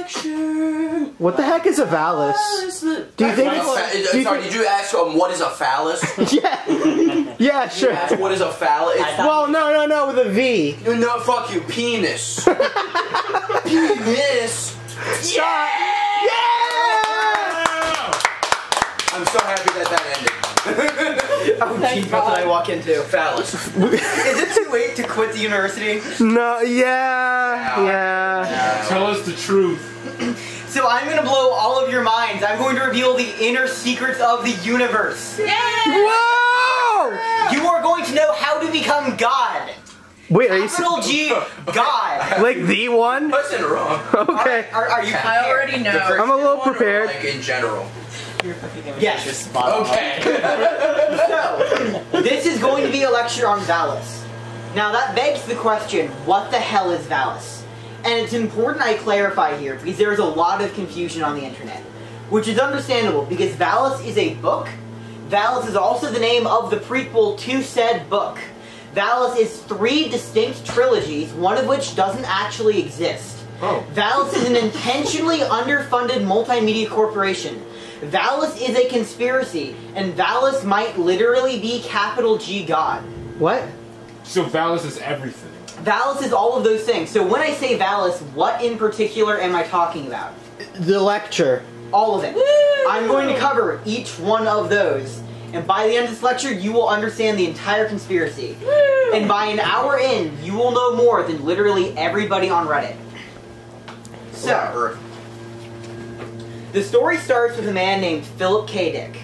lecture. What the heck is a Valis? Do you think it's? do you sorry, think- did you ask um, what is a phallus? yeah, yeah, sure. Ask what is a phallus? Well, no, no, no, with a V. No, no, fuck you, penis. penis. Stop. Yeah! I'm so happy that that ended. Oh, jeez, what did I walk into? Phallus. Is it too late to quit the university? No, yeah, yeah. Tell us the truth. So I'm gonna blow all of your minds. I'm going to reveal the inner secrets of the universe. Whoa! You are going to know how to become God. Wait, are you s- Capital G, God. like the one? Wasn't wrong. Okay. Are, are you? I already know. I'm a little prepared. Like in general. Yes. Just spot. Okay. So, this is going to be a lecture on Valis. Now that begs the question, what the hell is Valis? And it's important I clarify here because there's a lot of confusion on the internet. Which is understandable because Valis is a book. Valis is also the name of the prequel to said book. Valis is three distinct trilogies, one of which doesn't actually exist. Oh. Valis is an intentionally underfunded multimedia corporation. Valis is a conspiracy, and Valis might literally be capital G God. What? So Valis is everything. Valis is all of those things. So when I say Valis, what in particular am I talking about? The lecture. All of it. I'm going to cover each one of those. And by the end of this lecture, you will understand the entire conspiracy. And by an hour in, you will know more than literally everybody on Reddit. So, the story starts with a man named Philip K. Dick.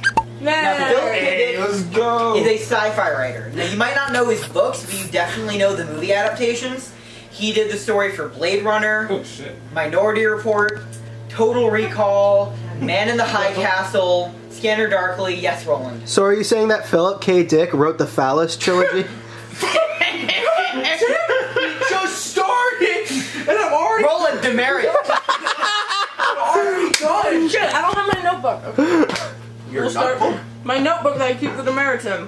Now, Philip K. Dick let's go. is a sci-fi writer. Now, you might not know his books, but you definitely know the movie adaptations. He did the story for Blade Runner, Oh shit. Minority Report, Total Recall, Man in the High Castle, Scanner Darkly. Yes, Roland. So are you saying that Philip K. Dick wrote the Phallus trilogy? Just started, and I'm already, Roland Demerit. already done. Shit, I don't have my notebook. Okay, You're we'll start. not. My notebook that I keep the demerits in.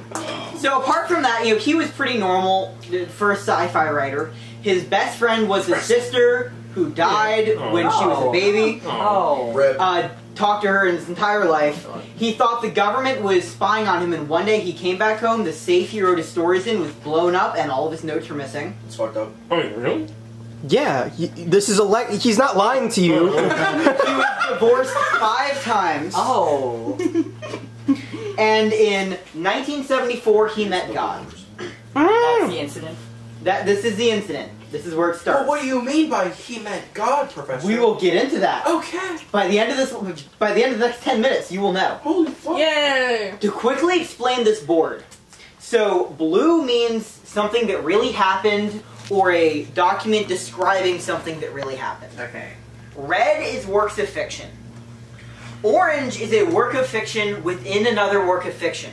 So apart from that, you know, he was pretty normal for a sci-fi writer. His best friend was his sister, who died Oh. when she was a baby. Oh. Rip. uh, talked to her in his entire life. He thought the government was spying on him, and one day he came back home. The safe he wrote his stories in was blown up, and all of his notes were missing. It's fucked up. Wait, really? Yeah. y- This is a le- He's not lying to you. Oh, he was divorced five times, Oh. and in 1974 he met God. Ah. That's the incident. That this is the incident. This is where it Well, starts. what do you mean by he meant God, Professor? we will get into that Okay. by the end of this. By the end of the next 10 minutes, you will know. Holy fuck. Yay! To quickly explain this board, so blue means something that really happened or a document describing something that really happened. Okay. Red is works of fiction. Orange is a work of fiction within another work of fiction.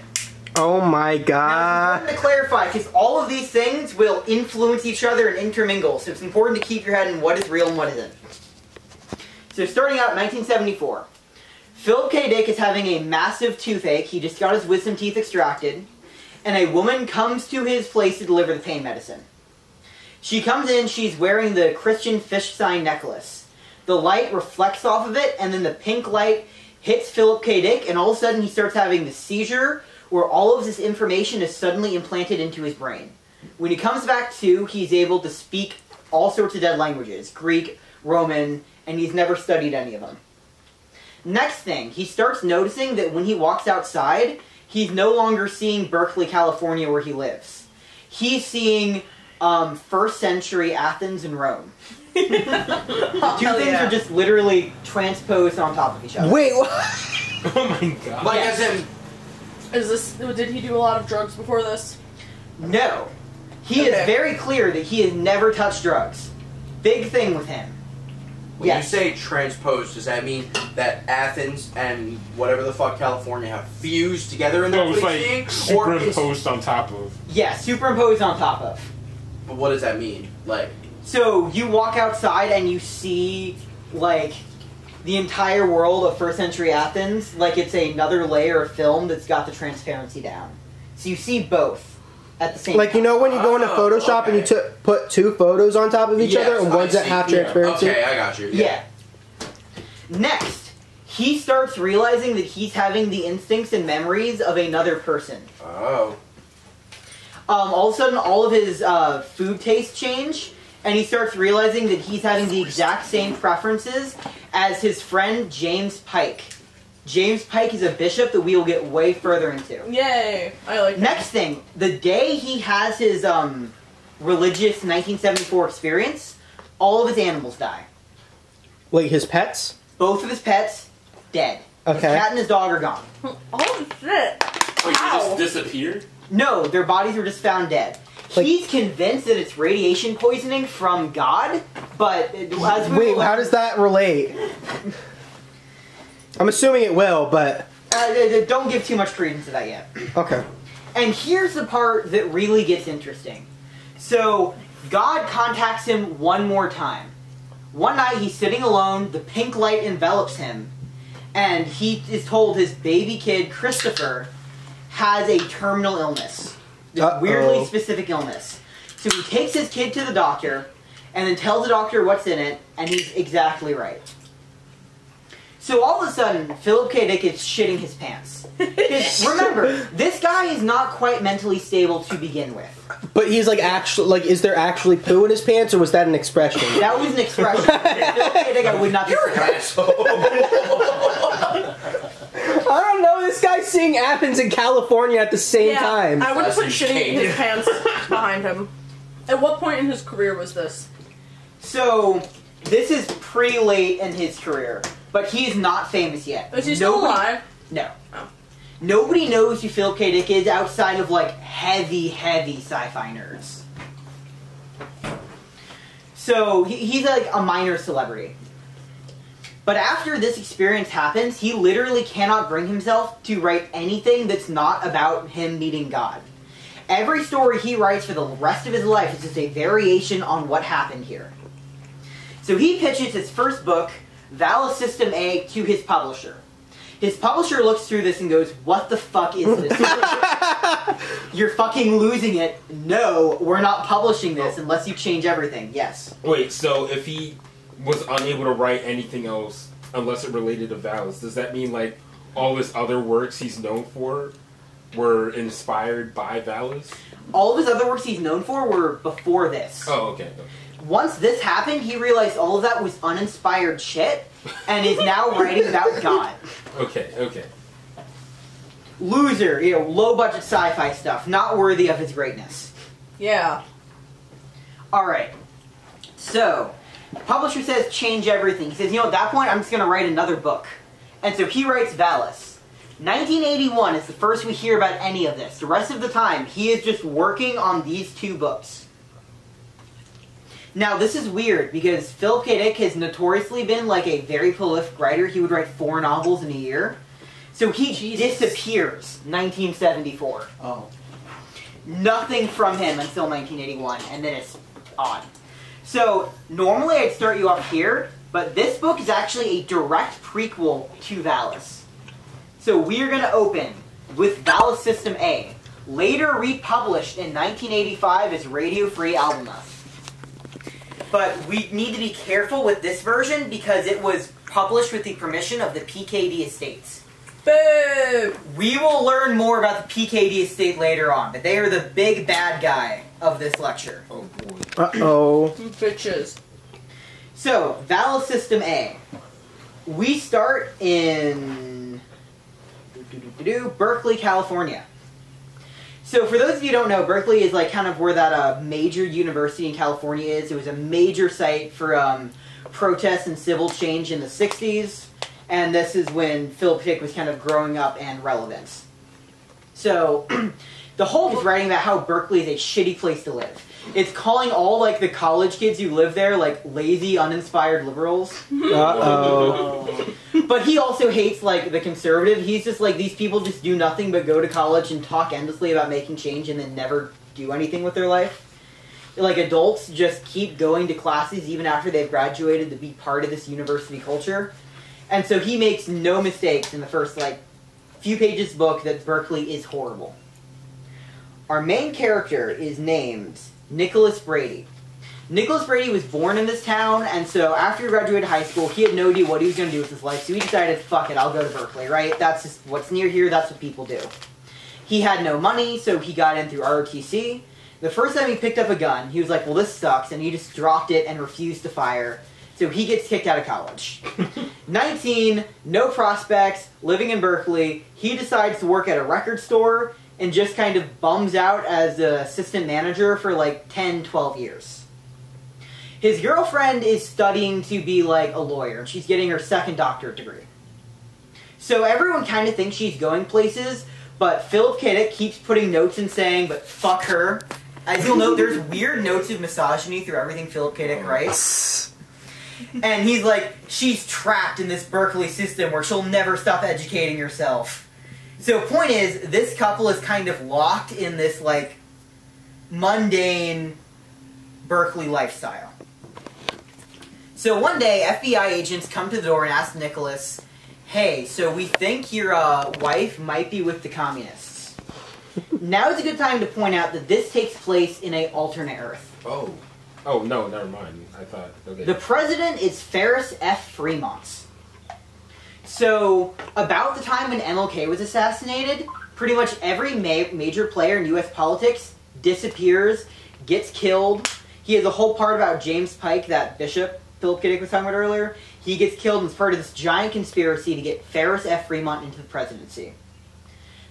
oh my Now, it's god. important to clarify because all of these things will influence each other and intermingle, so it's important to keep your head in what is real and what isn't. So, starting out in 1974, Philip K. Dick is having a massive toothache. He just got his wisdom teeth extracted, and a woman comes to his place to deliver the pain medicine. She comes in, she's wearing the Christian fish sign necklace. The light reflects off of it, and then the pink light hits Philip K. Dick, and all of a sudden he starts having the seizure where all of this information is suddenly implanted into his brain. When he comes back to, he's able to speak all sorts of dead languages Greek, Roman, and he's never studied any of them. Next thing, he starts noticing that when he walks outside, he's no longer seeing Berkeley, California, where he lives. He's seeing um, first century Athens and Rome. Two things yeah. are just literally transposed on top of each other. Wait. What? Oh my god. Like Yes. as in, Is this? Did he do a lot of drugs before this? No. He is very clear that he has never touched drugs. Big thing with him. when Yes. you say transposed, does that mean that Athens and whatever the fuck California have fused together in No, that it like being? Or is, superimposed on top of. Yeah, superimposed on top of. But what does that mean? Like, So you walk outside and you see like the entire world of first century Athens, like it's another layer of film that's got the transparency down. So you see both at the same time. Like you know when you go into Oh, Photoshop and you t- put two photos on top of each Yes, other and ones that see. have Yeah. transparency. okay, I got you. Yeah. Next, he starts realizing that he's having the instincts and memories of another person. Oh. Um, all of a sudden, all of his uh, food tastes change, and he starts realizing that he's having the exact same preferences as his friend James Pike. James Pike is a bishop that we will get way further into. Yay! I like that. Next thing, the day he has his um, religious 1974 experience, all of his animals die. Wait, his pets? Both of his pets, dead. His Okay. cat and his dog are gone. oh shit! Wait, Ow. he just disappeared? No, their bodies were just found dead. Like- He's convinced that it's radiation poisoning from God, but as we Wait, how does that relate? I'm assuming it will, but Uh, uh, don't give too much credence to that yet. okay. And here's the part that really gets interesting. So, God contacts him one more time. One night he's sitting alone, the pink light envelops him, and he is told his baby kid, Christopher, has a terminal illness. This Uh-oh. weirdly specific illness. So he takes his kid to the doctor, and then tells the doctor what's in it, and he's exactly right. So all of a sudden, Philip K. Dick is shitting his pants. Remember, this guy is not quite mentally stable to begin with. But he's like actually like, is there actually poo in his pants, or was that an expression? That was an expression. Philip K. Dick, I would not be surprised. I don't know. This guy's seeing Athens in California at the same yeah, time. I would That's put insane. shitting his pants behind him. At what point in his career was this? So, this is pretty late in his career, but he's not famous yet. Is he still Nobody- alive? No. Oh. Nobody knows who Philip K. Dick is outside of like heavy, heavy sci-fi nerds. So he, he's like a minor celebrity. But after this experience happens, he literally cannot bring himself to write anything that's not about him meeting God. Every story he writes for the rest of his life is just a variation on what happened here. So he pitches his first book, Valis System A, to his publisher. His publisher looks through this and goes, What the fuck is this? You're fucking losing it. No, we're not publishing this unless you change everything. Yes. Wait, so if he was unable to write anything else unless it related to Valis, does that mean like all his other works he's known for were inspired by Valis? All of his other works he's known for were before this. Oh, okay. Once this happened, he realized all of that was uninspired shit and is now writing about God. Okay, okay. Loser, you know, low budget sci fi stuff, not worthy of his greatness. Yeah. Alright. So, publisher says change everything. He says, you know, at that point, I'm just going to write another book. And so he writes Valis. 1981 is the first we hear about any of this. The rest of the time, he is just working on these two books. Now, this is weird because Philip K. Dick has notoriously been like a very prolific writer. He would write four novels in a year. So he disappears 1974. Oh. Nothing from him until 1981, and then it's on. So normally I'd start you off here, but this book is actually a direct prequel to Valis. So we are going to open with Valis System A, later republished in 1985 as Radio Free Albemuth. But we need to be careful with this version because it was published with the permission of the PKD estates. Boo! We will learn more about the PKD estate later on, but they are the big bad guy of this lecture. Oh boy. Uh oh. Bitches. So, Valis System A. We start in Berkeley, California. So, for those of you who don't know, Berkeley is like kind of where that uh, major university in California is. It was a major site for um, protests and civil change in the 60s, and this is when Philip Dick was kind of growing up and relevance. So, the Hulk is writing about how Berkeley is a shitty place to live. It's calling all like the college kids who live there like lazy, uninspired liberals. Uh oh. But he also hates like the conservative. He's just like these people just do nothing but go to college and talk endlessly about making change and then never do anything with their life. Like adults just keep going to classes even after they've graduated to be part of this university culture. And so he makes no mistakes in the first like few pages book that Berkeley is horrible. Our main character is named Nicholas Brady. Nicholas Brady was born in this town, and so after he graduated high school, he had no idea what he was going to do with his life. So he decided, "Fuck it, I'll go to Berkeley." Right? That's just what's near here. That's what people do. He had no money, so he got in through ROTC. The first time he picked up a gun, he was like, "Well, this sucks," and he just dropped it and refused to fire. So he gets kicked out of college. 19, no prospects, living in Berkeley. He decides to work at a record store and just kind of bums out as an assistant manager for like 10, 12 years. His girlfriend is studying to be like a lawyer, and she's getting her second doctorate degree. So everyone kind of thinks she's going places, but Philip K. Dick keeps putting notes and saying, but fuck her. As you'll note, there's weird notes of misogyny through everything Philip K. Dick oh. writes. And he's like, she's trapped in this Berkeley system where she'll never stop educating herself. So point is, this couple is kind of locked in this like mundane Berkeley lifestyle. So one day, FBI agents come to the door and ask Nicholas, "Hey, so we think your uh, wife might be with the communists." now is a good time to point out that this takes place in a alternate Earth. Oh. Oh no, never mind. I thought okay. The president is Ferris F. Fremont. So, about the time when MLK was assassinated, pretty much every ma- major player in U.S. politics disappears, gets killed. He has a whole part about James Pike, that bishop Philip K. Was talking about earlier. He gets killed and is part of this giant conspiracy to get Ferris F. Fremont into the presidency.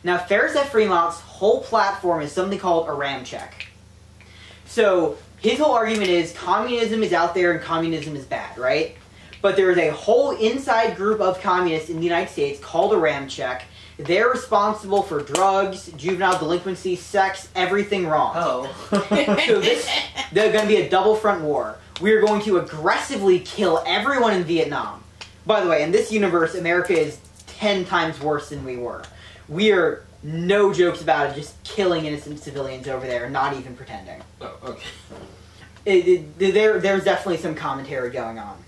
Now, Ferris F. Fremont's whole platform is something called Aramchek. So, his whole argument is communism is out there and communism is bad, right? But there is a whole inside group of communists in the United States called Aramchek. They're responsible for drugs, juvenile delinquency, sex, everything wrong. Oh. So this, they're going to be a double front war. We are going to aggressively kill everyone in Vietnam. By the way, in this universe, America is ten times worse than we were. We are no jokes about it, just killing innocent civilians over there, not even pretending. oh, okay. It, it, there, there's definitely some commentary going on.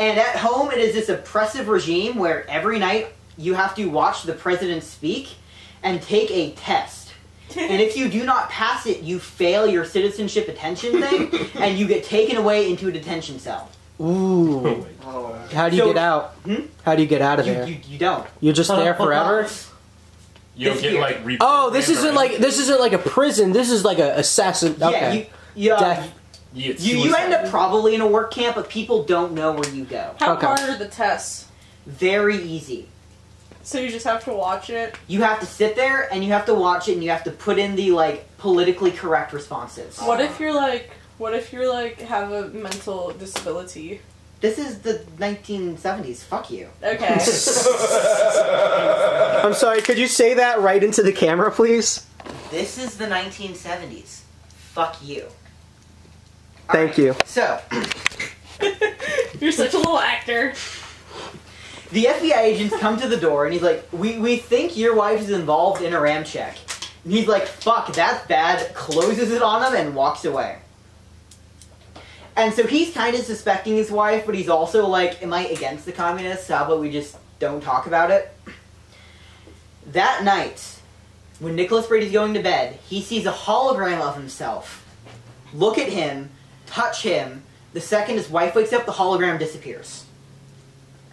And at home, it is this oppressive regime where every night you have to watch the president speak and take a test. And if you do not pass it, you fail your citizenship attention thing, and you get taken away into a detention cell. Oh Ooh. Oh. How do you So- get out? Hmm? How do you get out of You, there? you, you don't. You're just there forever. You don't get like Oh, this isn't like this isn't like a prison. This is like a assassin. Yeah, Okay. you, you, uh, Death. You, you, you end up probably in a work camp, but people don't know where you go. How Okay. hard are the tests? Very easy. So you just have to watch it. You have to sit there and you have to watch it and you have to put in the like politically correct responses. What if you're like, what if you're like have a mental disability? This is the 1970s. Fuck you. Okay. I'm sorry. Could you say that right into the camera, please? This is the 1970s. Fuck you. Thank you. So, you're such a little actor. the FBI agents come to the door and he's like, we, we think your wife is involved in Aramchek. And he's like, fuck, that's bad, closes it on him and walks away. And so he's kind of suspecting his wife, but he's also like, am I against the communists? How about we just don't talk about it? That night, when Nicholas Brady's going to bed, he sees a hologram of himself. Look at him, touch him. The second his wife wakes up, the hologram disappears.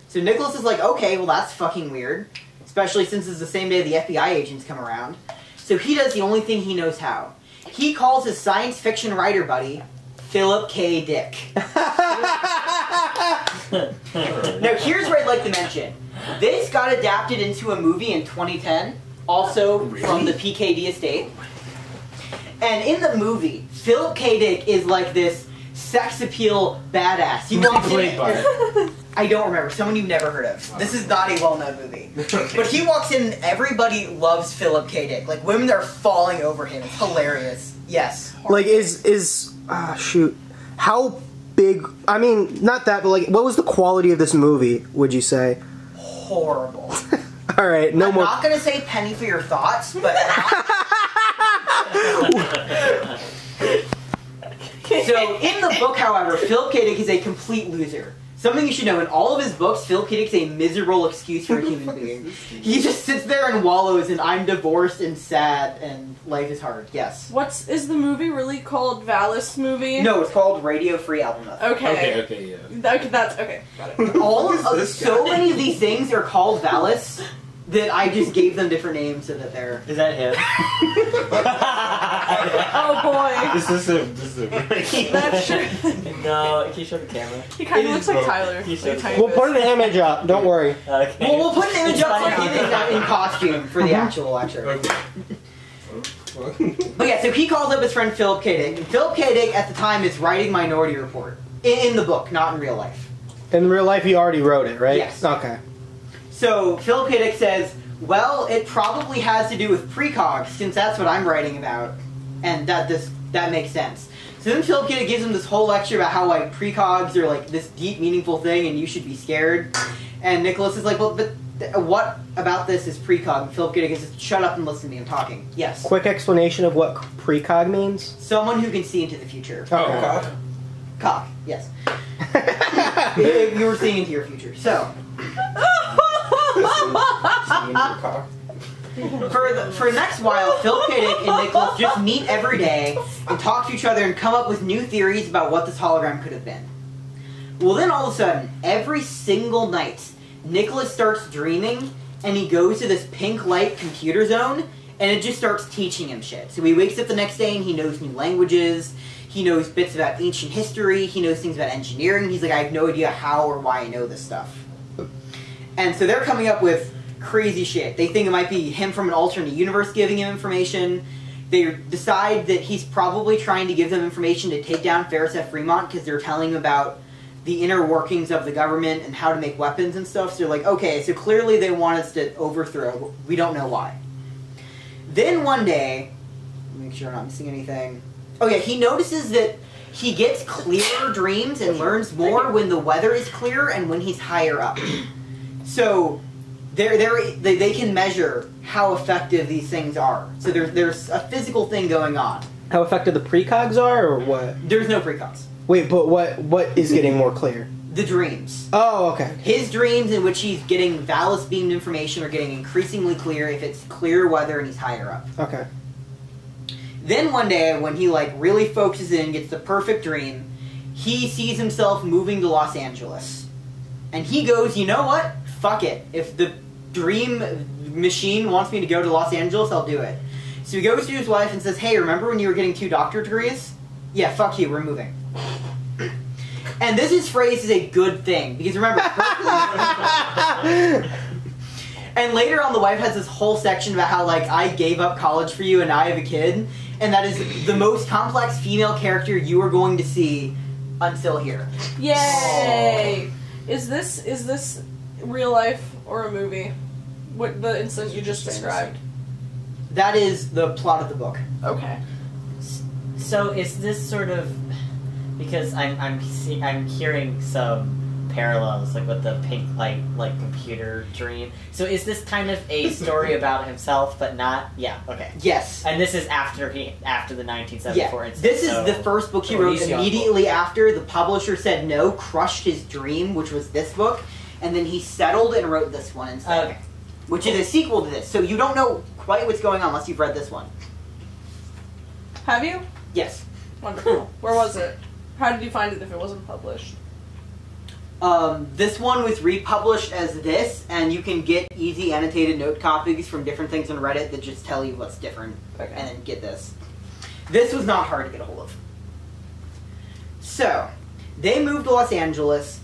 So Nicholas is like, okay, well that's fucking weird. Especially since it's the same day the FBI agents come around. So he does the only thing he knows how. He calls his science fiction writer buddy, Philip K. Dick. Now here's where I'd like to mention. This got adapted into a movie in 2010, also from the PKD estate. And in the movie, Philip K. Dick is like this sex appeal badass. He Who's he walks in- played? I don't remember. Someone you've never heard of. This is not a well-known movie. But he walks in and everybody loves Philip K. Dick. Like women are falling over him. It's hilarious. Yes. Like, is is ah shoot? How big? I mean, not that, but like, what was the quality of this movie? Would you say? Horrible. All right, no more. I'm not gonna say penny for your thoughts, but so in the book, however, Philip K. Dick is a complete loser. Something you should know: in all of his books, Philip K. Dick's a miserable excuse for a human being. He just sits there and wallows, and I'm divorced and sad, and life is hard. Yes. What's is the movie really called? Valis movie? No, it's called Radio Free Albemuth. Okay. Okay, okay, yeah. Okay, that's okay. Got it. All of, so guy? many of these things are called Valis that I just gave them different names so that they're. Is that him? Oh boy. This is a this is a That's true. no, can you show the camera? He kind of looks like both. Tyler. He's like so tiny We'll put an image up. Don't worry. Okay. Well, we'll put an image up funny for him in, in costume for the actual lecture. okay. But yeah, so he calls up his friend Philip K. Dick, and Philip K. Dick at the time is writing Minority Report in, in the book, not in real life. In real life, he already wrote it, right? Yes. Okay. So Philip K. Dick says, "Well, it probably has to do with precogs, since that's what I'm writing about, and that this that makes sense." So then Philip K. Dick gives him this whole lecture about how like precogs are like this deep, meaningful thing, and you should be scared. And Nicholas is like, "Well, but what about this is precog?" And Philip K. Dick is just, "Shut up and listen to me. I'm talking." Yes. Quick explanation of what precog means. Someone who can see into the future. Oh, God. Cock. Yes. If you were seeing into your future. So. For the for the next while, Phil K. Dick and Nicholas just meet every day and talk to each other and come up with new theories about what this hologram could have been. Well, then all of a sudden, every single night, Nicholas starts dreaming and he goes to this pink light computer zone and it just starts teaching him shit. So he wakes up the next day and he knows new languages. He knows bits about ancient history. He knows things about engineering. He's like, I have no idea how or why I know this stuff. And so they're coming up with crazy shit. They think it might be him from an alternate universe giving him information. They decide that he's probably trying to give them information to take down Ferris F. Fremont because they're telling him about the inner workings of the government and how to make weapons and stuff. So they're like, okay, so clearly they want us to overthrow. We don't know why. Then one day, make sure I'm not missing anything. Oh yeah, he notices that he gets clearer dreams and learns more when the weather is clearer and when he's higher up. So they're, they're, they they can measure how effective these things are. So there's there's a physical thing going on. How effective the precogs are, or what? There's no precogs. Wait, but what? What is getting more clear? The dreams. Oh, okay. His dreams in which he's getting Valis beamed information are getting increasingly clear if it's clear weather and he's higher up. Okay. Then one day, when he like really focuses in, gets the perfect dream, he sees himself moving to Los Angeles, and he goes, "You know what? Fuck it. If the dream machine wants me to go to Los Angeles, I'll do it." So he goes to his wife and says, "Hey, remember when you were getting two doctorate degrees? Yeah, fuck you. We're moving." And this is phrased as a good thing because remember, and later on, the wife has this whole section about how like I gave up college for you and I have a kid, and that is the most complex female character you are going to see until here. Yay! Oh. Is this is this real life or a movie? What the incident you just described? That is the plot of the book. Okay. So is this sort of because I'm I'm see, I'm hearing some parallels like with the pink light like computer dream. So is this kind of a story about himself, but not? Yeah. Okay. Yes. And this is after he after the 1974 Yeah, incident. this is so- the first book he wrote immediately after the publisher said no, crushed his dream, which was this book, and then he settled and wrote this one instead, Okay. which is a sequel to this. So you don't know quite what's going on unless you've read this one. Have you? Yes. Wonderful. Where was it? How did you find it if it wasn't published? Um, this one was republished as this, and you can get easy annotated note copies from different things on Reddit that just tell you what's different, Okay. and then get this. This was not hard to get a hold of. So, they moved to Los Angeles.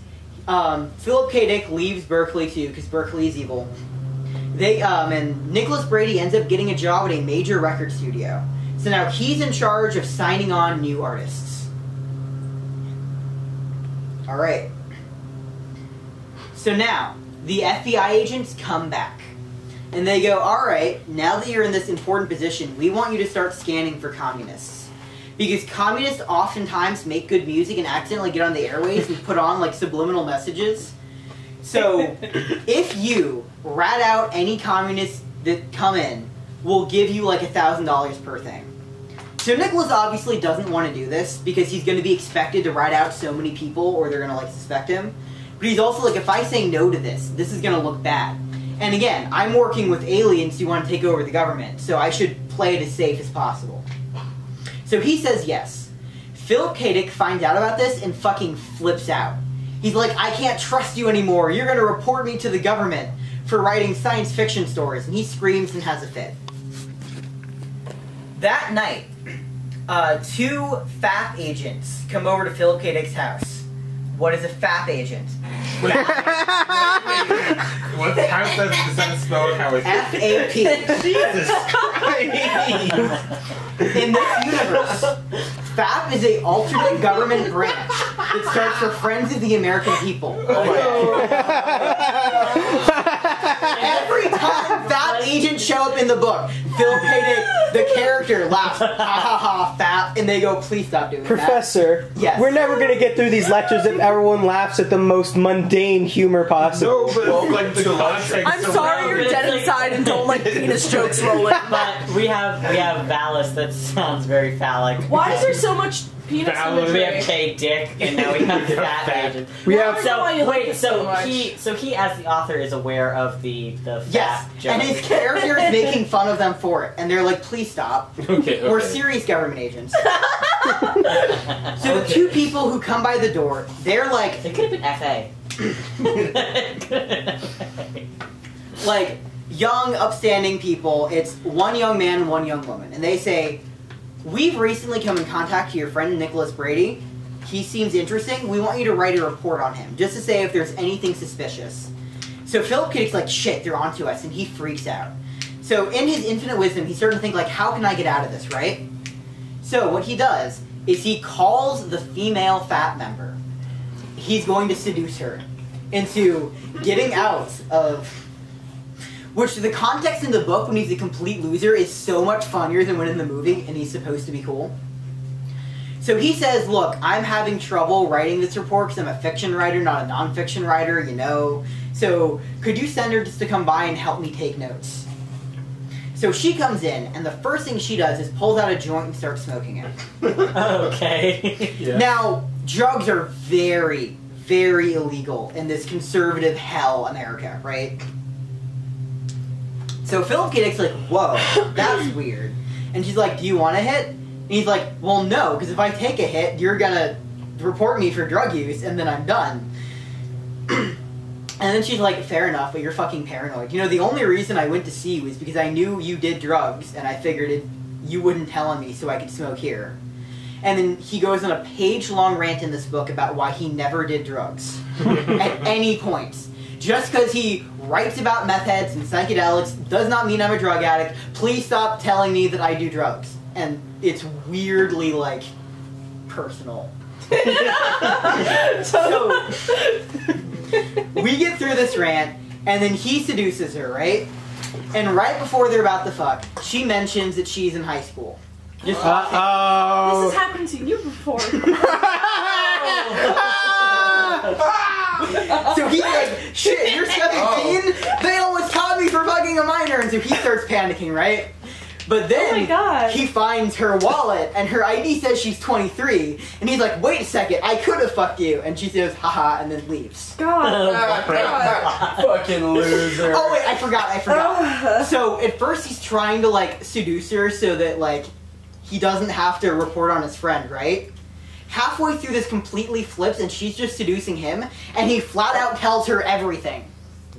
Um, Philip K. Dick leaves Berkeley too, because Berkeley is evil. They um, and Nicholas Brady ends up getting a job at a major record studio. So now he's in charge of signing on new artists. All right. So now, the FBI agents come back. And they go, all right, now that you're in this important position, we want you to start scanning for communists. Because communists oftentimes make good music and accidentally get on the airways and put on like subliminal messages. So, if you rat out any communists that come in, we'll give you like a thousand dollars per thing. So Nicholas obviously doesn't want to do this because he's going to be expected to rat out so many people, or they're going to like suspect him. But he's also like, if I say no to this, this is gonna look bad. And again, I'm working with aliens who want to take over the government, so I should play it as safe as possible. So he says yes. Philip K. Dick finds out about this and fucking flips out. He's like, I can't trust you anymore. You're gonna report me to the government for writing science fiction stories. And he screams and has a fit. That night, uh, two FAP agents come over to Philip K. Dick's house. What is a FAP agent? What? How does that spell how it's F A P. Jesus Christ! In this universe, FAP is a alternate government branch that starts for Friends of the American People. Oh Every time FAP agent show up in the book, Phil K. The character, laughs, ha ha ha, FAP, and they go, please stop doing that. Professor, Yes. we're never gonna get through these lectures if everyone laughs at the most mundane humor possible. No, but Welcome like the context I'm sorry you're dead inside and don't like penis jokes Roland. But we have we have Valis that sounds very phallic. Why is there so much penis Valid. We have? K Dick and now we have that Fat. Agent. We Now have I know why you So wait, it so so he so he as the author is aware of the the Yes, fat and his character is making fun of them for it, and they're like, please stop. Okay, okay. We're serious government agents. So the two people who come by the door, they're like, It could have been FA. like young, upstanding people. It's one young man and one young woman, and they say, "We've recently come in contact with your friend Nicholas Brady. He seems interesting. We want you to write a report on him, just to say if there's anything suspicious." So Philip K. Like, "Shit, they're onto us," and he freaks out. So in his infinite wisdom, he's starting to think like, "How can I get out of this?" Right? So what he does is he calls the female fat member. He's going to seduce her into getting out of which the context in the book when he's a complete loser is so much funnier than when in the movie and he's supposed to be cool. So he says, Look, I'm having trouble writing this report because I'm a fiction writer, not a nonfiction writer, you know. So could you send her just to come by and help me take notes? So she comes in, and the first thing she does is pulls out a joint and starts smoking it. okay. Yeah. Now, drugs are very, very illegal in this conservative hell America, right? So Philip K. Dick's like, whoa, that's weird. And she's like, do you want a hit? And he's like, well, no, because if I take a hit, you're gonna report me for drug use, and then I'm done. and then she's like, fair enough, but you're fucking paranoid. You know, the only reason I went to see you was because I knew you did drugs, and I figured it, you wouldn't tell on me so I could smoke here. And then he goes on a page long rant in this book about why he never did drugs at any point. Just because he writes about meth heads and psychedelics does not mean I'm a drug addict. Please stop telling me that I do drugs. And it's weirdly like personal. so we get through this rant, and then he seduces her, right? And right before they're about to fuck, she mentions that she's in high school. Just Uh This oh. has happened to you before. So he's like, shit, you're 17? They almost caught me for fucking a minor. And so he starts panicking, right? But oh then Oh my God. he finds her wallet and her ID says she's 23. And he's like, wait a second, I could have fucked you. And she says, haha, and then leaves. God. Oh, God. Fucking loser. Oh, wait, I forgot, I forgot. So at first he's trying to like seduce her so that like he doesn't have to report on his friend, right? Halfway through this completely flips and she's just seducing him and he flat out tells her everything.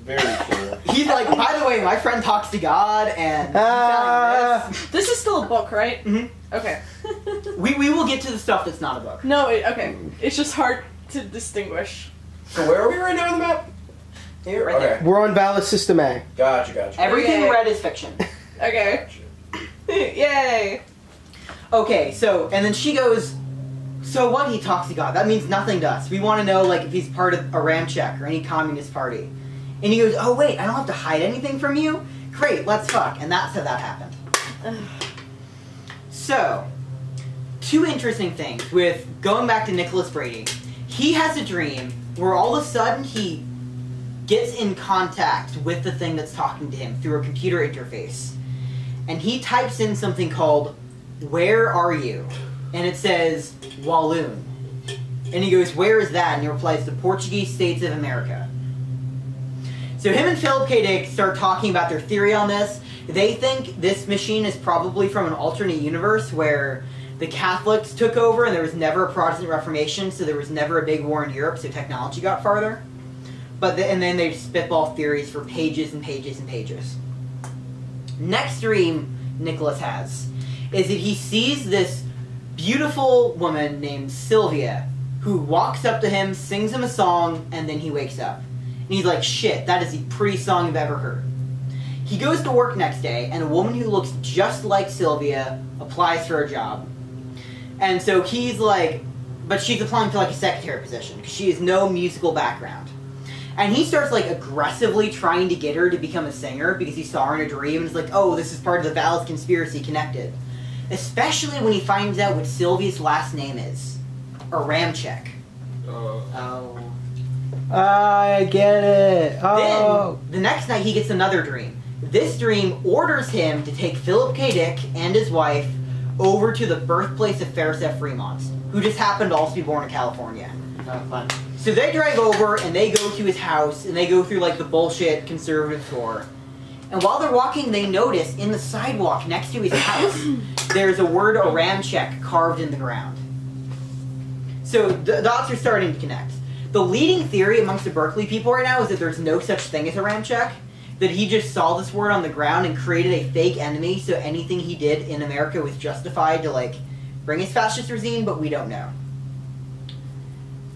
Very cool. He's like, by the way, my friend talks to God and he's Ah. this." This is still a book, right? Mhm. Okay. we, we will get to the stuff that's not a book. no, it, okay. It's just hard to distinguish. So where are we right now on the map? Here? Right okay. there. We're on Valis System A. Gotcha, gotcha. Everything Okay. read is fiction. Okay. Yay. Okay, so and then she goes, so what? He talks to God. That means nothing to us. We want to know like if he's part of Aramchek or any communist party. And he goes, oh wait, I don't have to hide anything from you. Great, let's fuck. And that's how that happened. So, two interesting things with going back to Nicholas Brady. He has a dream where all of a sudden he gets in contact with the thing that's talking to him through a computer interface. And he types in something called Where Are You? And it says Walloon. And he goes, Where is that? And he replies, The Portuguese States of America. So him and Philip K. Dick start talking about their theory on this. They think this machine is probably from an alternate universe where the Catholics took over and there was never a Protestant Reformation, so there was never a big war in Europe, so technology got farther. But the, and then they spitball theories for pages and pages and pages. Next dream Nicholas has is that he sees this beautiful woman named Sylvia who walks up to him, sings him a song, and then he wakes up. And he's like, shit, that is the prettiest song I've ever heard. He goes to work next day, and a woman who looks just like Sylvia applies for a job. And so he's like, but she's applying for like a secretary position because she has no musical background. And he starts like aggressively trying to get her to become a singer because he saw her in a dream and is like, oh, this is part of the Valis conspiracy connected. Especially when he finds out what Sylvia's last name is. Aramchek. Uh, Oh. I get it. Oh. Then, the next night he gets another dream. This dream orders him to take Philip K. Dick and his wife over to the birthplace of Ferris F. Fremont, who just happened to also be born in California. Oh, fun. So they drive over and they go to his house and they go through like the bullshit conservative tour. And while they're walking, they notice in the sidewalk next to his house, there's a word Aramchek carved in the ground. So the dots are starting to connect. The leading theory amongst the Berkeley people right now is that there's no such thing as Aramchek. That he just saw this word on the ground and created a fake enemy, so anything he did in America was justified to like bring his fascist regime, but we don't know.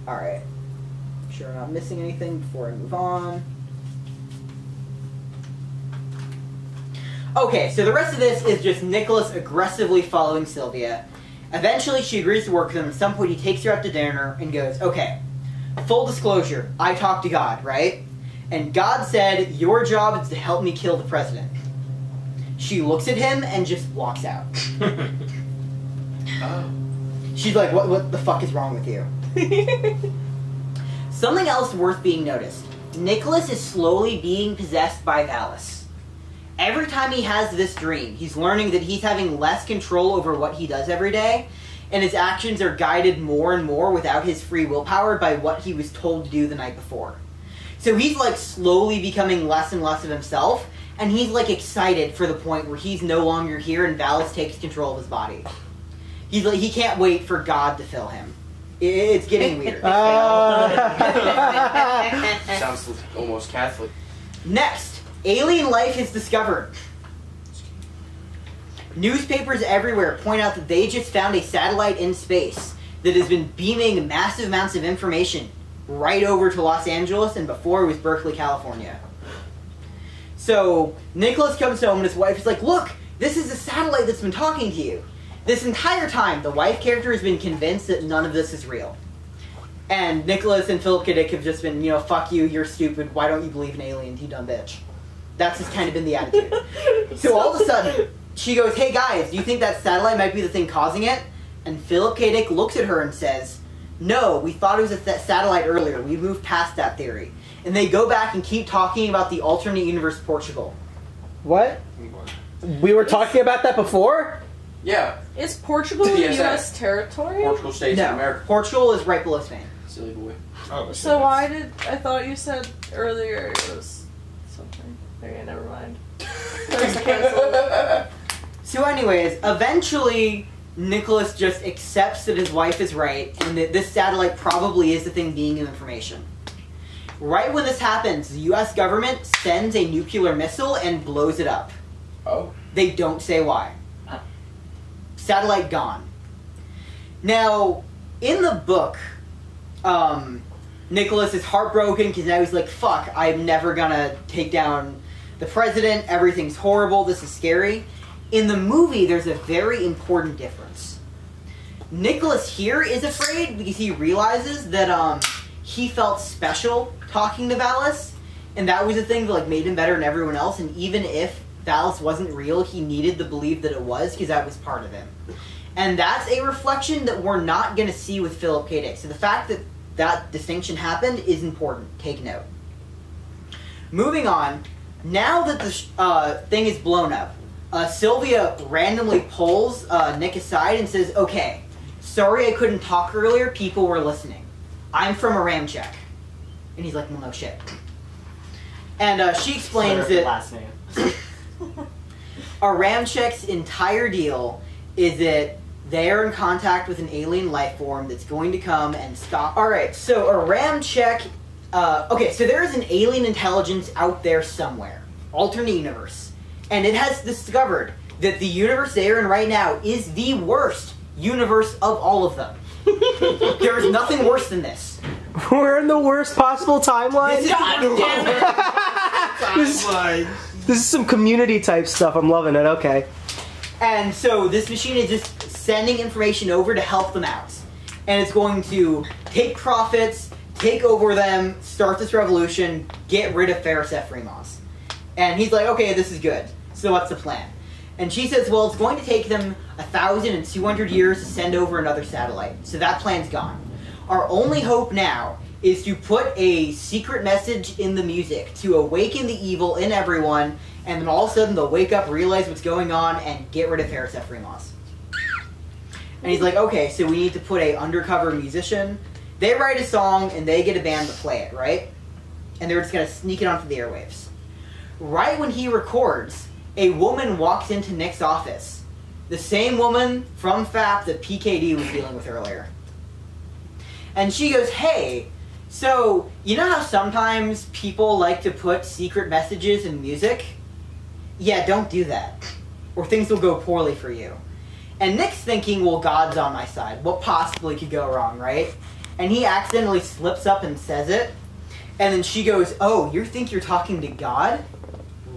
Alright. Sure I'm not missing anything before I move on. Okay, so the rest of this is just Nicholas aggressively following Sylvia. Eventually, she agrees to work with him. At some point, he takes her out to dinner and goes, Okay, full disclosure, I talked to God, right? And God said, Your job is to help me kill the president. She looks at him and just walks out. Oh. She's like, What, what the fuck is wrong with you? Something else worth being noticed. Nicholas is slowly being possessed by Valis. Every time he has this dream, he's learning that he's having less control over what he does every day, and his actions are guided more and more without his free willpower by what he was told to do the night before. So he's like slowly becoming less and less of himself, and he's like excited for the point where he's no longer here and Valis takes control of his body. He's like he can't wait for God to fill him. It's getting weird. Sounds almost Catholic. Next, alien life is discovered. Newspapers everywhere point out that they just found a satellite in space that has been beaming massive amounts of information right over to Los Angeles, and before it was Berkeley, California. So Nicholas comes home and his wife is like, "Look, this is a satellite that's been talking to you." This entire time, the wife character has been convinced that none of this is real. And Nicholas and Philip K. Dick have just been, you know, fuck you, you're stupid, why don't you believe in aliens, you dumb bitch. That's just kind of been the attitude. So all of a sudden, she goes, hey guys, do you think that satellite might be the thing causing it? And Philip K. Dick looks at her and says, no, we thought it was a th- satellite earlier. We moved past that theory. And they go back and keep talking about the alternate universe Portugal. what? We were talking about that before? Yeah, Is Portugal Yes, U.S. territory? Portugal states no, in America. Portugal is right below Spain. Silly boy. oh, So why did I thought you said earlier it was something? Okay, never mind. So, anyways, eventually Nicholas just accepts that his wife is right and that this satellite probably is the thing being him information. Right when this happens, the U.S. government sends a nuclear missile and blows it up. Oh. They don't say why. Satellite gone. Now, in the book, um, Nicholas is heartbroken because now he's like, fuck, I'm never gonna take down the president. Everything's horrible. This is scary. In the movie, there's a very important difference. Nicholas here is afraid because he realizes that um, he felt special talking to Valis, and that was the thing that like made him better than everyone else. And even if Valis wasn't real, he needed to believe that it was because that was part of him. And that's a reflection that we're not going to see with Philip K. Dick. So the fact that that distinction happened is important. Take note. Moving on, now that the sh- uh, thing is blown up, uh, Sylvia randomly pulls uh, Nick aside and says, "Okay, sorry I couldn't talk earlier. People were listening." I'm from Aramchek. And he's like, well, no shit. And uh, she explains that last name. Aramchek's entire deal is that they are in contact with an alien life form that's going to come and stop. All right, so a Ramcheck. Uh, okay, so there is an alien intelligence out there somewhere, alternate universe, and it has discovered that the universe they're in right now is the worst universe of all of them. there is nothing worse than this. We're in the worst possible timeline. This is- This, this is some community type stuff. I'm loving it. Okay. And so this machine is just sending information over to help them out. And it's going to take profits, take over them, start this revolution, get rid of Ferris F. Ramos. And he's like, okay, this is good. So what's the plan? And she says, well, it's going to take them a thousand and two hundred years to send over another satellite. So that plan's gone. Our only hope now is to put a secret message in the music to awaken the evil in everyone, and then all of a sudden they'll wake up, realize what's going on, and get rid of Ferris F. Ramos. And he's like, okay, so we need to put a undercover musician. They write a song and they get a band to play it, right? And they're just gonna sneak it onto the airwaves. Right when he records, a woman walks into Nick's office. The same woman from FAP that PKD was dealing with earlier. And she goes, hey, so you know how sometimes people like to put secret messages in music? Yeah, don't do that. Or things will go poorly for you. And Nick's thinking, well, God's on my side. What possibly could go wrong, right? And he accidentally slips up and says it. And then she goes, oh, you think you're talking to God?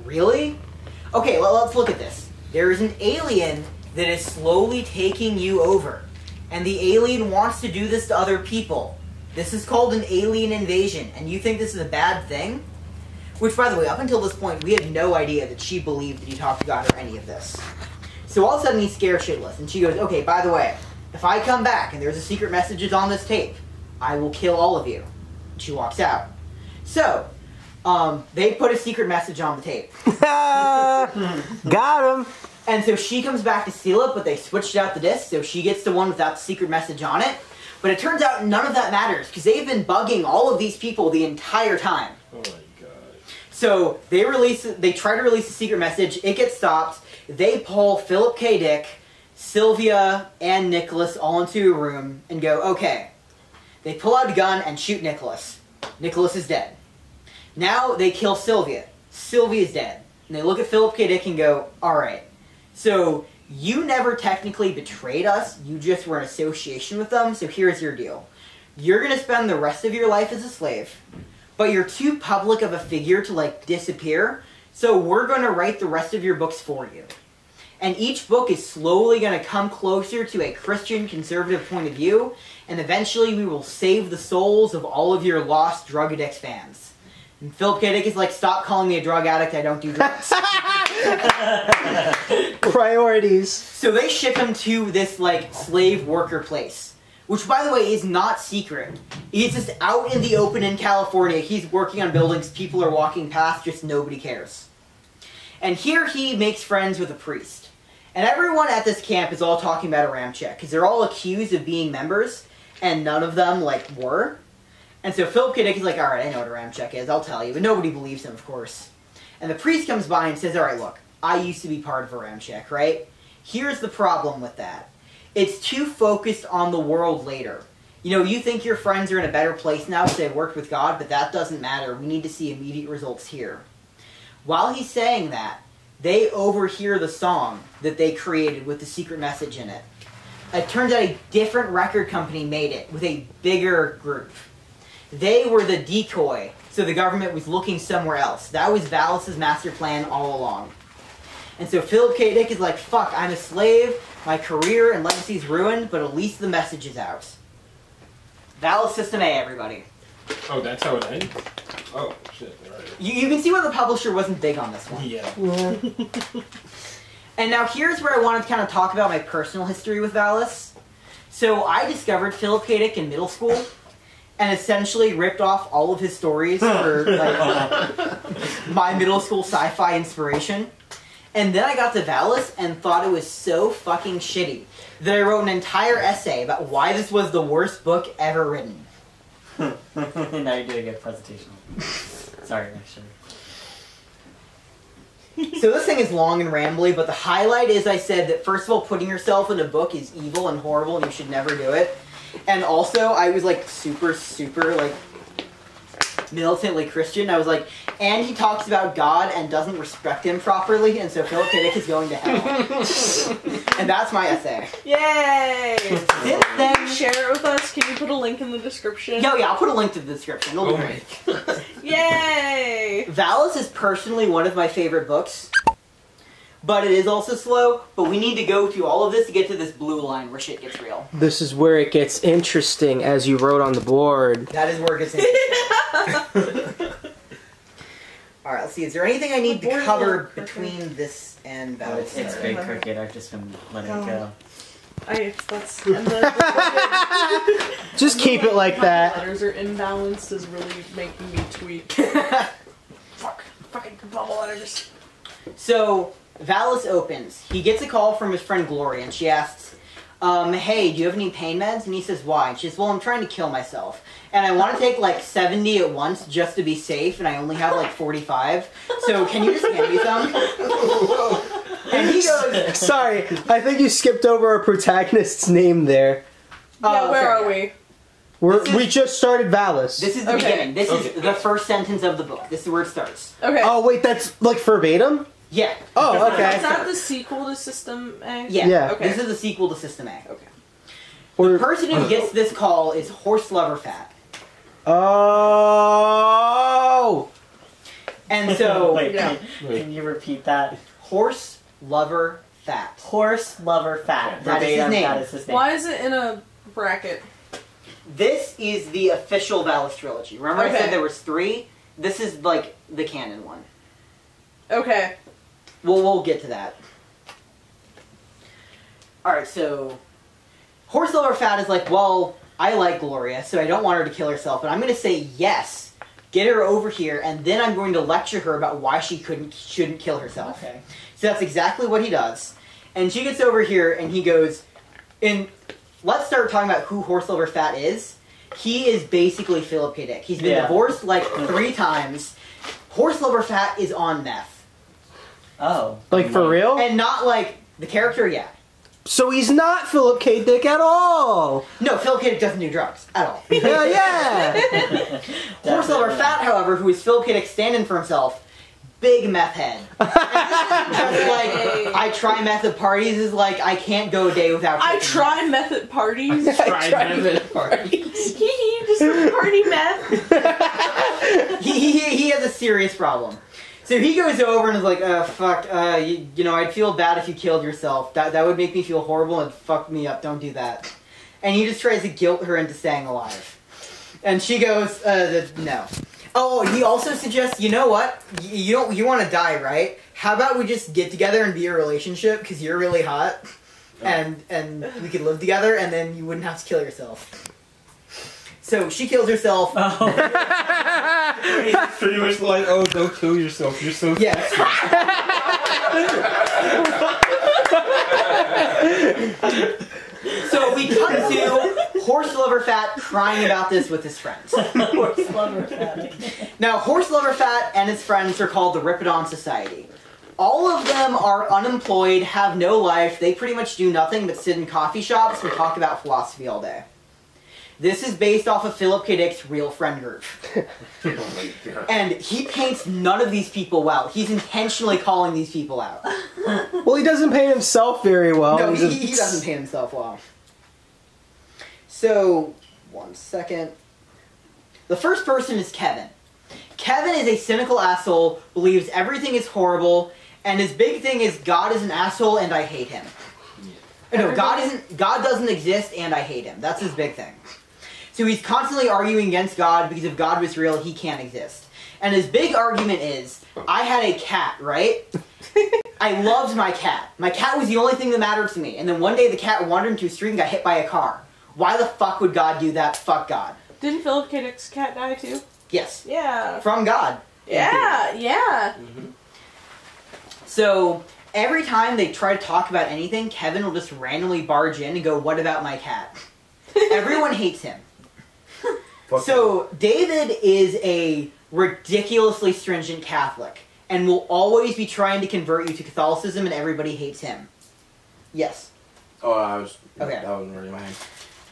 Really? Okay, well, let's look at this. There is an alien that is slowly taking you over. And the alien wants to do this to other people. This is called an alien invasion. And you think this is a bad thing? Which, by the way, up until this point, we had no idea that she believed that he talked to God or any of this. So all of a sudden, he's scared shitless. And she goes, okay, by the way, if I come back and there's a secret messages on this tape, I will kill all of you. She walks out. So, um, they put a secret message on the tape. Got him. And so she comes back to steal it, but they switched out the disc, so she gets the one without the secret message on it. But it turns out none of that matters, because they've been bugging all of these people the entire time. Oh my god. So they release, they try to release a secret message, it gets stopped. They pull Philip K. Dick, Sylvia, and Nicholas all into a room and go, okay. They pull out a gun and shoot Nicholas. Nicholas is dead. Now they kill Sylvia. Sylvia's dead. And they look at Philip K. Dick and go, alright. So you never technically betrayed us, you just were in association with them, so here's your deal. You're gonna spend the rest of your life as a slave, but you're too public of a figure to like disappear, so we're gonna write the rest of your books for you. And each book is slowly gonna come closer to a Christian conservative point of view, and eventually we will save the souls of all of your lost drug addicts fans. And Philip K. Dick is like, stop calling me a drug addict, I don't do drugs. Priorities. So they ship him to this like slave worker place, which by the way is not secret. He's just out in the open in California. He's working on buildings. People are walking past. Just nobody cares. And here he makes friends with a priest. And everyone at this camp is all talking about Aramchek because they're all accused of being members, and none of them like were. And so Philip K. Is like, all right, I know what Aramchek is. I'll tell you, but nobody believes him, of course. And the priest comes by and says, all right, look, I used to be part of Aramchek, right? Here's the problem with that. It's too focused on the world later. You know, you think your friends are in a better place now because they worked with God, but that doesn't matter. We need to see immediate results here. While he's saying that, they overhear the song that they created with the secret message in it. It turns out a different record company made it with a bigger group. They were the decoy, so the government was looking somewhere else. That was Valis' master plan all along. And so Philip K. Dick is like, fuck, I'm a slave, my career and legacy is ruined, but at least the message is out. Valis System A, everybody. Oh, that's how it ends? Oh, shit. Alright. You, you can see why the publisher wasn't big on this one. Yeah. And now here's where I wanted to kind of talk about my personal history with Valis. So I discovered Philip K. Dick in middle school, and essentially ripped off all of his stories for like, my middle school sci-fi inspiration. And then I got to Valis and thought it was so fucking shitty that I wrote an entire essay about why this was the worst book ever written. now you're doing a good presentation. Sorry, actually. So this thing is long and rambly, but the highlight is I said that first of all, putting yourself in a book is evil and horrible, and you should never do it. And also, I was like super, super like militantly Christian. I was like, and he talks about God and doesn't respect him properly, and so Philip K. Dick is going to hell. and that's my essay. Yay! Since then, Share it with us. Can you put a link in the description? yo, yeah, I'll put a link to the description. It'll be Oh great. Yay! Valis is personally one of my favorite books, but it is also slow. But we need to go through all of this to get to this blue line where shit gets real. This is where it gets interesting, as you wrote on the board. That is where it gets interesting. all right, let's see. Is there anything I need to cover between this and Oh, Valis? it's, it's big crooked. I've just been letting it go. I, that's, the, Just keep it like my that. letters are imbalanced is really making me tweak. Fuck. Fucking bubble letters. so Valis opens. He gets a call from his friend Gloria, and she asks, um, "Hey, do you have any pain meds?" And he says, "Why?" And she says, "Well, I'm trying to kill myself, and I want to take like 70 at once just to be safe, and I only have like 45. So can you just hand me some?" And he goes, Sorry, I think you skipped over our protagonist's name there. yeah, Oh, where sorry. are we? We're, is- we just started Valis. "This is the Okay. beginning. This Okay. is the first sentence of the book. This is where it starts." Okay. oh wait, that's like verbatim. Yeah. Oh, okay. Is that the sequel to System A? Yeah. Yeah. Okay. This is the sequel to System A. Okay. The person who uh, gets this call is Horse Lover Fat. oh, And so, Wait, Yeah. can, can you repeat that? Horse Lover Fat. Horse lover fat. That is his Verbatim, name. That is his name. Why is it in a bracket? This is the official Valis trilogy. Remember I said there was three? This is like the canon one. Okay. We'll, we'll get to that. Alright, so Horse Lover Fat is like, well, I like Gloria, so I don't want her to kill herself, but I'm gonna say yes. Get her over here, and then I'm going to lecture her about why she couldn't shouldn't kill herself. Okay. So that's exactly what he does. And she gets over here and he goes, and let's start talking about who Horse Lover Fat is. He is basically Philip K. Dick. He's been Yeah. divorced like three times. Horse Lover Fat is on meth. Oh. like for real? And not like the character, yeah. So he's not Philip K. Dick at all. No, Philip K. Dick doesn't do drugs at all. Yeah, yeah. Horse Lover Fat, however, who is Philip K. Dick standing for himself, big meth head. And this isn't just like I try meth at parties is like I can't go a day without. I taking try meth at parties. Tried tried method. Hee hee, just party meth. he, he, he has a serious problem. So he goes over and is like, uh, fuck, uh, you, you know, I'd feel bad if you killed yourself. That, that would make me feel horrible and fuck me up. Don't do that. And he just tries to guilt her into staying alive. And she goes, uh, the, no. Oh, he also suggests, you know what? Y- You don't, you want to die, right? How about we just get together and be a relationship because you're really hot, and and we could live together, and then you wouldn't have to kill yourself. So she kills herself. Oh. It's pretty much like, oh, don't kill yourself. You're so Yes. so we cut to Horse Lover Fat crying about this with his friends. Horse lover fat. Now, Horse Lover Fat and his friends are called the Rhipidon Society. All of them are unemployed, have no life, they pretty much do nothing but sit in coffee shops and talk about philosophy all day. This is based off of Philip K. Dick's real friend group. Oh my god. And he paints none of these people well. He's intentionally calling these people out. well, he doesn't paint himself very well. no, he, he doesn't paint himself well. So, one second. The first person is Kevin. Kevin is a cynical asshole, believes everything is horrible, and his big thing is God is an asshole and I hate him. No, God isn't. God doesn't exist and I hate him. That's his big thing. So he's constantly arguing against God because if God was real, he can't exist. And his big argument is, I had a cat, right? I loved my cat. My cat was the only thing that mattered to me. And then one day the cat wandered into a street and got hit by a car. Why the fuck would God do that? Fuck God. Didn't Philip K. Dick's cat die too? Yes. Yeah. From God. Yeah, yeah. Mm-hmm. So every time they try to talk about anything, Kevin will just randomly barge in and go, What about my cat? Everyone hates him. Fuck So David is a ridiculously stringent Catholic and will always be trying to convert you to Catholicism, and everybody hates him. Yes. Oh, I was. Okay. That wasn't really my hand.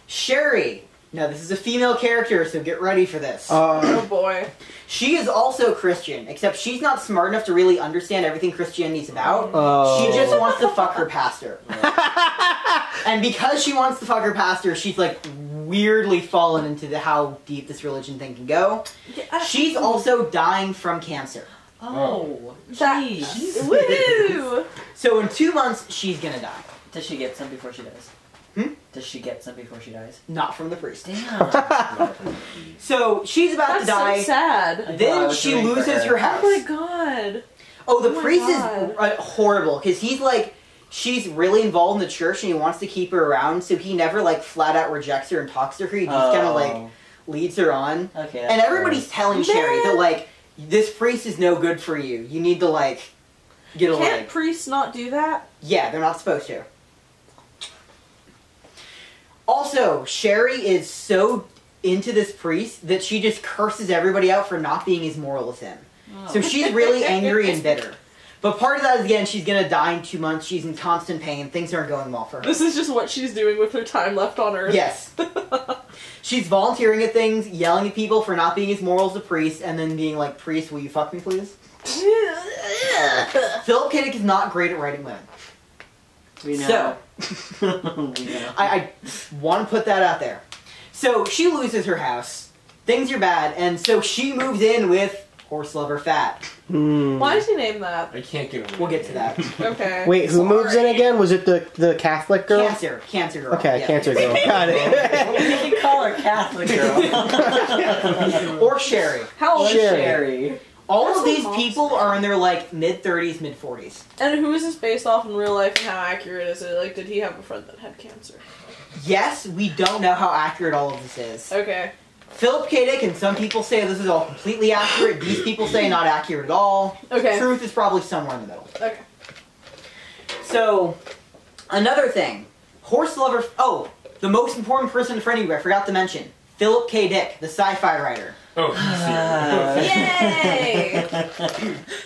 Sherry. Now this is a female character, so get ready for this. Oh Uh, boy. she is also Christian, except she's not smart enough to really understand everything Christianity is about. oh. She just wants to fuck her pastor. And because she wants to fuck her pastor, she's like weirdly fallen into the how deep this religion thing can go. She's also dying from cancer. Oh, That- jeez. Woo! So in two months, she's gonna die. Does she get some before she dies? Hmm? Does she get some before she dies? Not from the priest. Damn. So she's about That's to die. so sad. I know, I Then she loses her. her house. Oh my god. Oh, the Oh priest God. is uh, horrible because he's like, she's really involved in the church and he wants to keep her around, so he never like flat out rejects her and talks to her. He just kind of like Oh. leads her on. Okay. And everybody's telling Sherry that like, this priest is no good for you. You need to like get away. Can't priests not do that? Yeah, they're not supposed to. Also, Sherry is so into this priest that she just curses everybody out for not being as moral as him. Oh. So she's really angry and bitter. But part of that is again, she's gonna die in two months. She's in constant pain. Things aren't going well for her. This is just what she's doing with her time left on Earth. Yes. She's volunteering at things, yelling at people for not being as moral as a priest, and then being like, "Priest, will you fuck me, please?" Philip K. Dick is not great at writing women. We So, we know. I, I want to put that out there. So she loses her house. Things are bad, and so she moves in with Horse Lover Fat. hmm. Why does he name that? I can't get. We'll get to that. Okay. Wait, who moves in again? Was it the the Catholic girl? Cancer, cancer girl. Okay, yeah. cancer girl. Got we it. can call her Catholic girl. Or Sherry. How old is Sherry. Sherry. All That's of these monster. people are in their like mid thirties, mid forties. And who is this based off in real life and how accurate is it? Like, did he have a friend that had cancer? Yes, we don't know how accurate all of this is. Okay. Philip K. Dick and some people say this is all completely accurate. These people say not accurate at all. Okay. Truth is probably somewhere in the middle. Okay. So, another thing, horse lover. Oh, the most important person in front of I forgot to mention. Philip K. Dick, the sci-fi writer. Oh, Uh, Yay!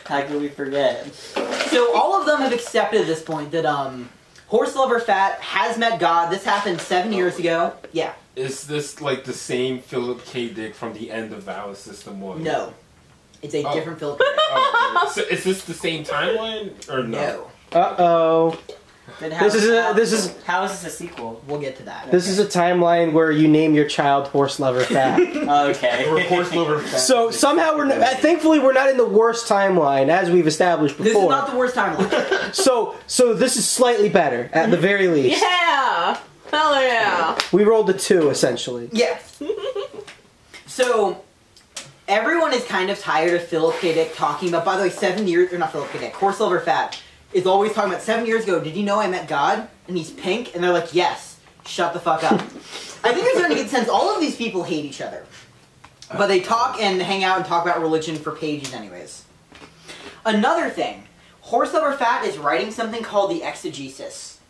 How could we forget? So all of them have accepted at this point that um, horse lover fat has met God. This happened seven years ago. Yeah. is this like the same Philip K. Dick from the end of Valis System One? No. It's a Oh. different Philip K. Dick. Oh, so is this the same timeline or no? No. Uh oh. Then how, This is a- this is- how is this a sequel? We'll get to that. This is a timeline where you name your child Horse Lover Fat. Okay. Or Horse Lover Fat. so somehow we're. Not, thankfully, we're not in the worst timeline as we've established before. This is not the worst timeline. so so this is slightly better at the very least. yeah! Hell yeah! We rolled a two essentially. yeah. So everyone is kind of tired of Philip K. Dick talking about. By the way, seven years or not Philip K. Dick, horse lover fat is always talking about seven years ago. Did you know I met God? And he's pink, and they're like, yes. Shut the fuck up. I think you're starting to get sense all of these people hate each other. But they talk and hang out and talk about religion for pages, anyways. Another thing, Horse Fat is writing something called the Exegesis.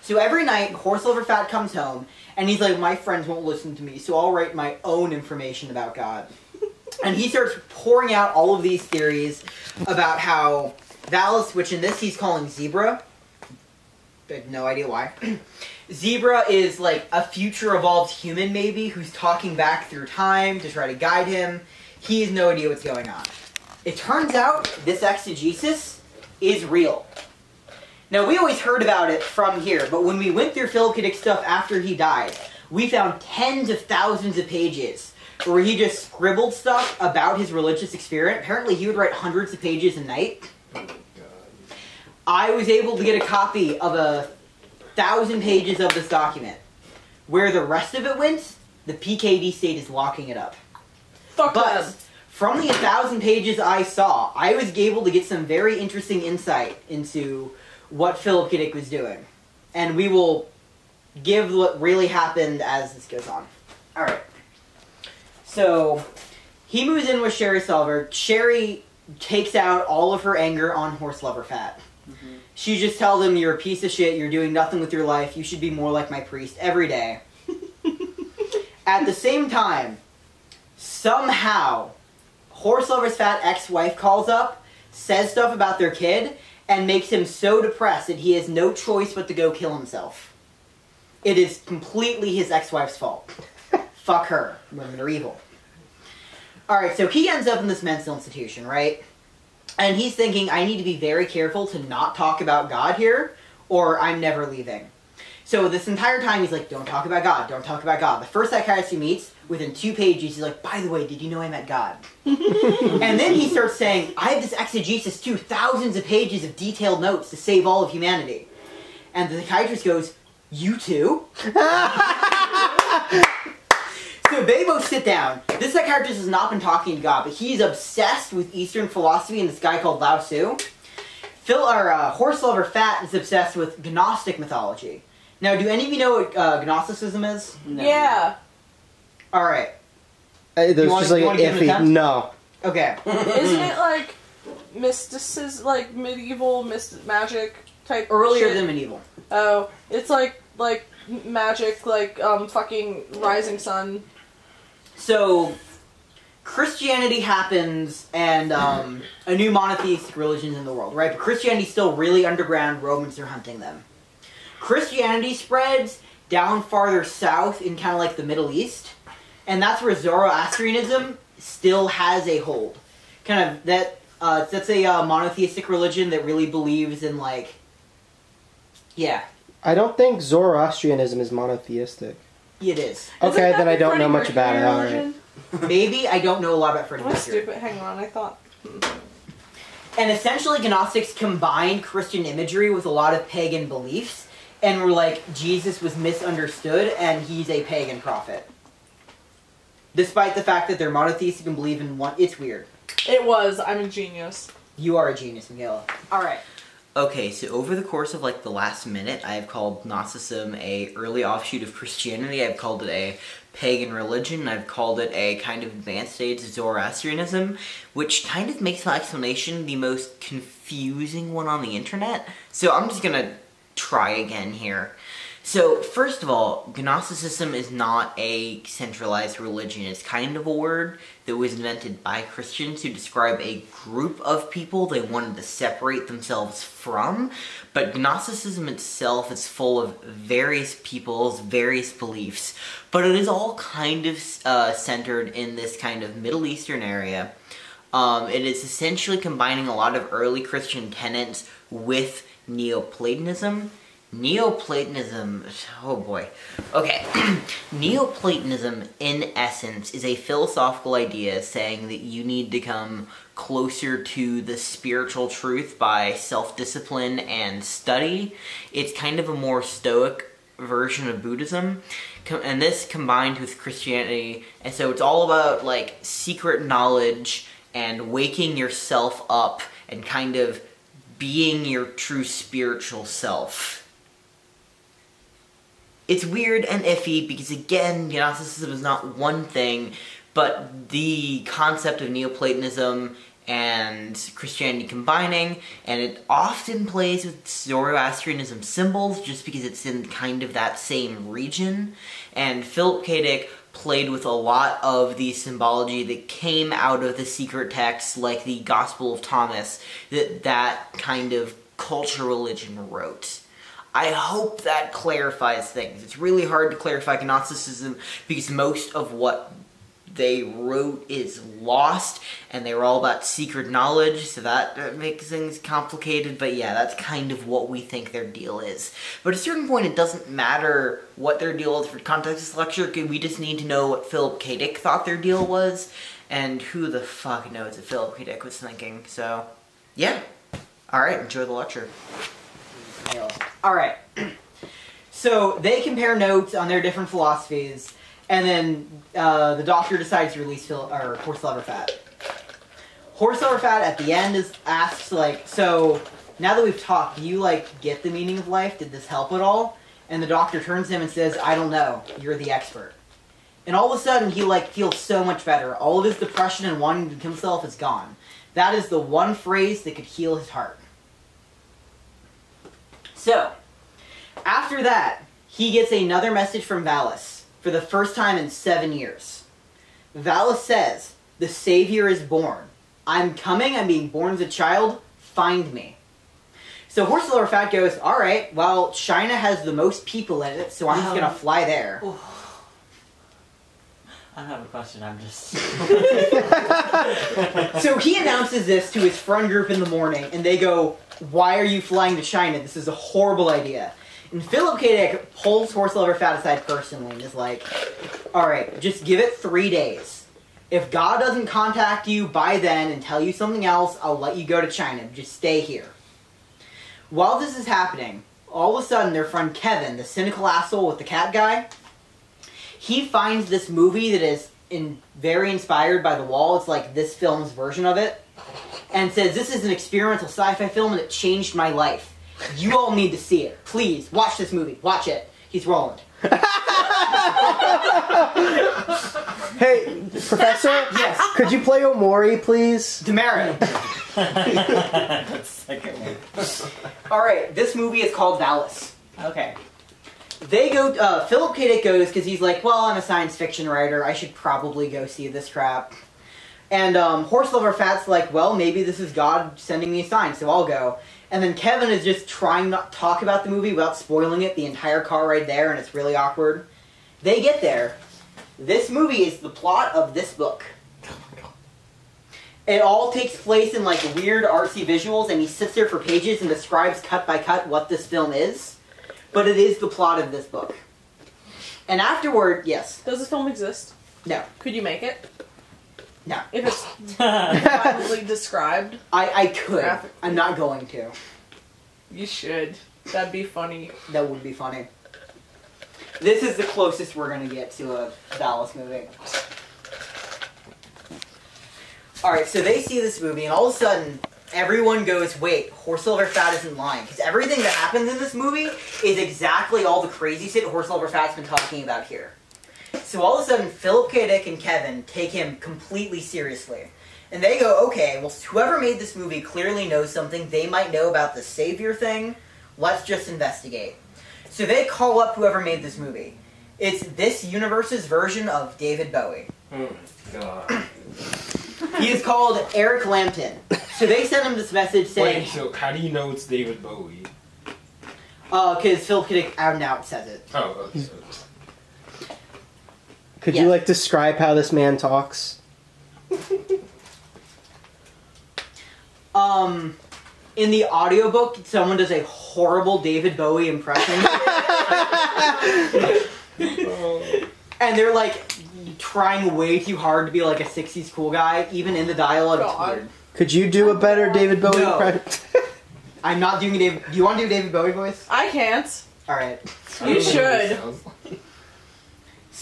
So every night, Horse Fat comes home, and he's like, My friends won't listen to me, so I'll write my own information about God. and he starts pouring out all of these theories about how Valis, which in this he's calling Zebra, have no idea why. Zebra is like a future evolved human, maybe, who's talking back through time to try to guide him. He has no idea what's going on. It turns out this exegesis is real. Now, we always heard about it from here, but when we went through Philip K. Stuff after he died, we found tens of thousands of pages where he just scribbled stuff about his religious experience. Apparently, he would write hundreds of pages a night. I was able to get a copy of a thousand pages of this document. Where the rest of it went, the PKD state is locking it up. Fuck But them. from the 1,000 pages I saw, I was able to get some very interesting insight into what Philip K. Dick was doing. And we will give what really happened as this goes on. Alright. So, he moves in with Sherry Silver. Sherry takes out all of her anger on Horse Lover Fat. Mhm. She just tells him, You're a piece of shit, you're doing nothing with your life, you should be more like my priest every day. At the same time, Somehow, Horselover's fat ex-wife calls up, says stuff about their kid, and makes him so depressed that he has no choice but to go kill himself. It is completely his ex-wife's fault. Fuck her. Women are evil. Alright, so he ends up in this mental institution, right? And he's thinking, I need to be very careful to not talk about God here, or I'm never leaving. So this entire time he's like, don't talk about God, don't talk about God. The first psychiatrist he meets, within two pages, he's like, by the way, did you know I met God? and then he starts saying, I have this exegesis too, thousands of pages of detailed notes to save all of humanity. And the psychiatrist goes, you too? So they both sit down. This psychiatrist has not been talking to God, but he's obsessed with Eastern philosophy and this guy called Lao Tzu. Phil, or uh, Horse Lover Fat is obsessed with Gnostic mythology. Now, do any of you know what uh, Gnosticism is? Yeah. All right. Uh, There's wanna- just like you an wanna give it an iffy. No. Okay. Isn't it like mysticism, like medieval myst- magic type? Earlier shit? than medieval. Oh, it's like like magic, like um fucking rising sun. So, Christianity happens, and um, a new monotheistic religion in the world, right? But Christianity's still really underground. Romans are hunting them. Christianity spreads down farther south in kind of like the Middle East, and that's where Zoroastrianism still has a hold. Kind of that. Uh, that's a uh, monotheistic religion that really believes in like. Yeah, I don't think Zoroastrianism is monotheistic. It is. Okay, then I don't know much about it. Mercury All right. Maybe I don't know a lot about Freddie Am Mercury. stupid? Hang on, I thought. And essentially, Gnostics combined Christian imagery with a lot of pagan beliefs, and were like, Jesus was misunderstood, and he's a pagan prophet. Despite the fact that they're monotheistic and believe in one, it's weird. It was. I'm a genius. You are a genius, Mikayla. All right. Okay, so over the course of like the last minute, I have called Gnosticism a early offshoot of Christianity. I've called it a pagan religion. I've called it a kind of advanced stage Zoroastrianism, which kind of makes my explanation the most confusing one on the internet. So I'm just gonna try again here. So, first of all, Gnosticism is not a centralized religion. It's kind of a word that was invented by Christians to describe a group of people they wanted to separate themselves from. But Gnosticism itself is full of various people's various beliefs. But it is all kind of uh, centered in this kind of Middle Eastern area. Um, it is essentially combining a lot of early Christian tenets with Neoplatonism. Neoplatonism, oh boy. Okay. Neoplatonism, in essence, is a philosophical idea saying that you need to come closer to the spiritual truth by self discipline and study. It's kind of a more stoic version of Buddhism. And this combined with Christianity, and so it's all about like secret knowledge and waking yourself up and kind of being your true spiritual self it's weird and iffy because again gnosticism is not one thing but the concept of neoplatonism and christianity combining and it often plays with zoroastrianism symbols just because it's in kind of that same region. And philip k. Dick played with a lot of the symbology that came out of the secret texts like the gospel of thomas that that kind of culture religion wrote I hope that clarifies things. It's really hard to clarify Gnosticism because most of what they wrote is lost, and they were all about secret knowledge, so that makes things complicated. But yeah, that's kind of what we think their deal is. But at a certain point, it doesn't matter what their deal is for context of this lecture. We just need to know what Philip K. Dick thought their deal was, and who the fuck knows what Philip K. Dick was thinking. So, yeah. All right, enjoy the lecture. All right. So they compare notes on their different philosophies, and then uh, the doctor decides to release Phil or Horse Lover Fat. Horse Lover Fat at the end is asks like, so now that we've talked, do you like get the meaning of life? Did this help at all? And the doctor turns to him and says, I don't know. You're the expert. And all of a sudden, he like feels so much better. All of his depression and wanting to kill himself is gone. That is the one phrase that could heal his heart. So, after that, he gets another message from Valis for the first time in seven years. Valis says, The Savior is born. I'm coming, I'm being born as a child, find me. So Horse Lover Fat goes, Alright, well, China has the most people in it, so I'm just gonna Um, fly there. I don't have a question. I'm just. So he announces this to his friend group in the morning, and they go, Why are you flying to China? This is a horrible idea. And Philip K. Dick pulls Horse Lover Fat aside personally and is like, Alright, just give it three days. If God doesn't contact you by then and tell you something else, I'll let you go to China. Just stay here. While this is happening, all of a sudden their friend Kevin, the cynical asshole with the cat guy, he finds this movie that is in very inspired by The Wall. It's like this film's version of it, and says this is an experimental sci-fi film and it changed my life. You all need to see it. Please watch this movie. Watch it. He's Roland. Hey, Professor. Yes. Could you play Omori, please? Demerit. Second one. All right. This movie is called Valis. Okay. They go. Uh, Philip K. Dick goes because he's like, well, I'm a science fiction writer. I should probably go see this crap. And um, Horse Lover Fat's like, well, maybe this is God sending me a sign, so I'll go. And then Kevin is just trying not to talk about the movie without spoiling it the entire car ride there, and it's really awkward. They get there. This movie is the plot of this book. It all takes place in like weird artsy visuals, and he sits there for pages and describes cut by cut what this film is. But it is the plot of this book. And afterward, yes, Does this film exist? No. Could you make it? No. If it's violently described, I, I could. I'm not going to. you should. That'd be funny. That would be funny. This is the closest we're gonna get to a Valis movie. Alright, so they see this movie, and all of a sudden, everyone goes, wait, Horse Silver Fat isn't lying. Because everything that happens in this movie is exactly all the crazy shit Horse Silver Fat's been talking about here. So all of a sudden, Philip K. Dick and Kevin take him completely seriously. And they go, okay, well, whoever made this movie clearly knows something. They might know about the Savior thing. Let's just investigate. So they call up whoever made this movie. It's this universe's version of David Bowie. Oh my god. He is called Eric Lampton. So they send him this message saying, Wait, so how do you know it's David Bowie? uh, because Phil K. Dick out and out says it. Oh, okay. Could Yes. you like describe how this man talks? Um, in the audiobook, someone does a horrible David Bowie impression. and they're like trying way too hard to be like a 60s cool guy, even in the dialogue. It's God. weird. Could you do a better David Bowie No. impression? I'm not doing a David. Do you want to do a David Bowie voice? I can't. Alright. You don't should.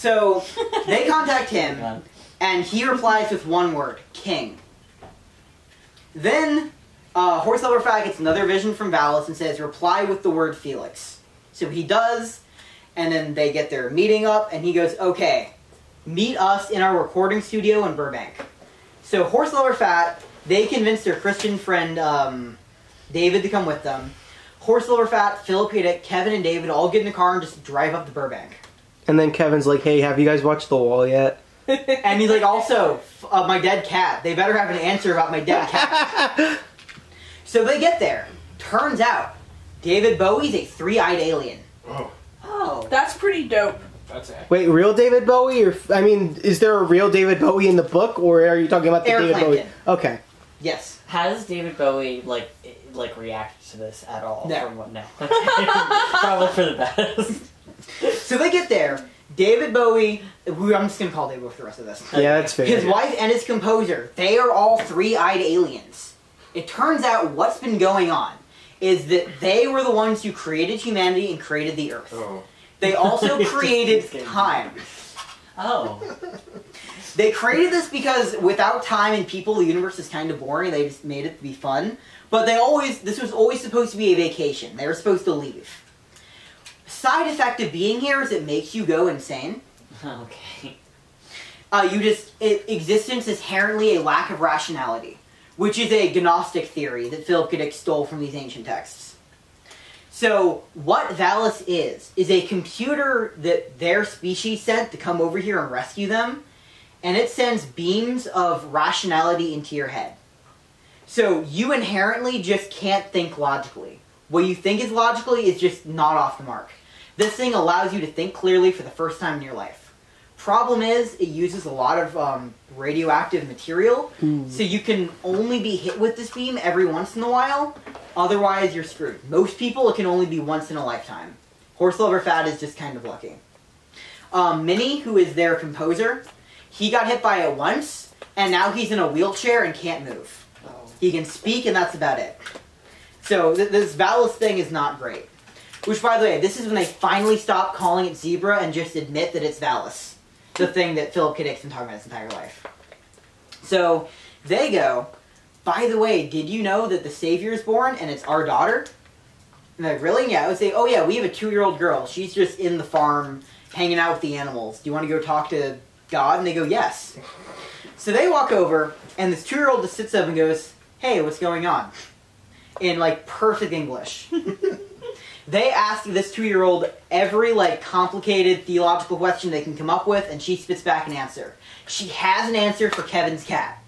It sounds like. So they contact him. And he replies with one word king then uh, horse lover fat gets another vision from Valis and says reply with the word felix so he does and then they get their meeting up and he goes okay meet us in our recording studio in burbank so horse lover fat they convince their christian friend um, david to come with them horse lover fat philip Dick, kevin and david all get in the car and just drive up to burbank and then Kevin's like, "Hey, have you guys watched The Wall yet?" And he's like, also, uh, my dead cat. They better have an answer about my dead cat. so they get there. Turns out, David Bowie's a three-eyed alien. Oh, Oh. That's pretty dope. that's accurate. Wait, real David Bowie, or I mean, is there a real David Bowie in the book, or are you talking about the Eric David Bowie? Clapton. Okay. Yes. Has David Bowie like like reacted to this at all? No. From what? No. Probably for the best. So they get there. David Bowie, who I'm just going to call David Bowie for the rest of this. Yeah, that's fair. His wife and his composer, they are all three-eyed aliens. It turns out what's been going on is that they were the ones who created humanity and created the Earth. Oh, They also created time. Oh. They created this because without time and people, the universe is kind of boring. They just made it to be fun. But they always, this was always supposed to be a vacation. They were supposed to leave. Side effect of being here is it makes you go insane. Okay. Uh, you just, it, existence is inherently a lack of rationality, which is a Gnostic theory that Philip. Dick stole from these ancient texts. So, what Valis is, is a computer that their species sent to come over here and rescue them, and it sends beams of rationality into your head. So you inherently just can't think logically. What you think is logically is just not off the mark. This thing allows you to think clearly for the first time in your life. Problem is, it uses a lot of um, radioactive material, so you can only be hit with this beam every once in a while. Otherwise, you're screwed. Most people, it can only be once in a lifetime. Horse Lover Fat is just kind of lucky. Um, Mini, who is their composer, he got hit by it once, and now he's in a wheelchair and can't move. He can speak, and that's about it. So th- this Valis thing is not great. Which, by the way, this is when they finally stop calling it Zebra and just admit that it's Valis, the thing that Philip K. Dick's been talking about his entire life. So they go. By the way, did you know that the Savior is born and it's our daughter? And they're like, really? Yeah. I would say, oh yeah, we have a two-year-old girl. She's just in the farm, hanging out with the animals. Do you want to go talk to God? And they go, yes. So they walk over, and this two-year-old just sits up and goes, hey, what's going on? In like perfect English. they ask this two-year-old every like complicated theological question they can come up with, and she spits back an answer. She has an answer for Kevin's cat.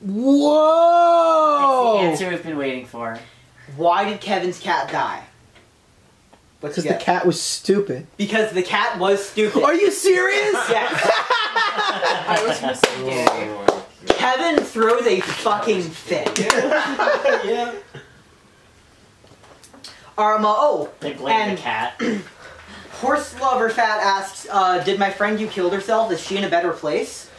Whoa! It's the answer we've been waiting for. Why did Kevin's cat die? What's Because your the cat was stupid. Because the cat was stupid. Are you serious? Yes. I was gonna say gay. Kevin throws a fucking fit. yeah. Oh, They blame And- the cat. Horse Lover Fat asks, uh, did my friend you killed herself? Is she in a better place?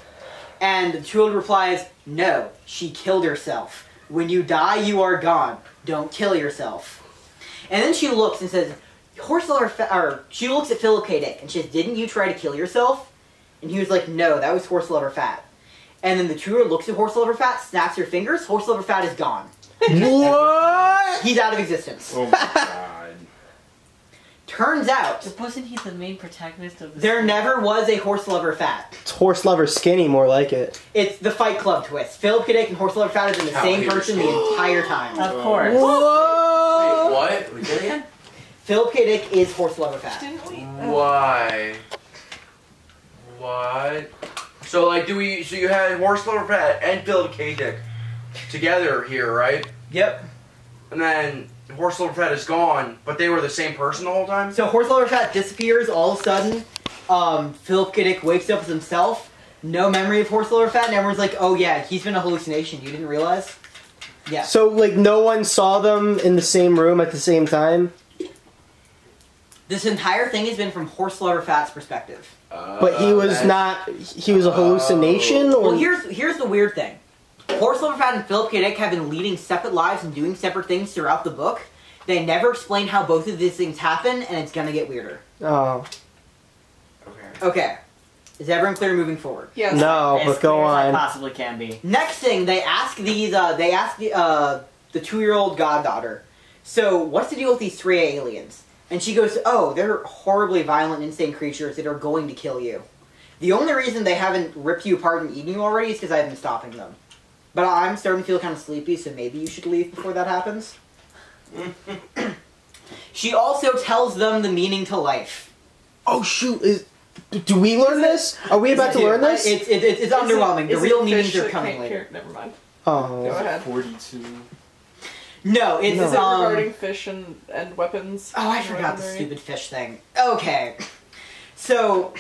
And the child replies, no, she killed herself. When you die, you are gone. Don't kill yourself. And then she looks and says, Horse Lover Fat, or she looks at Philip K. Dick and she says, didn't you try to kill yourself? And he was like, no, that was Horse Lover Fat. And then the Truer looks at Horse Lover Fat, snaps her fingers, Horse Lover Fat is gone. What? He's out of existence. Oh my god. Turns out, Wasn't he the main protagonist of this? there never was a Horse Lover Fat. It's horse lover skinny, more like it. It's the Fight Club twist. Philip K. Dick and Horse Lover Fat have been the How same he person the entire time. Of course. Whoa! Wait, what? Wait, say it again? Philip K. Dick is Horse Lover Fat. Didn't we? Why? What? So like, do we? So you had Horse Lover Fat and Philip K. Dick together here, right? Yep. And then Horse Lover Fat is gone, but they were the same person the whole time. So Horse Lover Fat disappears all of a sudden. Um, Philip K. Dick wakes up as himself. No memory of Horse Lover Fat, and everyone's like, "Oh yeah, he's been a hallucination. You didn't realize?" Yeah. So, like, no one saw them in the same room at the same time? This entire thing has been from Horse Lover Fat's perspective. But he Uh, was not. He was a hallucination? Or Well, here's here's the weird thing. Horse Lover Fat and Philip K. Dick have been leading separate lives and doing separate things throughout the book. They never explain how both of these things happen, and it's gonna get weirder. Oh. Okay. Okay. Is everyone clear moving forward? Yes. No, As but go clear as I on. possibly can be. Next thing, they ask these, uh, they ask the, uh, the two-year-old goddaughter, so what's the deal with these three aliens? And she goes, oh, they're horribly violent, insane creatures that are going to kill you. The only reason they haven't ripped you apart and eaten you already is because I've been stopping them. But I'm starting to feel kind of sleepy, so maybe you should leave before that happens. she also tells them the meaning to life. Oh, shoot. Is, do we learn this? Are we about to learn this? It's, it, it, it's Is it- underwhelming. the real meanings are coming later. Never mind. oh. Go ahead. Forty-two. No, it's No. Is it um. regarding fish and, and weapons? Oh, I forgot the stupid fish thing. Okay. So,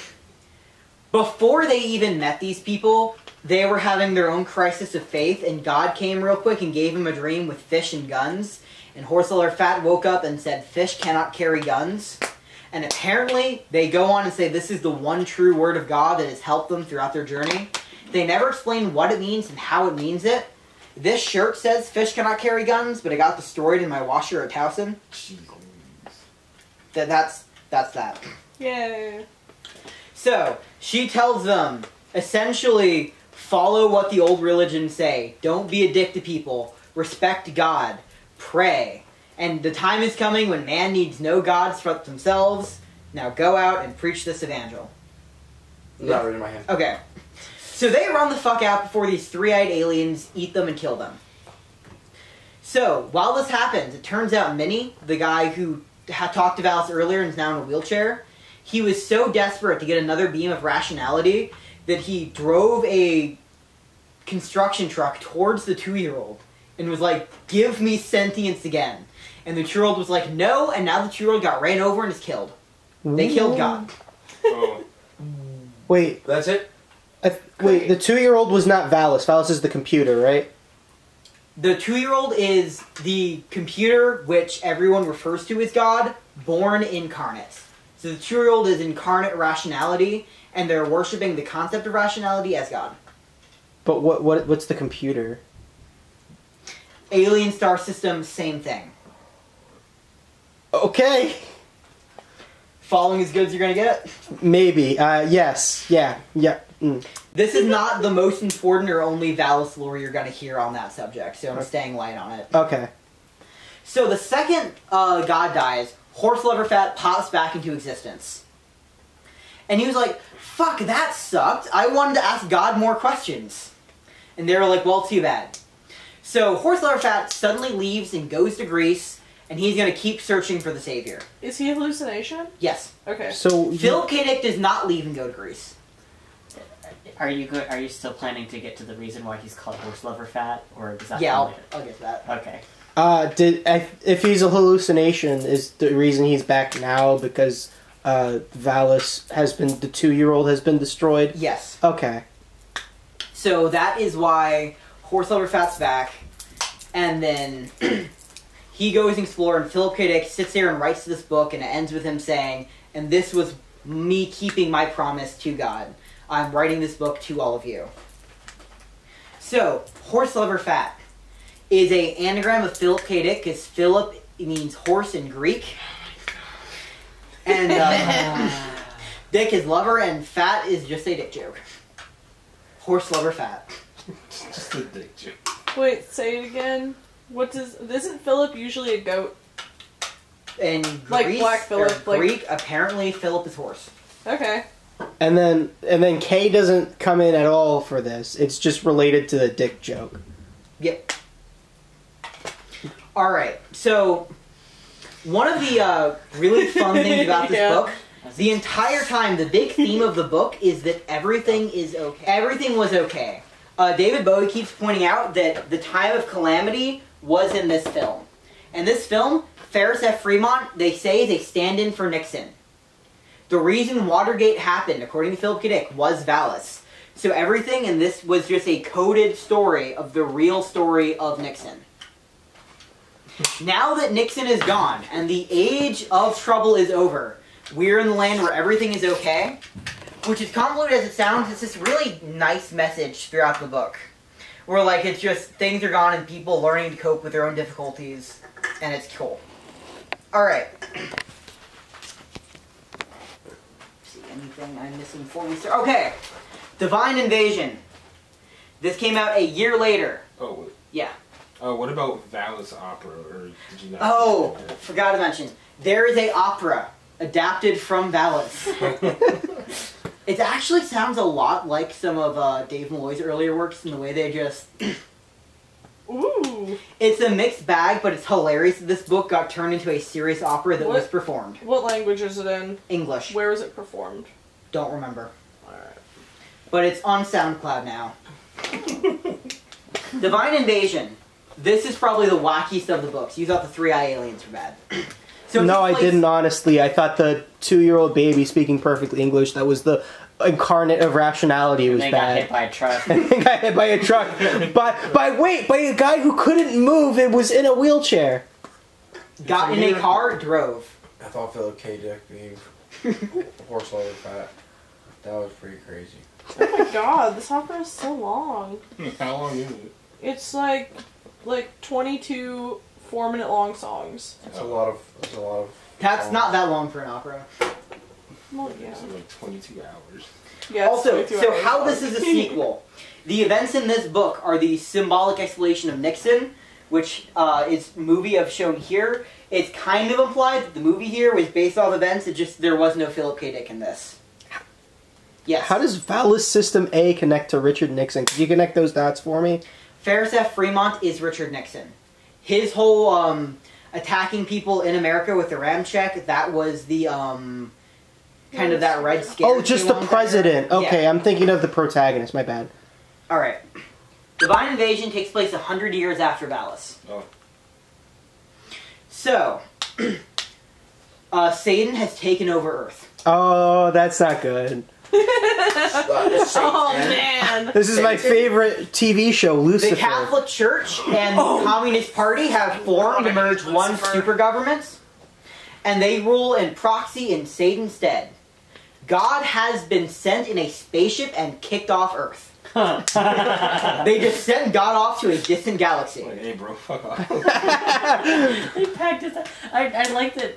before they even met these people, they were having their own crisis of faith, and God came real quick and gave him a dream with fish and guns. And Horse Lover Fat woke up and said, Fish cannot carry guns. And apparently, they go on and say this is the one true word of God that has helped them throughout their journey. They never explain what it means and how it means it. This shirt says fish cannot carry guns, but I got destroyed in my washer at Towson. That that's that's that. Yay. So she tells them essentially follow what the old religions say. Don't be a dick to people. Respect God. Pray. And the time is coming when man needs no gods for themselves. Now go out and preach this evangel. Not right in my hand. Okay. So they run the fuck out before these three-eyed aliens eat them and kill them. So while this happens, it turns out Mini, the guy who had talked to Valis earlier and is now in a wheelchair, he was so desperate to get another beam of rationality that he drove a construction truck towards the two-year-old and was like, "Give me sentience again." And the two-year-old was like, "No," and now the two-year-old got ran over and is killed. They killed God. Oh, Wait, That's it. I th- wait. The two-year-old was not Valis. Valis is the computer, right? The two-year-old is the computer which everyone refers to as God, born incarnate. So the two-year-old is incarnate rationality, and they're worshiping the concept of rationality as God. But what what what's the computer? Alien star system, same thing. Okay, Following as good as you're gonna get. maybe. Uh, yes. Yeah. Yeah. Mm. This is not the most important or only Valis lore you're gonna hear on that subject, so I'm staying light on it. Okay. So the second uh, god dies, Horse Lover Fat pops back into existence. And he was like, fuck, that sucked. I wanted to ask God more questions. And they were like, well, too bad. So Horse Lover Fat suddenly leaves and goes to Greece, and he's gonna keep searching for the Savior. Is he a hallucination? Yes. Okay. So Phil Philip K. Dick does not leave and go to Greece. Are you good? Are you still planning to get to the reason why he's called horse lover fat, or does that Yeah, I'll. I'll get to that. Okay. Uh, did I, if he's a hallucination, is the reason he's back now because uh, Valis has been the two-year-old has been destroyed? Yes. Okay. So that is why Horse Lover Fat's back, and then he goes and explore, and Philip K. Dick sits there and writes this book, and it ends with him saying, "And this was me keeping my promise to God. I'm writing this book to all of you." So Horse Lover Fat is a anagram of Philip K. Dick, because Philip means horse in Greek, and uh, Dick is lover, and fat is just a dick joke. Horse Lover Fat. just a dick joke. Wait, say it again. What does? Isn't Philip usually a goat? In Like Black Philip, like- Greek, apparently Philip is horse. Okay. And then and then Kay doesn't come in at all for this. It's just related to the dick joke. Yep. All right. So, one of the uh, really fun things about this Yeah. book, the entire time, the big theme of the book is that everything is okay. Everything was okay. Uh, David Bowie keeps pointing out that the time of calamity was in this film, and this film, Ferris F. Fremont, they say is a stand-in for Nixon. The reason Watergate happened, according to Philip K. Dick, was Valis. So everything in this was just a coded story of the real story of Nixon. Now that Nixon is gone and the age of trouble is over, we're in the land where everything is okay. Which is convoluted as it sounds, it's this really nice message throughout the book. Where like it's just things are gone and people learning to cope with their own difficulties, and it's cool. Alright. See anything I'm missing before we start? Okay. Divine Invasion. This came out a year later. Oh, wait. Yeah. Uh, what about Valis Opera? Or did you not? Oh, forgot to mention. There is a opera adapted from Valis. it actually sounds a lot like some of uh, Dave Malloy's earlier works in the way they just. Ooh. It's a mixed bag, but it's hilarious this book got turned into a serious opera that What? was performed. What language is it in? English. Where is it performed? Don't remember. Alright. But it's on SoundCloud now. Divine Invasion. This is probably the wackiest of the books. You thought the Three Eye Aliens were bad. So no, takes I place- didn't honestly. I thought the two-year-old baby speaking perfectly English that was the incarnate of rationality was they got hit bad. by a truck. And then got hit by a truck. by by wait, by a guy who couldn't move and was in a wheelchair. Got in a car, drove. I thought Philip K. Dick being horse lover fat. That was pretty crazy. Oh my god, this opera is so long. How long is it? It's like like 22 four minute long songs. That's a lot of. That's a lot of. That's not that long for an opera. Well, yeah. It's like 22 hours. yeah Also, so hours how long. this is a sequel. The events in this book are the symbolic explanation of Nixon, which uh, is movie I've shown here. It's kind of implied that the movie here was based off events. It just there was no Philip K. Dick in this. Yes. How does Valis System A connect to Richard Nixon? Could you connect those dots for me? Ferris F. Fremont is Richard Nixon. His whole um, attacking people in America with the Aramchek, that was the um, kind of that red skin. Oh, just the president. Okay, I'm thinking of the protagonist. My bad. All right. Divine Invasion takes place a hundred years after Valis. Oh. So, uh, Satan has taken over Earth. Oh, that's not good. Oh man. This is my favorite TV show, Lucy. The Catholic Church and the Communist Party have oh, formed to merge one super government, and they rule in proxy in Satan's stead. God has been sent in a spaceship and kicked off Earth. They just sent God off to a distant galaxy. Like, hey, bro, fuck off. They packed it. I, I like that.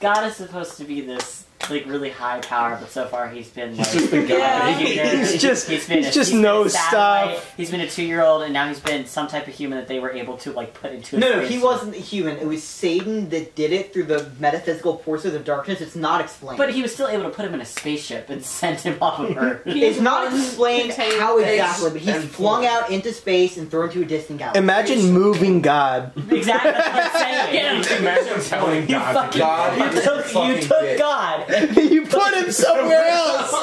God is supposed to be this like really high power, but so far he's been like just the guy. Yeah. He's just- he's been he a, just he's been a knows satellite, stuff. He's been a two year old, and now he's been some type of human that they were able to like put into. A No, no, space he wasn't human. It was Satan that did it through the metaphysical forces of darkness. It's not explained. But he was still able to put him in a spaceship and send him off of Earth. it's not explained how exactly, but he's flung out into space and thrown to a distant galaxy. Imagine moving God. exactly that's what I'm saying. Get. Imagine telling You God fucking God, you you took, you took. God. you put him somewhere else.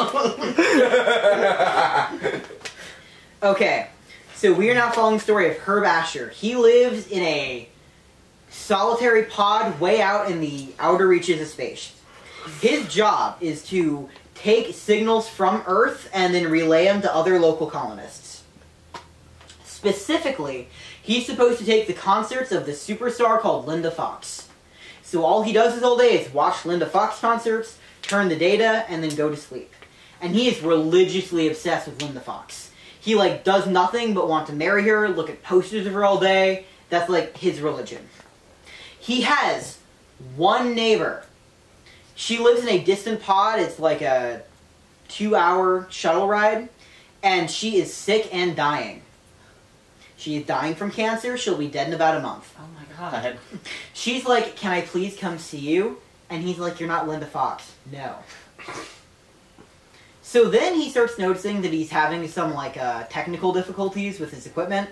Okay, so we are now following the story of Herb Asher. He lives in a solitary pod way out in the outer reaches of space. His job is to take signals from Earth and then relay them to other local colonists. Specifically, he's supposed to take the concerts of the superstar called Linda Fox. So all he does his whole day is watch Linda Fox concerts, turn the data, and then go to sleep. And he is religiously obsessed with Linda Fox. He like does nothing but want to marry her, look at posters of her all day. That's like his religion. He has one neighbor. She lives in a distant pod. It's like a two-hour shuttle ride, and she is sick and dying. She is dying from cancer. She'll be dead in about a month. Oh god. She's like, "Can I please come see you?" And he's like, "You're not Linda Fox." No. So then he starts noticing that he's having some like uh, technical difficulties with his equipment.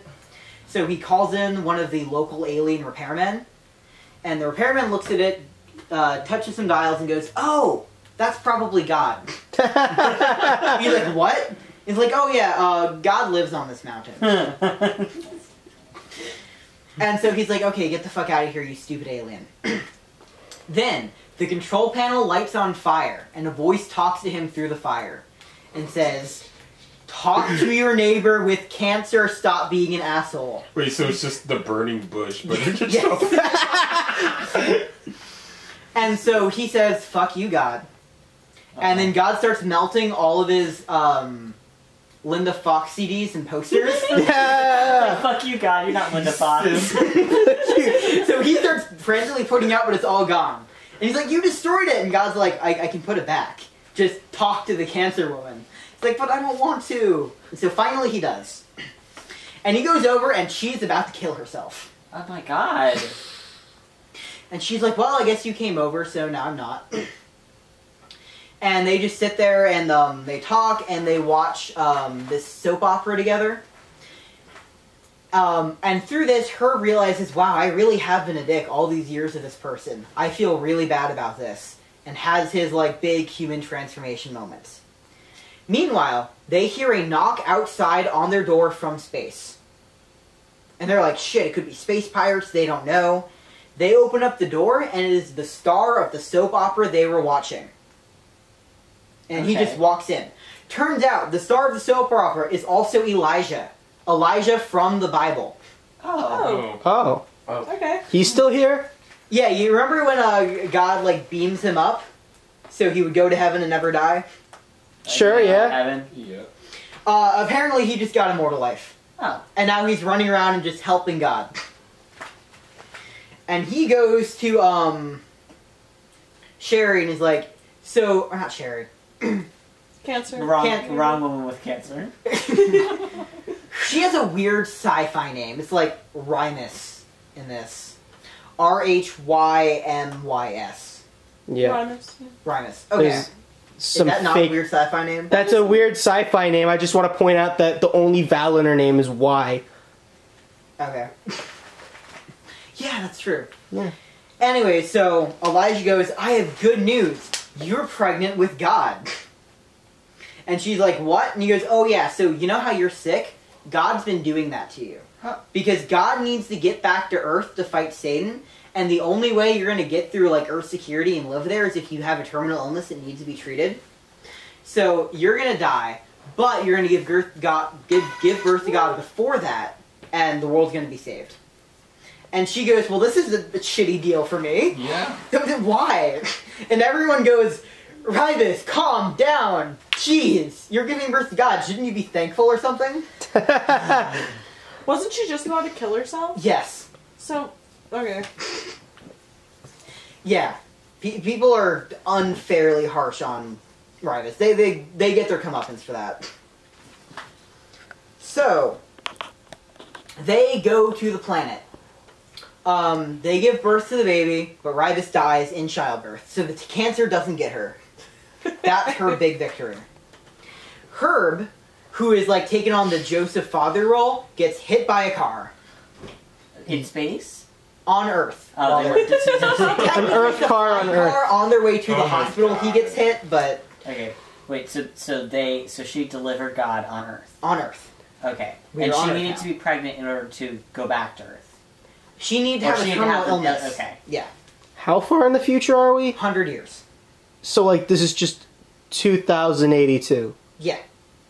So he calls in one of the local alien repairmen, and the repairman looks at it, uh, touches some dials, and goes, "Oh, that's probably God." He's like, "What?" He's like, "Oh yeah, uh, God lives on this mountain." And so he's like, okay, get the fuck out of here, you stupid alien. then, the control panel lights on fire, and a voice talks to him through the fire and says, Talk to your neighbor with cancer, stop being an asshole. Wait, so it's just the burning bush, but it's just Yes. and so he says, fuck you, God. And then God starts melting all of his um, Linda Fox CDs and posters. yeah. Fuck you, God. You're not Linda Fox. so he starts frantically putting out, but it's all gone. And he's like, "You destroyed it," and God's like, "I, I can put it back. Just talk to the cancer woman." It's like, "But I don't want to." And so finally, he does. And he goes over, and she's about to kill herself. oh my god. And she's like, "Well, I guess you came over, so now I'm not." And they just sit there and um, they talk and they watch um, this soap opera together. Um, and through this, her realizes, wow, I really have been a dick all these years to this person. I feel really bad about this. And has his, like, big human transformation moments. Meanwhile, they hear a knock outside on their door from space. And they're like, shit, it could be space pirates, they don't know. They open up the door, and it is the star of the soap opera they were watching. And he just walks in. Turns out, the star of the soap opera is also Elijah. Elijah from the Bible. Oh. Oh. Oh, Okay. he's still here. Yeah, you remember when uh, God like beams him up, so he would go to heaven and never die? Sure, yeah. Heaven. Yeah. Uh, apparently, he just got immortal life, Oh. and now he's running around and just helping God. And he goes to um Sherry and he's like, so or not Sherry. Cancer. Wrong, Can't- wrong woman with cancer. She has a weird sci-fi name. It's like Rymus in this. R H Y M Y S. Yeah. Rhymers. Rymus. Okay. There's some is that not fake. a weird sci-fi name? That's a weird sci-fi name. I just want to point out that the only vowel in her name is Y. Okay. yeah, that's true. Yeah. Anyway, so Elijah goes, I have good news. You're pregnant with God. And she's like, What? And he goes, Oh, yeah, so you know how you're sick? God's been doing that to you. Huh. Because God needs to get back to Earth to fight Satan. And the only way you're going to get through like Earth security and live there is if you have a terminal illness that needs to be treated. So you're going to die, but you're going to give birth, God, give, give birth to God before that, and the world's going to be saved. And she goes, Well, this is a, a shitty deal for me. Yeah. Why? And everyone goes, Ribus, calm down. Jeez, you're giving birth to God. Shouldn't you be thankful or something? Wasn't she just about to kill herself? Yes. So, okay. Yeah. Pe- people are unfairly harsh on Ribus. They, they, they get their comeuppance for that. So, they go to the planet. Um, they give birth to the baby, but Ribus dies in childbirth, so the t- cancer doesn't get her. That's her big victory. Herb, who is like taking on the Joseph father role, gets hit by a car In space? on Earth. Oh, they were. This An Earth car on Earth. car on their way to the Oh my hospital. He gets hit, but okay. Wait. So so they so she delivered God on Earth. on Earth. Okay. We're and she Earth needed now. to be pregnant in order to go back to Earth. She needs to Or have a she terminal have the- illness. okay. Yeah, How far in the future are we? hundred years. So like this is just 2082. Yeah,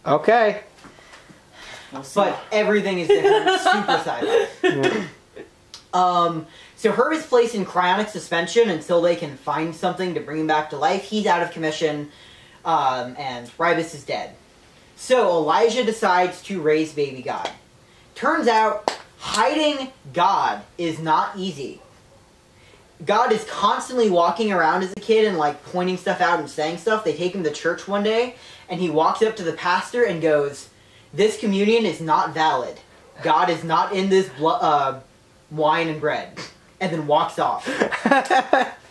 Okay. We'll see. but everything is different. super sci-fi. Yeah. Um, so Herb is placed in cryonic suspension until they can find something to bring him back to life. He's out of commission, um, and Ribus is dead. So Elijah decides to raise baby God. Turns out, hiding God is not easy. God is constantly walking around as a kid and like pointing stuff out and saying stuff. They take him to church one day, and he walks up to the pastor and goes, "This communion is not valid. God is not in this uh, wine and bread," and then walks off.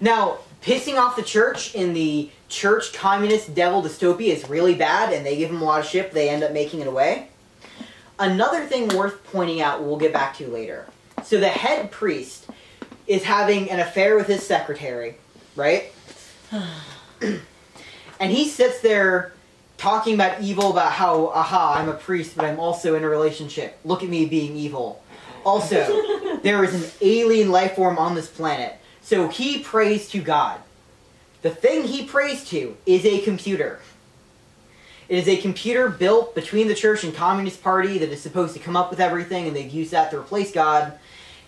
Now, pissing off the church in the church communist devil dystopia is really bad, and they give him a lot of shit. They end up making it away. Another thing worth pointing out, we'll get back to later. So the head priest is having an affair with his secretary, right? and he sits there talking about evil, about how, aha, I'm a priest, but I'm also in a relationship. Look at me being evil. Also, there is an alien life form on this planet. So he prays to God. The thing he prays to is a computer. It is a computer built between the church and communist party that is supposed to come up with everything, and they've used that to replace God.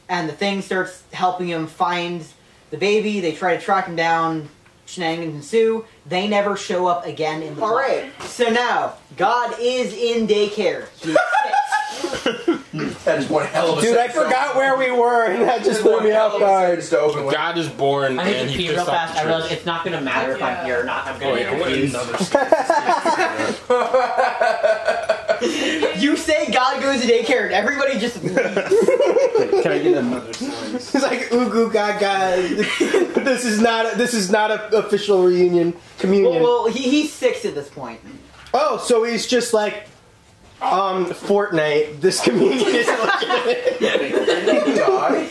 And the thing starts helping him find the baby. They try to track him down. Shenanigans ensue. They never show up again in the. book. All right. So now God is in daycare. He's six. That is one hell of a Dude, I forgot where we were, and that just threw One me hell off guard. to open with. God is born I need and to he pee real pissed off fast. the I realize church. it's not going to matter if I'm here or not. I'm Oh going to yeah, get what confused. another You say God goes to daycare, and everybody just leaves. Can I get another slice? It's like ooh goo gaga. this is not. A, this is not an official reunion communion. well, well he, he's six at this point. oh, so he's just like, um, Fortnite. This communion is like. Did he die?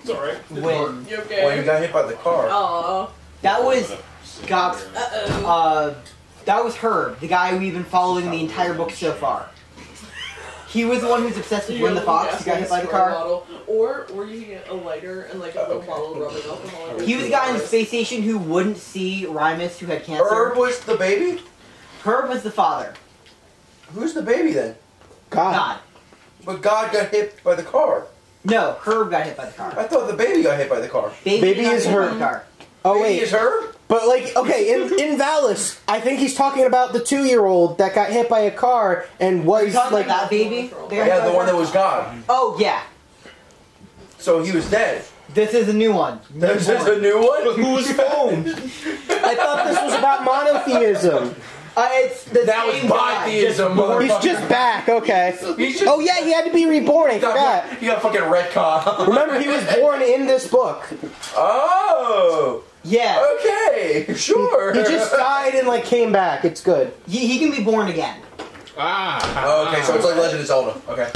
It's alright. When You Well, he okay? got hit by the car. Oh. that was God's, Uh oh. uh, that was Herb, the guy we've been following the entire book so far. He was the one who's obsessed with Linda Fox, who got hit by the car. Bottle. Or, or you can get a lighter and like a little Okay. bottle of rubbing alcohol. He was the guy in the space station who wouldn't see Rymus, who had cancer. Herb was the baby? Herb was the father. Who's the baby then? God. God. But God got hit by the car. No, Herb got hit by the car. I thought the baby got hit by the car. Baby got is hit by Herb. car. Oh Baby wait, is Herb? but like, okay, in in Valis, I think he's talking about the two-year-old that got hit by a car and Are you was like. about that baby? They got Yeah, the one that was God. Oh yeah, So he was dead. this is a new one. This is a new one? Who's phone? I thought this was about monotheism. Uh, it's the That was same guy, bitheism, just born- He's just back. Okay. He's just- Oh yeah, he had to be reborn. I He got, forgot. he got fucking retcon. Remember, he was born in this book. Oh, Yeah, okay, sure. He just died and like came back. It's good. he, he can be born again. Ah. Oh, okay, so it's like Legend of Zelda. Okay.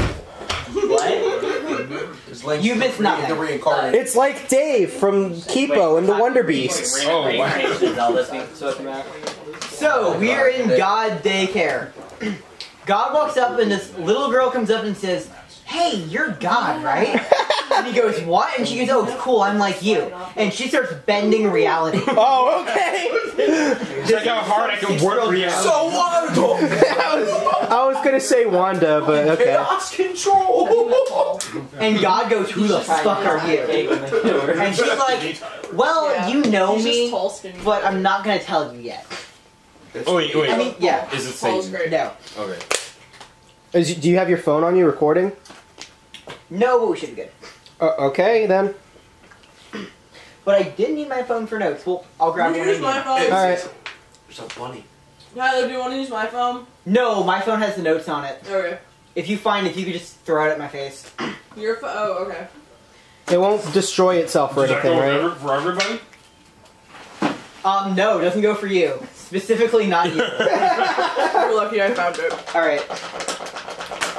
What? Because Link You missed nothing. The reincarnated. It's like Dave from Kipo and the Wonder Beasts. Oh, wow. Reincarnation of Zelda's being spoken about. So we are in God daycare. God walks up and this little girl comes up and says, "Hey, you're God, right?" And he goes, "What?" And she goes, "Oh, cool. I'm like you." And she starts bending reality. Oh, okay. Check how hard I can work reality. So wonderful. I was, I was gonna say Wanda, but okay. Chaos control. And God goes, "Who the fuck are you?" And she's like, "Well, Yeah. you know me, but I'm not gonna tell you yet." Oh, wait, wait. I mean, yeah, Is it safe? No, Okay. Is, do you have your phone on you recording? no, but we should be good. Uh, okay, then. But I did need my phone for notes. Well, I'll grab Can one. use my it. phone? Alright. You're so funny. Tyler, do you want to use my phone? No, my phone has the notes on it. Okay. If you find, if you could just throw it at my face. Your phone. Oh, okay. It won't destroy itself or Does that anything, go right? for, for everybody? Um, no, it doesn't go for you. Specifically, not you. You're lucky I found it. All right.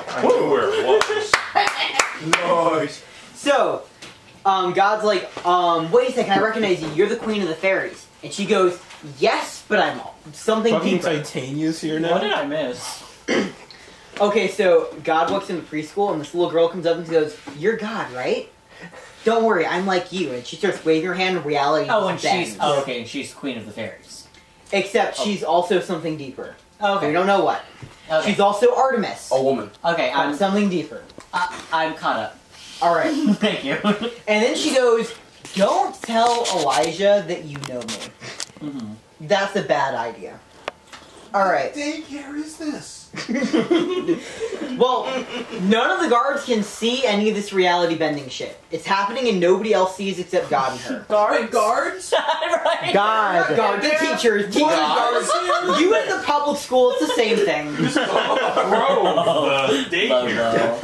I knew where it was. Nice. So, um, God's like, um, wait a second, I recognize you. You're the queen of the fairies. And she goes, yes, but I'm something Fucking deeper. Titania's here What did I miss? Okay, so God walks into preschool, and this little girl comes up and she goes, "You're God, right? Don't worry, I'm like you." And she starts waving her hand, and reality. Oh, and bends. she's oh, okay, and she's queen of the fairies. Except she's also something deeper. Okay. We don't know what. Okay. She's also Artemis. A woman. Okay, I'm something deeper. I, I'm caught up. All right. Thank you. And then she goes, "Don't tell Elijah that you know me. Mhm. That's a bad idea." All right. daycare is this? Well, none of the guards can see any of this reality bending shit. It's happening and nobody else sees except God and her. Guard guards. right. God. God, the teachers, teachers, guards. You in the public school, it's the same thing. Bro, oh, the daycare.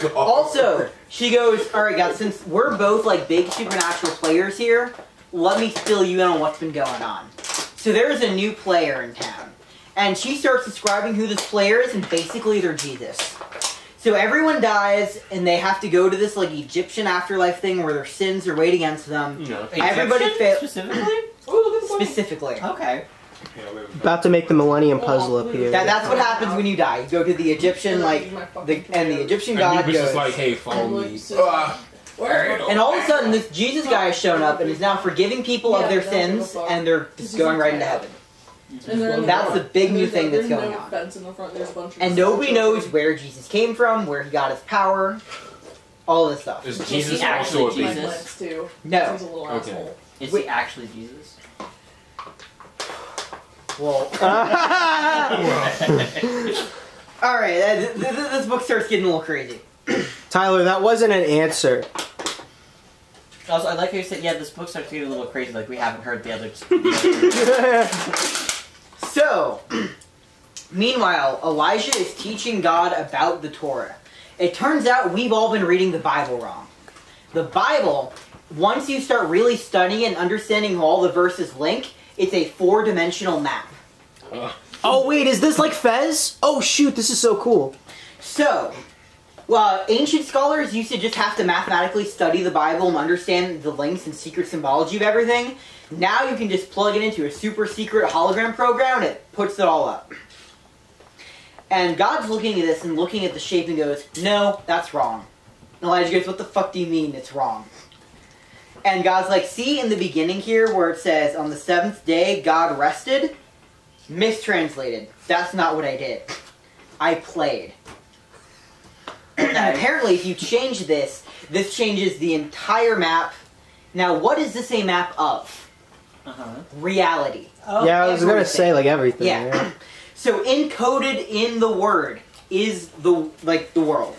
Logo. Also, she goes, "All right, guys. Since we're both like big supernatural players here, let me fill you in on what's been going on." So there's a new player in town, and she starts describing who this player is, and basically they're Jesus. So everyone dies, and they have to go to this like Egyptian afterlife thing where their sins are weighed against them. You know. Everybody Egyptian fail- specifically. Oh, look at this Specifically, Okay. About to make the Millennium Puzzle up here. that, that's what happens when you die. You go to the Egyptian like the and the Egyptian god And he goes. just like, hey, follow me. Uh, Where? And all of a sudden, this Jesus guy has shown up and is now forgiving people of their sins, and they're just going right into heaven. And they're the That's the big new thing that's going no on. Fence in the front. A bunch of And nobody knows where Jesus came from, where he got his power, all this stuff. Is Jesus actually also a Jesus? baby? Plants too. No. He's a little Okay. Is he actually Jesus? Well, all right. uh, th- th- th- this book starts getting a little crazy. Tyler, that wasn't an answer. Also, I like how you said, yeah, this book starts getting a little crazy. Like we haven't heard the other. So, meanwhile, Elijah is teaching God about the Torah. It turns out we've all been reading the Bible wrong. The Bible, once you start really studying and understanding how all the verses link, it's a four dimensional map. oh wait, is this like Fez? Oh shoot, this is so cool. So, well, ancient scholars used to just have to mathematically study the Bible and understand the links and secret symbology of everything. Now you can just plug it into a super secret hologram program and it puts it all up. And God's looking at this and looking at the shape and goes, No, that's wrong. And Elijah goes, What the fuck do you mean it's wrong? And God's like, See in the beginning here where it says, On the seventh day God rested? Mistranslated. That's not what I did. I played. And apparently, if you change this, this changes the entire map. Now, what is this a map of? Uh-huh. Reality. Oh, yeah, I was gonna say like everything. Yeah. yeah. So encoded in the word is the like the world.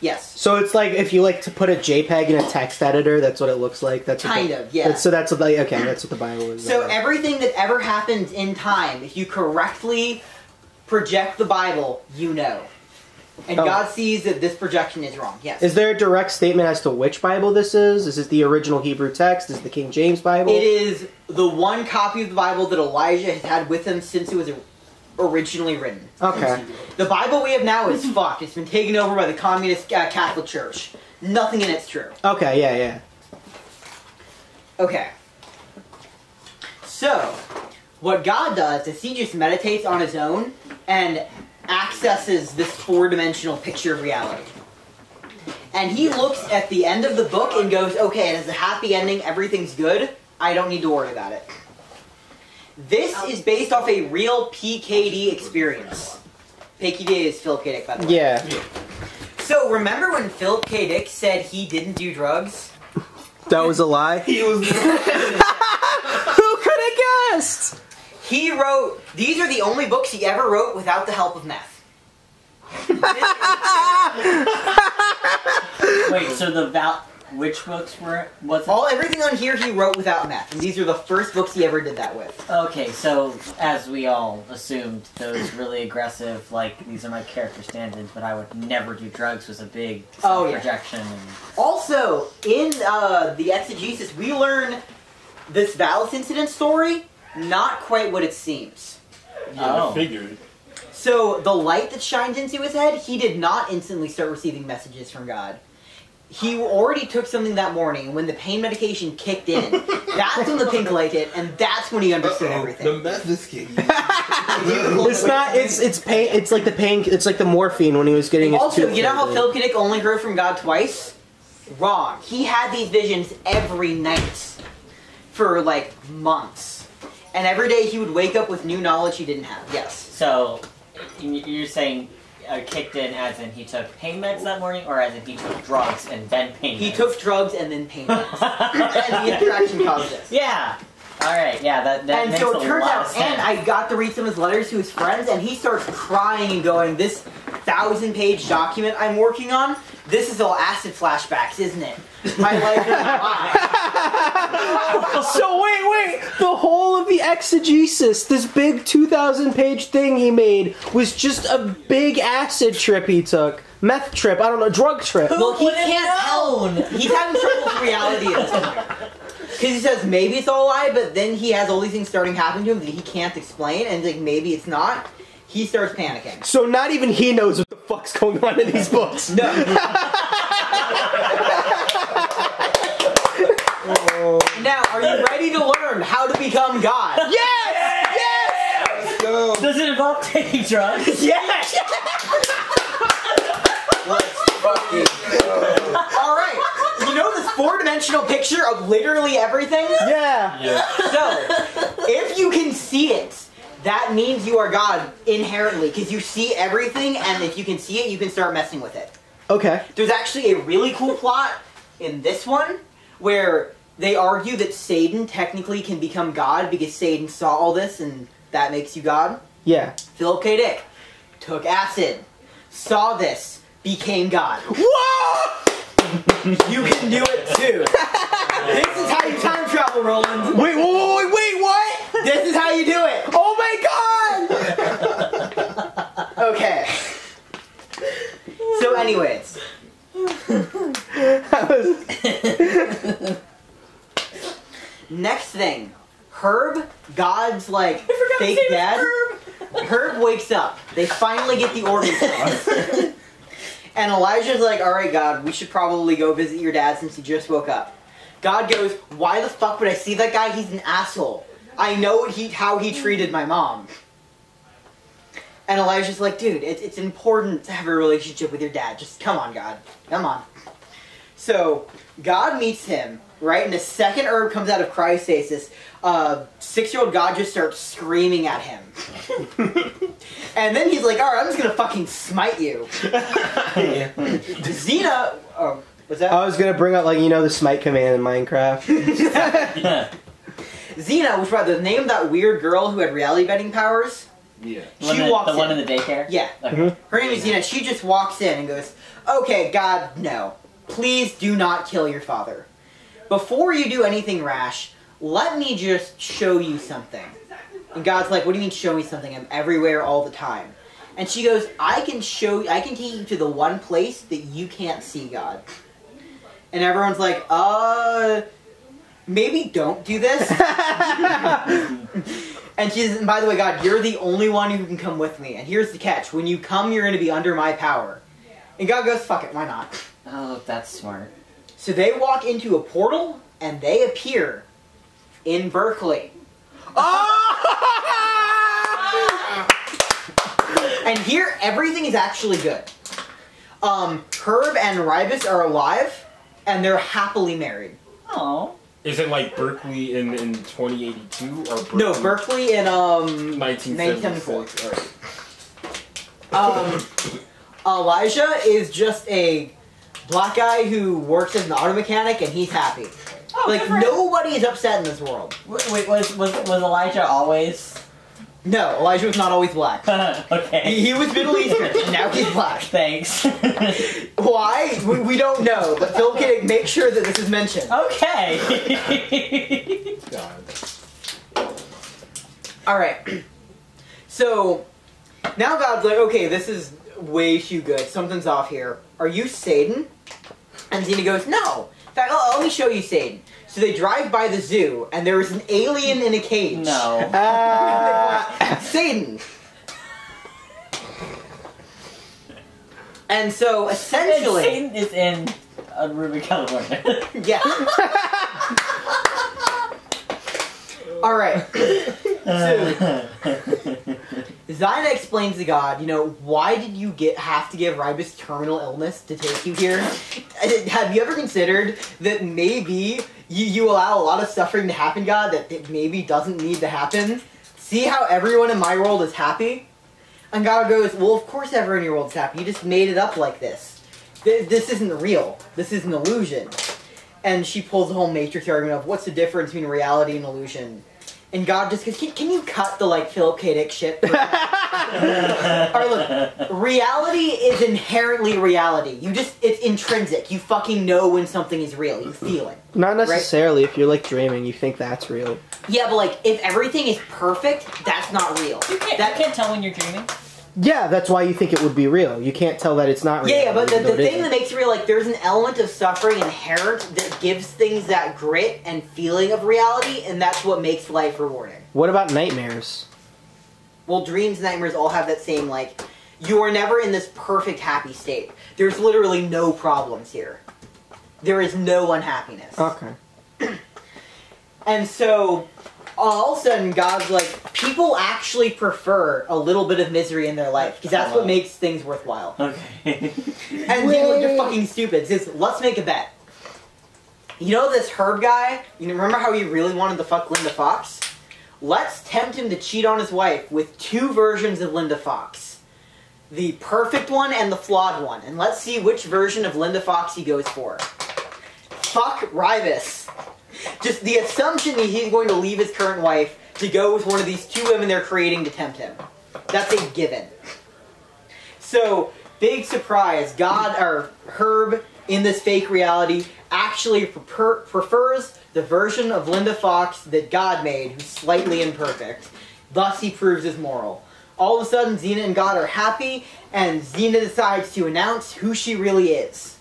Yes. So it's like if you like to put a JPEG in a text editor, that's what it looks like. That's what Kind the- of, yeah. that's- So that's what like okay, that's what the Bible is. So about. everything that ever happens in time, if you correctly project the Bible, you know. And Oh. God sees that this projection is wrong. Yes. is there a direct statement as to which Bible this is? Is it the original Hebrew text? Is it the King James Bible? It is the one copy of the Bible that Elijah has had with him since it was originally written. Okay. The Bible we have now is fucked. It's been taken over by the communist uh, Catholic Church. Nothing in it's true. Okay. Yeah. Yeah. Okay. So, what God does is he just meditates on his own and accesses this four dimensional picture of reality. And he looks at the end of the book and goes, okay, it has a happy ending, everything's good, I don't need to worry about it. This um, is based off a real PKD experience. PKD is Philip K. Dick, by the way. Yeah. So, remember when Philip K. Dick said he didn't do drugs? That was a lie. He was. Who could have guessed? He wrote, these are the only books he ever wrote without the help of meth. Wait, so the val which books were was? All everything on here he wrote without meth, and these are the first books he ever did that with. Okay, so as we all assumed, those really aggressive, like these are my character standards, but I would never do drugs was a big Oh, yeah. projection. And Also, in uh, the exegesis, we learn this Valis incident story not quite what it seems. Yeah, Oh. I figured. So the light that shines into his head, he did not instantly start receiving messages from God. He already took something that morning, and when the pain medication kicked in, that's when the pink light hit, and that's when he understood The everything. meth is kicking. It's not. It's it's pain. It's like the pain. It's like the morphine when he was getting his Also, tooth you know how pulled Philip K. Dick only heard from God twice? Wrong. He had these visions every night for like months. And every day he would wake up with new knowledge he didn't have. Yes. so you're saying uh, kicked in as in he took pain meds that morning, or as in he took drugs and then pain He took drugs and then pain meds. and the interaction caused this. yeah. All right. Yeah. That that and makes so a it turns out, and I got to read some of his letters to his friends, and he starts crying and going, "This thousand-page document I'm working on, this is all acid flashbacks, isn't it? My life is a lie." So wait, wait. The whole of the exegesis, this big 2,000 page thing he made, was just a big acid trip he took. Meth trip. I don't know. Drug trip. Well, he can't tell. known? He's having trouble with reality at this. Because he says maybe it's all a lie, but then he has all these things starting happening to him that he can't explain, and like maybe it's not. He starts panicking. So not even he knows what the fuck's going on in these books. No. now, are you ready to learn how to become God? Yes! Yes! Let's go. Does it involve taking drugs? Yes! Let's Fucking All right. You know this four-dimensional picture of literally everything? Yeah. Yeah. So, if you can see it, that means you are God inherently, because you see everything, and if you can see it, you can start messing with it. Okay. There's actually a really cool plot in this one where they argue that Satan technically can become God because Satan saw all this and that makes you God. Yeah. Philip K. Dick took acid, saw this, became God. Whoa! You can do it too. this is how you time travel, Roland. Wait, wait, wait, wait, wait, what? This is how you do it. Oh my god! Okay. So, anyways, That was- next thing, Herb, God's like fake dad. Herb Herb wakes up. They finally get the organ thing. and Elijah's like, all right, God, we should probably go visit your dad since he just woke up. God goes, why the fuck would I see that guy? He's an asshole. I know he, how he treated my mom. And Elijah's like, dude, it, it's important to have a relationship with your dad. Just come on, God. Come on. So, God meets him, right? And the second herb comes out of cryostasis, uh, six-year-old God just starts screaming at him. and then he's like, alright, I'm just gonna fucking smite you. Zina, oh, what's that? I was gonna bring up like you know the smite command in Minecraft. Zina, which by the name of that weird girl who had reality bending powers. Yeah. The one She in- walks the one in. in the daycare. Yeah. Okay. Her name is Zina. She just walks in and goes, Okay, God, no. Please do not kill your father. Before you do anything rash, let me just show you something. And God's like, What do you mean show me something? I'm everywhere all the time. And she goes, I can show I can take you to the one place that you can't see God. And everyone's like, uh maybe don't do this. And she says, and by the way, God, you're the only one who can come with me. And here's the catch: when you come, you're going to be under my power. And God goes, "Fuck it, why not?" Oh, that's smart. So they walk into a portal, and they appear in Berkeley. Oh! And here, everything is actually good. Um, Herb and Ribus are alive, and they're happily married. Oh. Is it like Berkeley in, in 2082 or Berkeley No, Berkeley in um, 1976? All right. um, Elijah is just a black guy who works as an auto mechanic, and he's happy. Oh, Like good nobody is upset in this world. Wait, wait, was was was Elijah always? No, Elijah was not always black. Okay. he was Middle Eastern, now he's black. Thanks. Why? We, we don't know, but Phil can make sure that this is mentioned. okay. God. Alright. So, now God's like, okay, this is way too good. Something's off here. Are you Satan? And Zina goes, no. In fact, oh, let me show you Satan. So they drive by the zoo, and there is an alien in a cage. no. Ah. Satan. And so, essentially... Satan is in uh, Ruby, California. Yeah. Alright. So, Zina explains to God, you know, why did you get have to give Ribus terminal illness to take you here? Have you ever considered that maybe you, you allow a lot of suffering to happen, God, that it maybe doesn't need to happen? See how everyone in my world is happy? And God goes, well, of course everyone in your world's happy. You just made it up like this. Th- This isn't real. This is an illusion. And she pulls the whole Matrix argument of what's the difference between reality and illusion. And God just goes, can, can you cut the like Philip K. Dick shit? or look, reality is inherently reality. You just it's intrinsic. You fucking know when something is real. You feel it. Not necessarily. If you're like dreaming, you think that's real. Yeah, but like if everything is perfect, that's not real. You can't, That you can't tell when you're dreaming. Yeah, that's why you think it would be real. You can't tell that it's not real. Yeah, yeah, but the, the thing that makes it real, like, there's an element of suffering inherent that gives things that grit and feeling of reality, and that's what makes life rewarding. What about nightmares? Well, dreams and nightmares all have that same, like, you are never in this perfect happy state. There's literally no problems here. There is no unhappiness. Okay. And so, all of a sudden, God's like, people actually prefer a little bit of misery in their life, because that's what makes things worthwhile. Okay. And Zina's like, you're fucking stupid. Says, let's make a bet. You know this Herb guy? You remember how he really wanted to fuck Linda Fox? Let's tempt him to cheat on his wife with two versions of Linda Fox. The perfect one and the flawed one. And let's see which version of Linda Fox he goes for. Fuck Rivas. Just the assumption that he's going to leave his current wife to go with one of these two women they're creating to tempt him. That's a given. So, big surprise, God or Herb in this fake reality actually prefer, prefers the version of Linda Fox that God made, who's slightly imperfect. Thus, he proves his moral. All of a sudden, Zina and God are happy, and Zina decides to announce who she really is.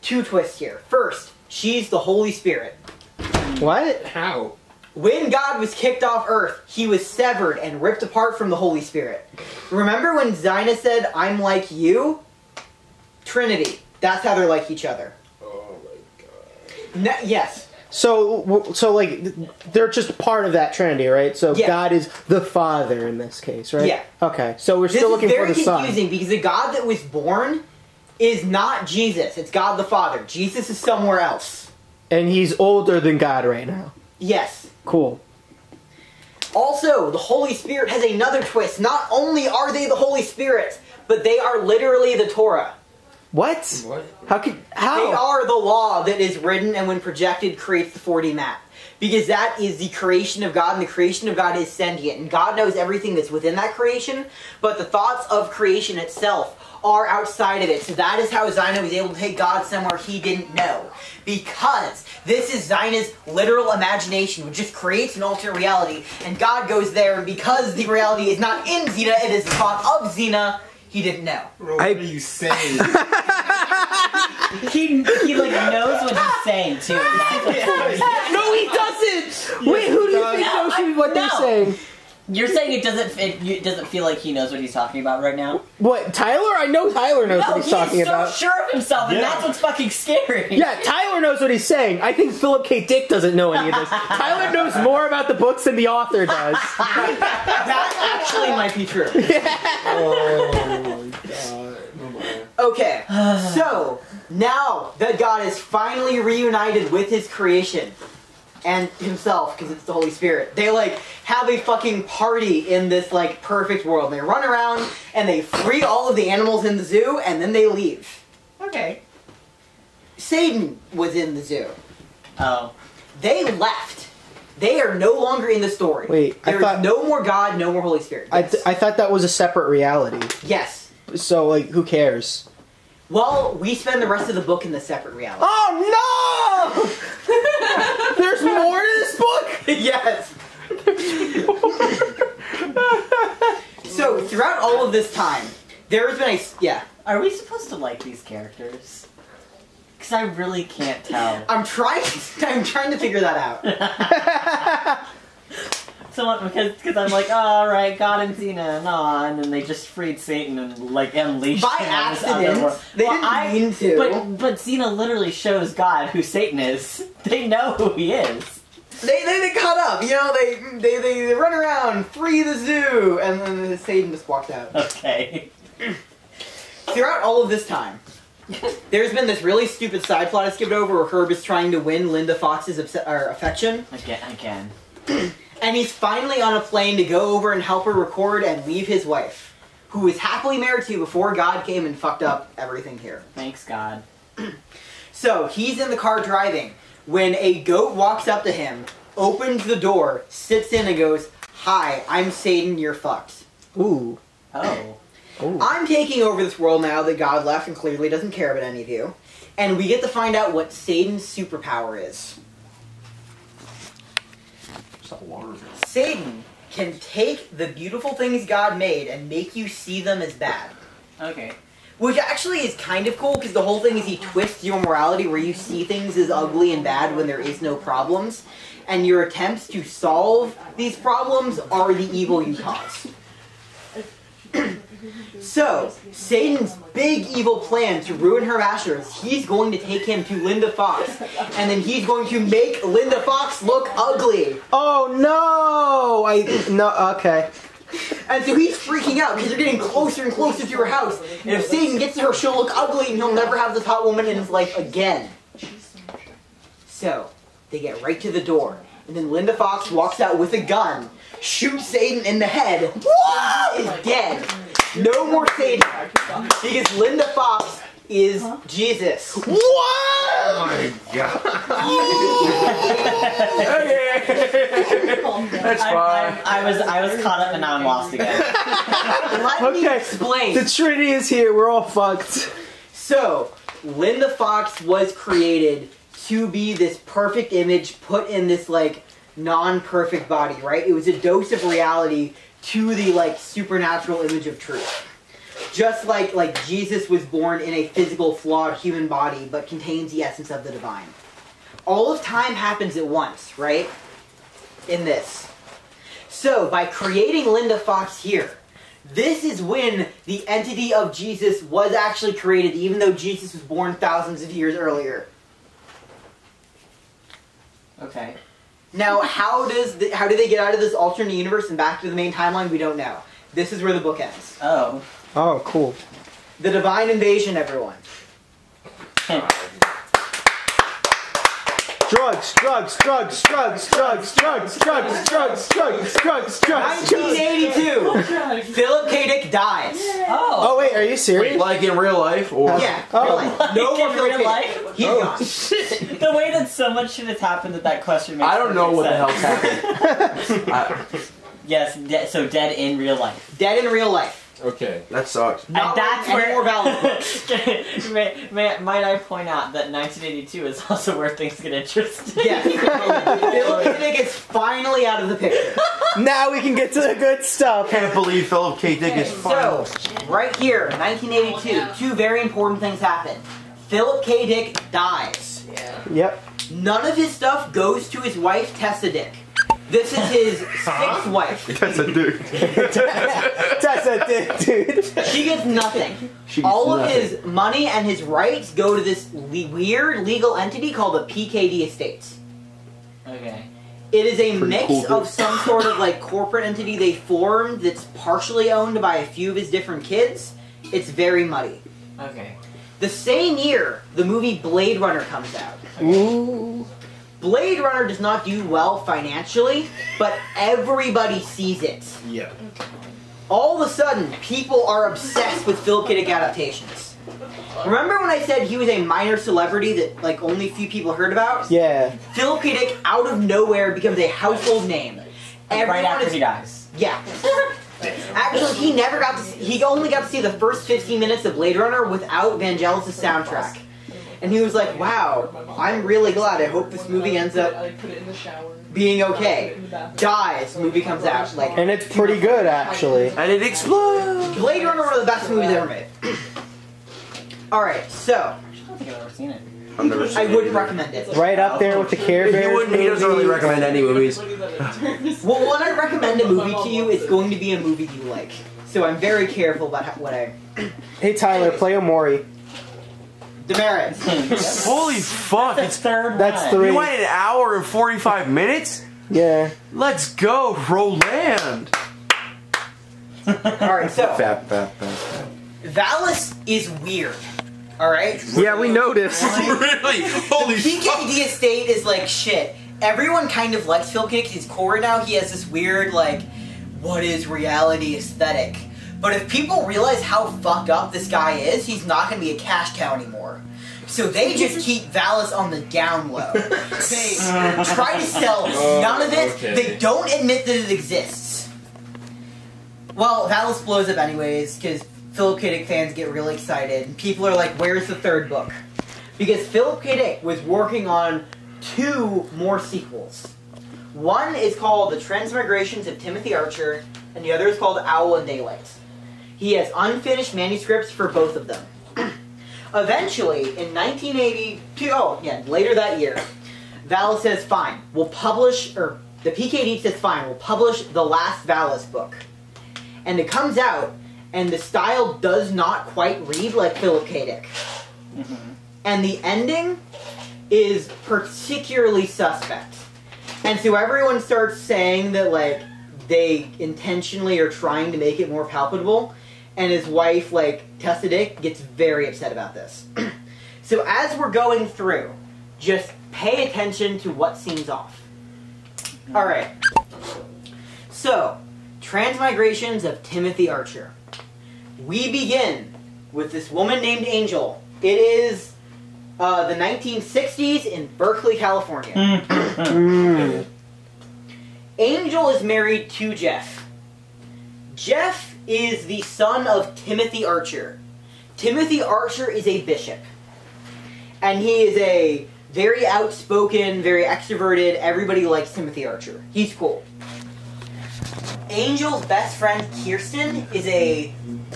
Two twists here. First, she's the Holy Spirit. What? How? When God was kicked off Earth, he was severed and ripped apart from the Holy Spirit. Remember when Zina said, I'm like you? Trinity. That's how they're like each other. Oh my god. Ne- yes. So, so like they're just part of that Trinity, right? So Yeah. God is the Father in this case, right? Yeah. Okay. So we're This still looking for the Son. Very confusing because the God that was born is not Jesus. It's God the Father. Jesus is somewhere else. And he's older than God right now. Yes. Cool. Also, the Holy Spirit has another twist. Not only are they the Holy Spirit, but they are literally the Torah. What? What? How could how? They are the law that is written and when projected creates the 4D map. Because that is the creation of God, and the creation of God is sentient. And God knows everything that's within that creation, but the thoughts of creation itself are outside of it. So that is how Zina was able to take God somewhere he didn't know. Because this is Zina's literal imagination, which just creates an alternate reality, and God goes there, and because the reality is not in Zina, it is the thought of Zina, he didn't know. Bro, I- what are you saying? he he like knows what he's saying too. and that's what's funny. no, he doesn't. Wait, who do you think No, knows I- what they're no. saying? You're saying it doesn't it, it doesn't feel like he knows what he's talking about right now? What, Tyler? I know Tyler knows no, what he's he's talking so about. sure of himself, and Yeah. that's what's fucking scary. Yeah, Tyler knows what he's saying. I think Philip K. Dick doesn't know any of this. Tyler knows more about the books than the author does. That actually might be true. Oh god. Oh my. Okay, so now that God is finally reunited with his creation and himself, because it's the Holy Spirit, they like have a fucking party in this like perfect world. They run around and they free all of the animals in the zoo and then they leave. Okay. Satan was in the zoo. Oh. They left. They are no longer in the story. Wait, I thought- no more God, no more Holy Spirit. I, th- I thought that was a separate reality. yes. So, like, who cares? Well, we spend the rest of the book in the separate reality. Oh no! There's more to this book. yes. so throughout all of this time, there has been a yeah. Are we supposed to like these characters? Because I really can't tell. I'm trying. I'm trying to figure that out. So what- because because I'm like, oh, all right, God and Zina, no, and then they just freed Satan and like unleashed By him on this other accident, world. they Well, didn't I- mean to. But but Zina literally shows God who Satan is. They know who he is. They, they, they caught up. You know, they, they they they run around, free the zoo, and then Satan just walked out. Okay. Throughout all of this time, there's been this really stupid side plot I skipped over where Herb is trying to win Linda Fox's obse- or affection. Again, again. And he's finally on a plane to go over and help her record and leave his wife, who was happily married to before God came and fucked up everything here. Thanks God. So he's in the car driving when a goat walks up to him, opens the door, sits in, and goes, Hi, I'm Satan, you're fucked. Ooh. Oh. Ooh. I'm taking over this world now that God left and clearly doesn't care about any of you. And we get to find out what Satan's superpower is. Satan can take the beautiful things God made and make you see them as bad. Okay. Which actually is kind of cool because the whole thing is he twists your morality where you see things as ugly and bad when there is no problems, and your attempts to solve these problems are the evil you cause. so, Satan's big evil plan to ruin Herb Asher is he's going to take him to Linda Fox, and then he's going to make Linda Fox look ugly. Oh no! I no. Okay. And so he's freaking out because they're getting closer and closer to her house. And if Satan gets to her, she'll look ugly and he'll never have this hot woman in his life again. So they get right to the door. And then Linda Fox walks out with a gun, shoots Satan in the head, is dead. No more Satan. Because Linda Fox is Jesus. What? Oh my god. That's I, fine. I, I was I was caught up and now I'm lost again. Let me Okay. explain. The Trinity is here. We're all fucked. So, Linda Fox was created to be this perfect image put in this like non-perfect body, right? It was a dose of reality to the like supernatural image of truth. Just like like Jesus was born in a physical flawed human body but contains the essence of the divine. All of time happens at once, right? In this. So, by creating Linda Fox here, this is when the entity of Jesus was actually created, even though Jesus was born thousands of years earlier. Okay. Now, how does the, how do they get out of this alternate universe and back to the main timeline? We don't know. This is where the book ends. Oh. Oh, cool. The divine invasion, everyone. Drugs, drugs, drugs, drugs, drugs, drugs, drugs, drugs, drugs, drugs, drugs, drugs. 1982. Philip K. Dick dies. Oh. Oh wait, are you serious? Like in real life, or Yeah. Oh. real life. No more in real life? Dick. He's Oh. gone. The way that so much shit has happened that that question makes I don't know what the hell's sense. happening. I, Yes, de- so dead in real life. Dead in real life. Okay. that sucks. Not and that's where more Valis books. may, may, might I point out that 1982 is also where things get interesting. Yes. Philip K. Dick is finally out of the picture. Now we can get to the good stuff. Can't believe Philip K. Dick is finally. So, right here, 1982, two very important things happen. Philip K. Dick dies. Yeah. Yep. None of his stuff goes to his wife, Tessa Dick. This is his sixth wife. That's a dude. That's a dick, dude. She gets nothing. She gets All of nothing. his money and his rights go to this le- weird legal entity called the PKD Estates. Okay. It is a Pretty mix cool, dude. of some sort of like corporate entity they formed that's partially owned by a few of his different kids. It's very muddy. Okay. The same year, the movie Blade Runner comes out. Ooh. Blade Runner does not do well financially, but everybody sees it. Yeah. All of a sudden, people are obsessed with Phil K. Dick adaptations. Remember when I said he was a minor celebrity that like only few people heard about? Yeah. Phil K. Dick out of nowhere becomes a household name. right after is- he dies. Yeah. Actually, he never got to. See, he only got to see the first 15 minutes of Blade Runner without Vangelis' soundtrack, and he was like, "Wow, I'm really glad. I hope this movie ends up I put it in the shower. being okay." In the bathroom. Dies. Movie comes out. Like And it's pretty good, actually. And it explodes. Blade Runner, one of the best movies ever made. All right, so I don't think I've ever seen it. I've never seen I it wouldn't recommend it. Right up there with the Care He Bears wouldn't. He doesn't really recommend any movies. Well, when I recommend a movie to you, it's going to be a movie you like. So I'm very careful about what I. Hey Tyler, play Omori. Demerits. Holy fuck! That's It's third That's one. three. you went an hour and forty five minutes. Yeah. Let's go, Roland. All right, so Bap, bap, bap, bap. Valis is weird. All right. Yeah, we noticed. really? Holy PKD estate is like shit. Everyone kind of likes Phil K. Dick. He's core now. He has this weird like, what is reality aesthetic. But if people realize how fucked up this guy is, he's not going to be a cash cow anymore. So they just keep Valis on the down low. They try to sell oh, none of it. okay. They don't admit that it exists. Well, Valis blows up anyways because Philip K. Dick fans get really excited. And people are like, "Where's the third book?" Because Philip K. Dick was working on two more sequels. One is called The Transmigrations of Timothy Archer, and the other is called Owl in Daylight. He has unfinished manuscripts for both of them. Eventually, in 1982, oh yeah, later that year, Valis says, "Fine, we'll publish," or the PKD says, "Fine, we'll publish the last Valis book." And it comes out, and the style does not quite read like Philip K. Dick. Mm-hmm. And the ending is particularly suspect. And so everyone starts saying that, like, they intentionally are trying to make it more palpable. And his wife, like, Tessa Dick, gets very upset about this. so as we're going through, just pay attention to what seems off. Alright. So, Transmigrations of Timothy Archer. We begin with this woman named Angel. It is uh, the 1960s in Berkeley, California. Mm. Angel is married to Jeff. Jeff is the son of Timothy Archer. Timothy Archer is a bishop. And he is a very outspoken, very extroverted, everybody likes Timothy Archer. He's cool. Angel's best friend Kirsten is a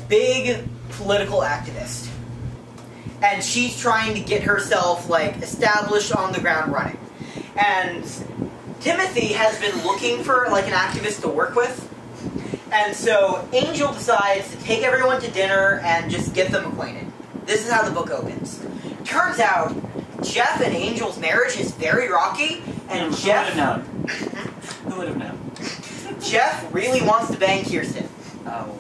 big political activist. And she's trying to get herself like established on the ground running. And Timothy has been looking for like an activist to work with. And so Angel decides to take everyone to dinner and just get them acquainted. This is how the book opens. Turns out Jeff and Angel's marriage is very rocky, and Who Jeff would have known? Who would have known? Jeff really wants to bang Kirsten. Oh.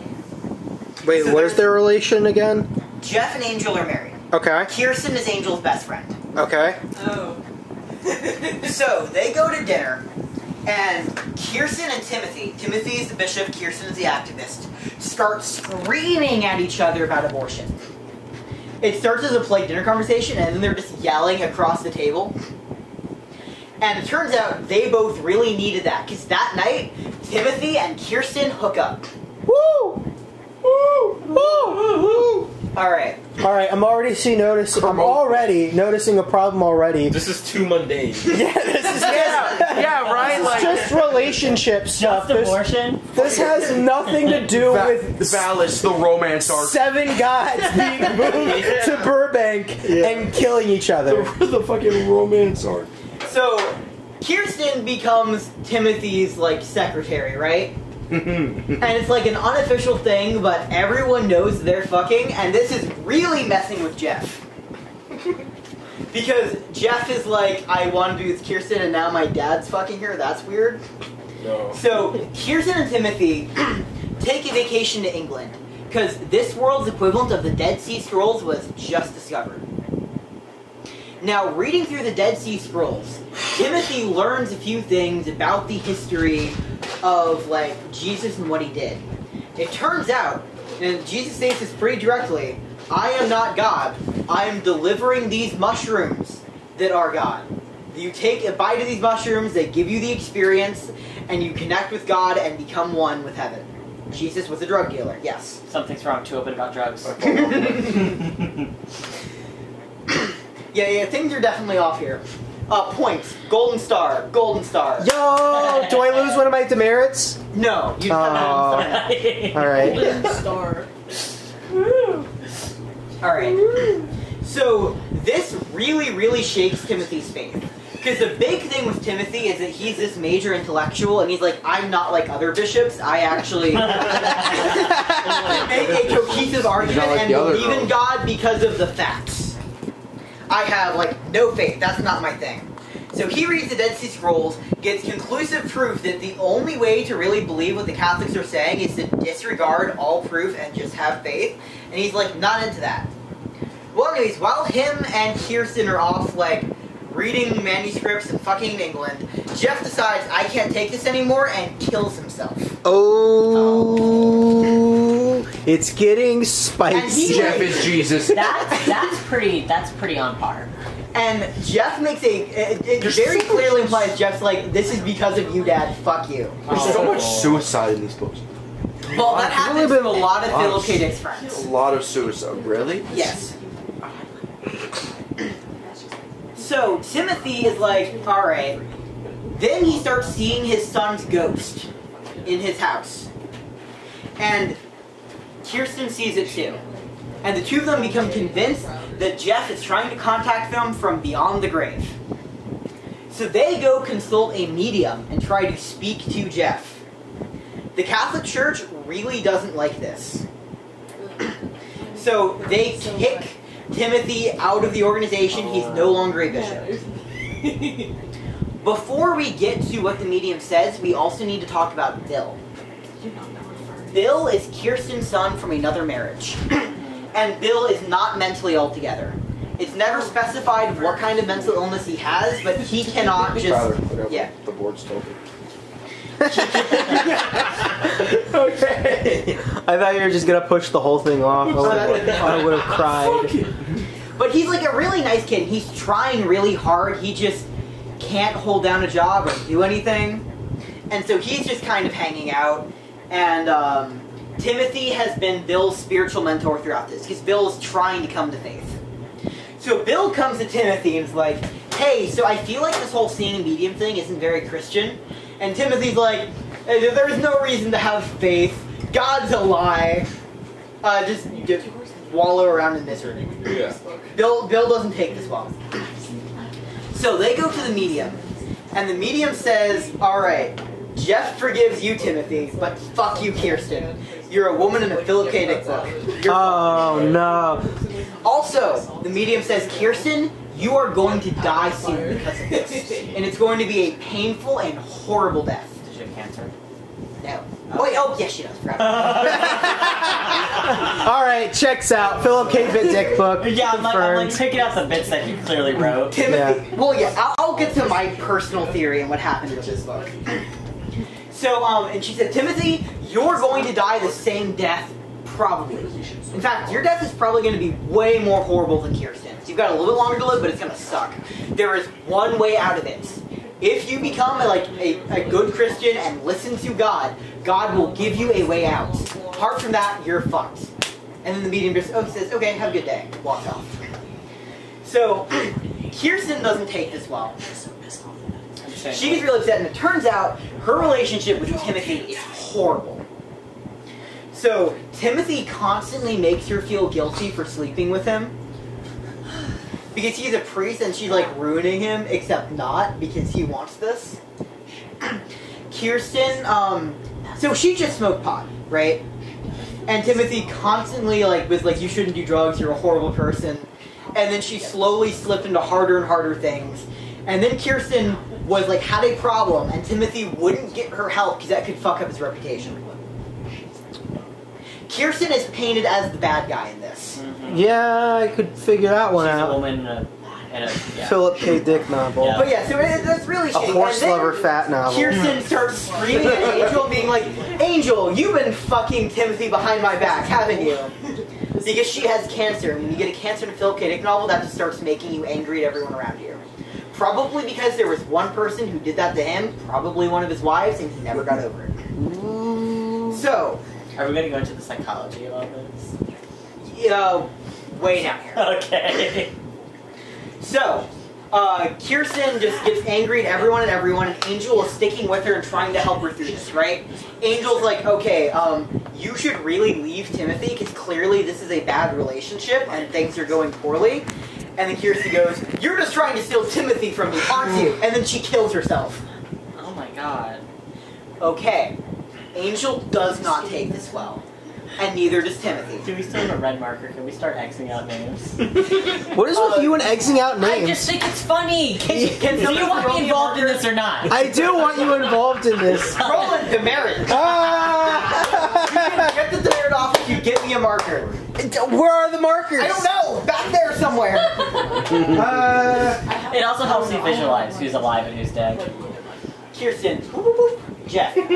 Wait, what is their relation again? Jeff and Angel are married. Okay. Kirsten is Angel's best friend. Okay. Oh. so they go to dinner, and Kirsten and Timothy, Timothy is the bishop, Kirsten is the activist, start screaming at each other about abortion. It starts as a polite dinner conversation, and then they're just yelling across the table. And it turns out they both really needed that, because that night, Timothy and Kirsten hook up. Woo! Woo! Woo! Woo! Alright. All right, I'm already see notice. I'm already noticing a problem already. This is too mundane. Yeah, this is Yeah, yeah, right. It's Like just relationship stuff. Just This, abortion? this has nothing to do Va- with Valis, the romance arc. seven guys being moved to Burbank and killing each other. the fucking romance arc. So, Kirsten becomes Timothy's like secretary, right? and it's like an unofficial thing, but everyone knows they're fucking, and this is really messing with Jeff. because Jeff is like, I want to be with Kirsten, and now my dad's fucking her. That's weird. No. So Kirsten and Timothy take a vacation to England because this world's equivalent of the Dead Sea Scrolls was just discovered. Now, reading through the Dead Sea Scrolls, Timothy learns a few things about the history of like Jesus and what he did. It turns out, and Jesus states this pretty directly, I am not God. I am delivering these mushrooms that are God. You take a bite of these mushrooms, they give you the experience, and you connect with God and become one with heaven. Jesus was a drug dealer, yes. Something's wrong too open about drugs. Yeah, yeah, things are definitely off here. Uh, points. Golden star. Golden star. Yo, do I lose one of my demerits? No, you Oh. have All right. Golden star. Alright. So, this really, really shakes Timothy's faith. Because the big thing with Timothy is that he's this major intellectual, and he's like, I'm not like other bishops. I actually make a cohesive argument like and the other believe in. God because of the facts. I have, like, no faith. That's not my thing. So he reads the Dead Sea Scrolls, gets conclusive proof that the only way to really believe what the Catholics are saying is to disregard all proof and just have faith. And he's like, not into that. Well, anyways, while him and Kirsten are off, like, reading manuscripts in fucking England, Jeff decides, I can't take this anymore, and kills himself. Oh, it's getting spicy. he- Jeff is Jesus. That's that's pretty that's pretty on par. And Jeff makes a. It, it very so clearly implies Jeff's like, this is because of you, Dad. Fuck you. There's so much suicide in these books. Well, that It's happens only to been- a lot of Wow. Philip K. Dick's A lot of suicide. Really? Yes. So Timothy is like, all right. Then he starts seeing his son's ghost in his house, and Kirsten sees it too. And the two of them become convinced that Jeff is trying to contact them from beyond the grave. So they go consult a medium and try to speak to Jeff. The Catholic Church really doesn't like this. So they kick Timothy out of the organization. He's no longer a bishop. Before we get to what the medium says, we also need to talk about Bill. Bill is Kirsten's son from another marriage. and Bill is not mentally altogether. It's never specified what kind of mental illness he has, but he cannot just. Yeah. the board's told. Okay. I thought you were just gonna push the whole thing off. I would've would been fun. I would have cried. But he's like a really nice kid. He's trying really hard. He just can't hold down a job or do anything. And so he's just kind of hanging out. And um, Timothy has been Bill's spiritual mentor throughout this because Bill is trying to come to faith. So Bill comes to Timothy and is like, hey, so I feel like this whole seeing a medium thing isn't very Christian. And Timothy's like, "Eh, there's no reason to have faith. God's a lie. Uh, just, just wallow around in misery. Yeah. Bill Bill doesn't take this well. So they go to the medium, and the medium says, "All right, Jeff forgives you, Timothy, but fuck you, Kirsten. You're a woman in a Philip K. Dick book. You're Oh no. also, the medium says, Kirsten, you are going to die soon because of this, and it's going to be a painful and horrible death. Does she have cancer? No. Oh, wait, oh yes, she does. All right, checks out. Philip K. Bit Dick book. Yeah, I'm like, I'm like picking out the bits that he clearly wrote. Timothy. Well, yeah, I'll, I'll get to my personal theory and what happened with this book. So, um, and she said, Timothy, you're going to die the same death, probably. In fact, your death is probably going to be way more horrible than Kirsten's. You've got a little bit longer to live, but it's going to suck. There is one way out of it. If you become like a, a good Christian and listen to God, God will give you a way out. Apart from that, you're fucked. And then the medium just oh, says, okay, have a good day. Walks off. So, Kirsten doesn't take this well. She gets really upset, and it turns out her relationship with Timothy is horrible. So, Timothy constantly makes her feel guilty for sleeping with him. because he's a priest and she's like ruining him, except not because he wants this. Kirsten, um, so she just smoked pot, right? And Timothy constantly like was like, "You shouldn't do drugs. You're a horrible person." And then she slowly slipped into harder and harder things. And then Kirsten was like had a problem, and Timothy wouldn't get her help because that could fuck up his reputation. Kirsten is painted as the bad guy in this. Mm-hmm. Yeah, I could figure that one She's a out. woman in a, in a yeah. Philip K. Dick novel. Yeah. But yeah, so it, that's really A shitty. horse lover fat novel. Kirsten starts screaming at Angel, being like, Angel, you've been fucking Timothy behind my back, haven't you? Because she has cancer, and when you get a cancer in a Philip K. Dick novel, that just starts making you angry at everyone around you. Probably because there was one person who did that to him, probably one of his wives, and he never got over it. So, Are we gonna go into the psychology of all this? know, way down here. Okay. So, uh, Kirsten just gets angry at everyone and everyone, and Angel is sticking with her and trying to help her through this, right? Angel's like, okay, um, you should really leave Timothy because clearly this is a bad relationship and things are going poorly. And then Kirsten goes, you're just trying to steal Timothy from me, aren't you? And then she kills herself. Oh my god. Okay, Angel does not take this well, and neither does Timothy. Do we still have a red marker? Can we start Xing out names? What is with you and Xing out names? I just think it's funny. Can, Can do you want throw me me involved in this or not? I do want you involved in this. Roland Demerit. Ah! Get the Demerit off if you get me a marker. Where are the markers? I don't know. Back there somewhere. uh, It also helps me visualize who's alive and who's dead. Kirsten. Jeff.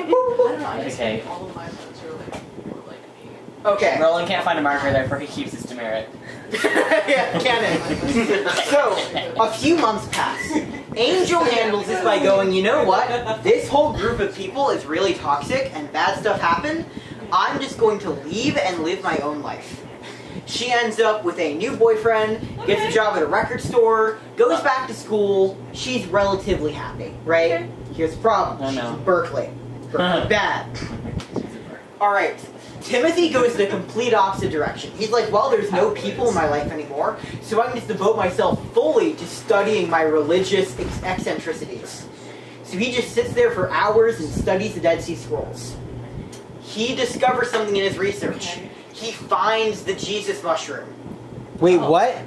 Okay. All of my friends are like, were like me. Okay. Roland can't find a marker, therefore he keeps his demerit. yeah, canon. so, a few months pass. Angel handles this by going, you know what? This whole group of people is really toxic and bad stuff happened. I'm just going to leave and live my own life. She ends up with a new boyfriend, gets a job at a record store, goes uh. back to school. She's relatively happy, right? Okay. Here's the problem. I know. in Berkeley. Berkeley bad. Alright, Timothy goes the complete opposite direction. He's like, well, there's no people in my life anymore, so I can just devote myself fully to studying my religious ex- eccentricities. So he just sits there for hours and studies the Dead Sea Scrolls. He discovers something in his research. He finds the Jesus mushroom. Wait, oh. what?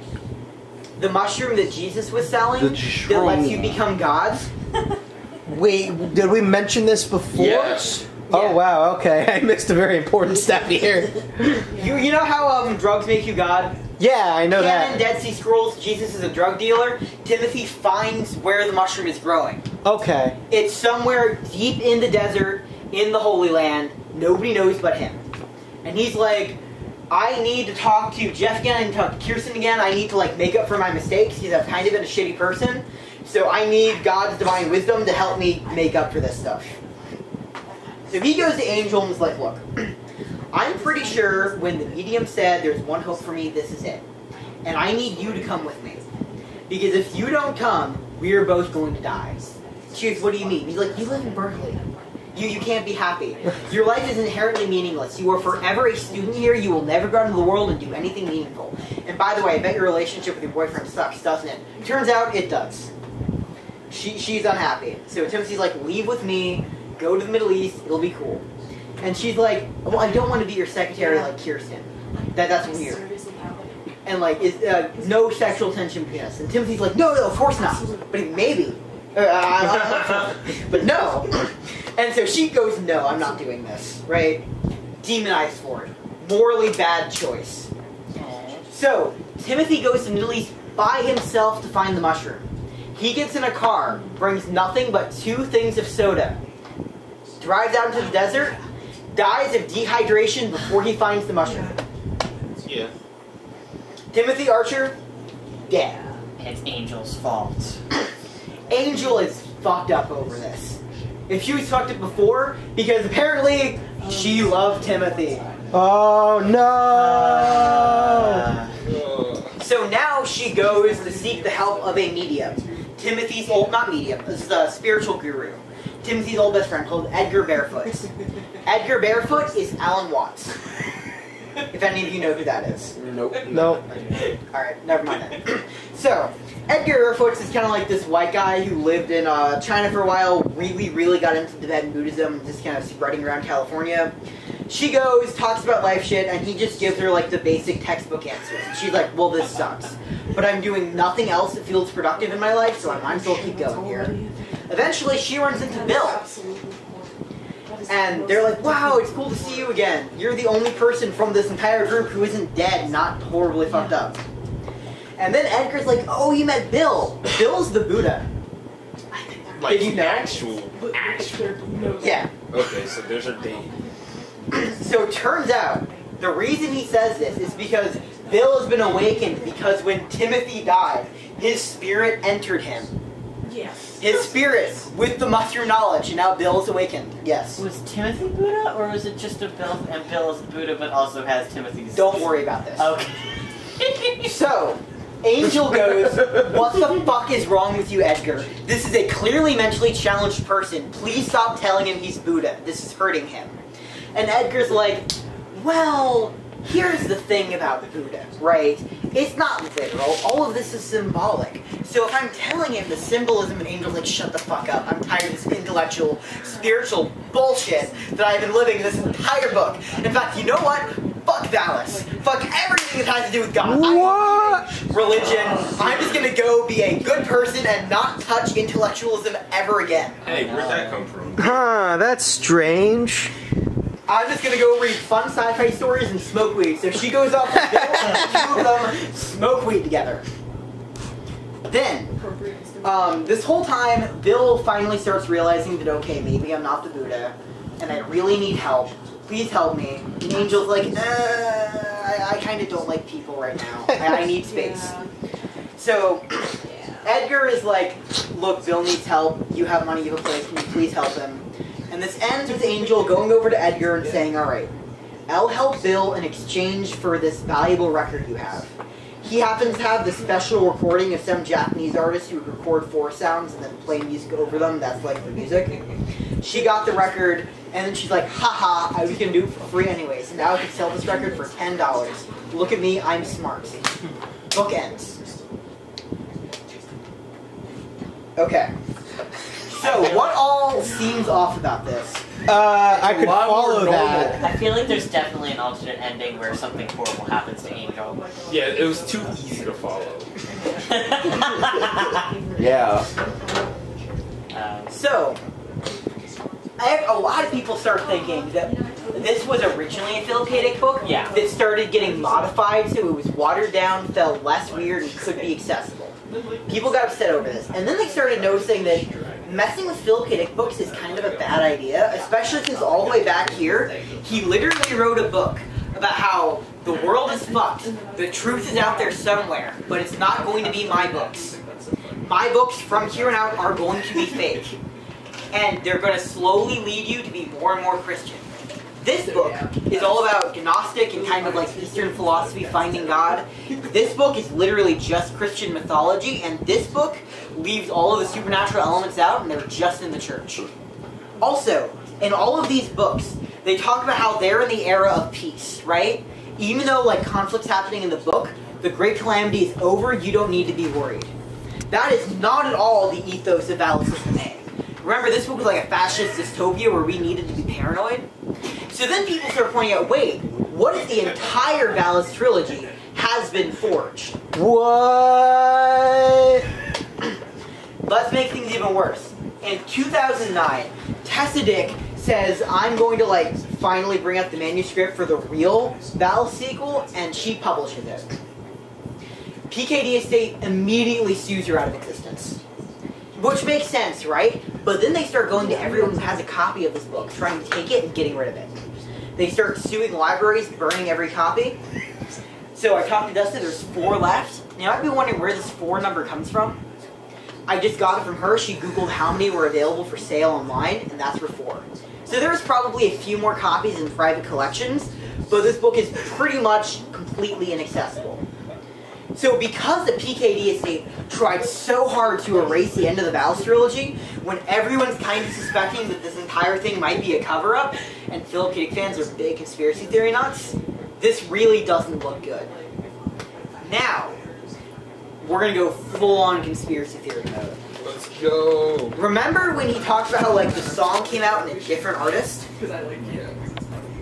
The mushroom that Jesus was selling The that lets you become gods. Wait, did we mention this before? Yes. Oh Yeah. wow, okay. I missed a very important step here. You, you know how um, drugs make you God? Yeah, I know Canon, that. Dead Sea Scrolls, Jesus is a drug dealer. Timothy finds where the mushroom is growing. Okay. It's somewhere deep in the desert, in the Holy Land. Nobody knows but him. And he's like, I need to talk to Jeff again, I need to talk to Kirsten again, I need to like make up for my mistakes because I've kind of been a shitty person. So I need God's divine wisdom to help me make up for this stuff. So he goes to Angel and is like, look, I'm pretty sure when the medium said there's one hope for me, this is it. And I need you to come with me. Because if you don't come, we are both going to die. She goes, what do you mean? He's like, you live in Berkeley. You, you can't be happy. Your life is inherently meaningless. You are forever a student here. You will never go out into the world and do anything meaningful. And by the way, I bet your relationship with your boyfriend sucks, doesn't it? Turns out it does. She, she's unhappy. So Timothy's like, leave with me, go to the Middle East, it'll be cool. And she's like, well, I don't want to be your secretary like Kirsten. That, that's weird. And like, is, uh, no sexual tension between us. And Timothy's like, no, no, of course not. But maybe. Uh, but no. And so she goes, no, I'm not doing this. Right? Demonized for it. Morally bad choice. So, Timothy goes to the Middle East by himself to find the mushroom. He gets in a car, brings nothing but two things of soda, drives out into the desert, dies of dehydration before he finds the mushroom. Yeah. Timothy Archer, dead. It's Angel's fault. Angel is fucked up over this. If she was fucked up before, because apparently she loved Timothy. Oh no! Uh, So now she goes to seek the help of a medium. Timothy's old, not medium, this is a spiritual guru. Timothy's old best friend called Edgar Barefoot. Edgar Barefoot is Alan Watts. If any of you know who that is. Nope. No. Alright, never mind that. so, Edgar Barefoot is kind of like this white guy who lived in uh, China for a while, really, really got into Tibetan Buddhism, just kind of spreading around California. She goes, talks about life shit, and he just gives her like the basic textbook answers. And she's like, well, this sucks. But I'm doing nothing else that feels productive in my life, so I might as well keep going here. Eventually, she runs into Bill. And they're like, wow, it's cool to see you again. You're the only person from this entire group who isn't dead, not horribly fucked up. And then Edgar's like, oh, you met Bill. Bill's the Buddha. Like Did you know? actual, actual. Yeah. Okay, so there's a date. So it turns out, the reason he says this is because Bill has been awakened because when Timothy died, his spirit entered him. Yes. His spirit with the mushroom knowledge, and now Bill is awakened. Yes. Was Timothy Buddha, or was it just a Bill and Bill is Buddha, but also has Timothy's? Don't worry about this. Okay. So, Angel goes, What the fuck is wrong with you, Edgar? This is a clearly mentally challenged person. Please stop telling him he's Buddha. This is hurting him. And Edgar's like, Well, here's the thing about the Buddha, right? It's not literal. All of this is symbolic. So if I'm telling him the symbolism and Angel's like, shut the fuck up. I'm tired of this intellectual, spiritual bullshit that I've been living this entire book. In fact, you know what? Fuck Valis. Fuck everything that has to do with God. What? religion. I'm just gonna go be a good person and not touch intellectualism ever again. Hey, where'd that come from? Huh, that's strange. I'm just gonna go read fun sci-fi stories and smoke weed. So she goes off with Bill, and the two of them smoke weed together. Then, um, this whole time, Bill finally starts realizing that okay, maybe I'm not the Buddha, and I really need help. Please help me. And Angel's like, uh, I, I kind of don't like people right now. I, I need space. So Edgar is like, look, Bill needs help. You have money, you have a place. Can you please help him? And this ends with Angel going over to Edgar and saying, all right, I'll help Bill in exchange for this valuable record you have. He happens to have this special recording of some Japanese artist who would record four sounds and then play music over them. That's like the music. She got the record, and then she's like, haha, I was gonna do it for free anyways. And now I can sell this record for $10. Look at me, I'm smart. Book ends. Okay. So, what all seems off about this? Uh, I could Lot follow that. I feel like there's definitely an alternate ending where something horrible happens to Angel. Yeah, it was too easy to follow. Yeah. Um, So, I have, a lot of people start thinking that this was originally a Philip K. Dick book Yeah. that started getting modified so it was watered down, felt less weird, and could be accessible. People got upset over this. And then they started noticing that messing with Phil K. Books is kind of a bad idea, especially since all the way back here, he literally wrote a book about how the world is fucked, the truth is out there somewhere, but it's not going to be my books. My books from here on out are going to be fake. And they're going to slowly lead you to be more and more Christian. This book is all about Gnostic and kind of like Eastern philosophy, finding God. This book is literally just Christian mythology, and this book leaves all of the supernatural elements out, and they're just in the church. Also, in all of these books, they talk about how they're in the era of peace, right? Even though like conflict's happening in the book, the great calamity is over, you don't need to be worried. That is not at all the ethos of Valis System A. Remember, this book was like a fascist dystopia where we needed to be paranoid? So then people start pointing out, wait, what if the entire Valis trilogy has been forged? What? Let's make things even worse. In 2009, Tessa Dick says, I'm going to like finally bring out the manuscript for the real Val sequel, and she publishes it. PKD Estate immediately sues her out of existence. Which makes sense, right? But then they start going to everyone who has a copy of this book, trying to take it and getting rid of it. They start suing libraries, burning every copy. So I talked to Dustin, there's four left. Now you might be wondering where this four number comes from. I just got it from her. She Googled how many were available for sale online, and that's for four. So there's probably a few more copies in private collections, but this book is pretty much completely inaccessible. So because the PKD estate tried so hard to erase the end of the Valis trilogy, when everyone's kind of suspecting that this entire thing might be a cover-up, and Philip K. Dick fans are big conspiracy theory nuts, This really doesn't look good. Now, we're gonna go full on conspiracy theory mode. Let's go. Remember when he talked about how like the song came out in a different artist? Because I like yeah.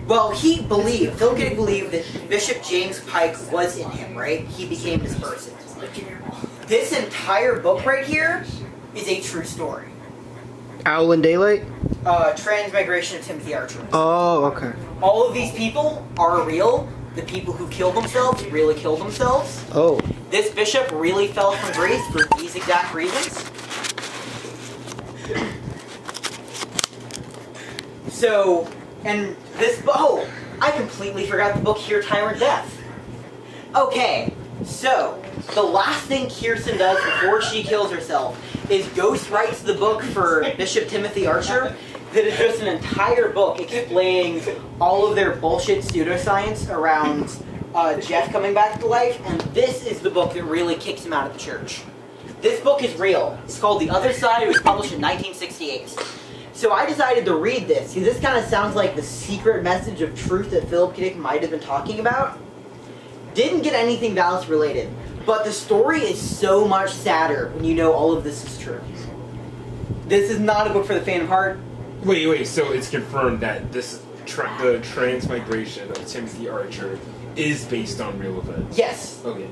Well, he believed, Phil K. Dick believed that Bishop James Pike was in him, right? He became this person. This entire book right here is a true story. Owl in Daylight? Uh, Transmigration of Timothy Archer. Oh, okay. All of these people are real. The people who killed themselves really killed themselves. Oh. This bishop really fell from grace for these exact reasons. So, and this, oh, I completely forgot the book Here, Tyrant Death. Okay, so, the last thing Kirsten does before she kills herself is Ghost writes the book for Bishop Timothy Archer that is just an entire book explaining all of their bullshit pseudoscience around uh, Jeff coming back to life, and this is the book that really kicks him out of the church. This book is real. It's called The Other Side. It was published in 1968. So I decided to read this. because this kind of sounds like the secret message of truth that Philip K. Dick might have been talking about. Didn't get anything Valis related, but the story is so much sadder when you know all of this is true. This is not a book for the faint of heart. Wait, wait. So it's confirmed that this tra- the transmigration of Timothy Archer is based on real events. Yes, Okay.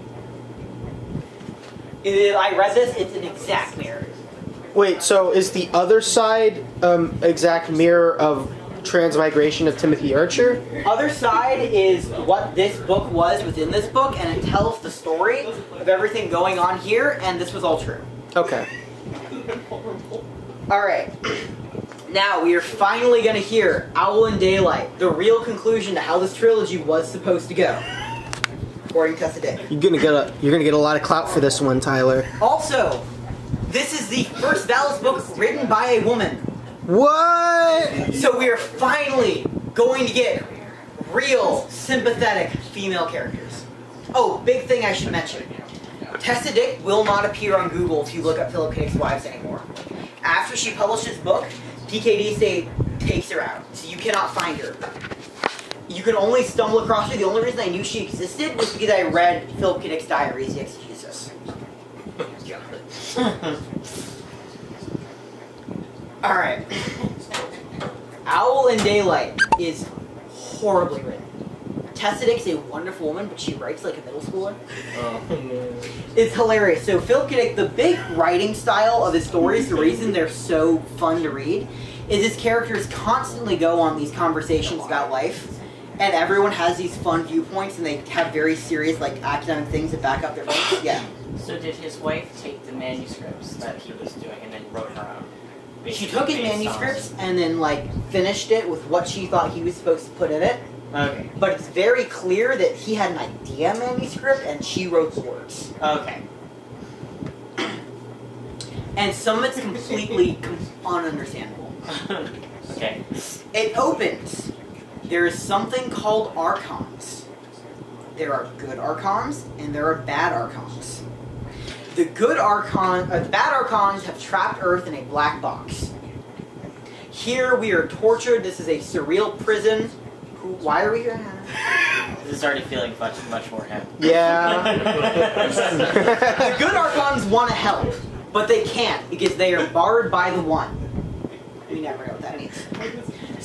it- I read this. It's an exact mirror. Wait, so is the other side um exact mirror of Transmigration of Timothy Archer? Other side is what this book was within this book, and it tells the story of everything going on here, and this was all true. Okay. Alright. Now we are finally gonna hear Owl in Daylight, the real conclusion to how this trilogy was supposed to go. According to Tessa Dick. You're gonna get a you're gonna get a lot of clout for this one, Tyler. Also, this is the first Valis book written by a woman. What? So we are finally going to get real, sympathetic female characters. Oh, big thing I should mention. Tessa Dick will not appear on Google if you look up Philip K. Dick's wives anymore. After she published this book, PKD say takes her out, so you cannot find her. You can only stumble across her. The only reason I knew she existed was because I read Philip K. Dick's Diaries, the Exegesis. Alright. Owl in Daylight is horribly written. Tessa Dick's a wonderful woman, but she writes like a middle schooler. Oh. It's hilarious. So Phil K. Dick, the big writing style of his stories, the reason they're so fun to read, is his characters constantly go on these conversations about life, and everyone has these fun viewpoints, and they have very serious like academic things that back up their points. Yeah. So did his wife take the manuscripts that he was doing and then wrote her out? She took his on- manuscripts and then like finished it with what she thought he was supposed to put in it. Okay. But it's very clear that he had an idea manuscript and she wrote the words. Okay. And some of it's completely com- ununderstandable. okay. It opens. There is something called archons. There are good archons and there are bad archons. The good archon, uh, the bad archons have trapped Earth in a black box. Here we are tortured. This is a surreal prison. Why are we here? This is already feeling much much more him. Yeah. the good archons want to help, but they can't because they are barred by the one. We never know what that means.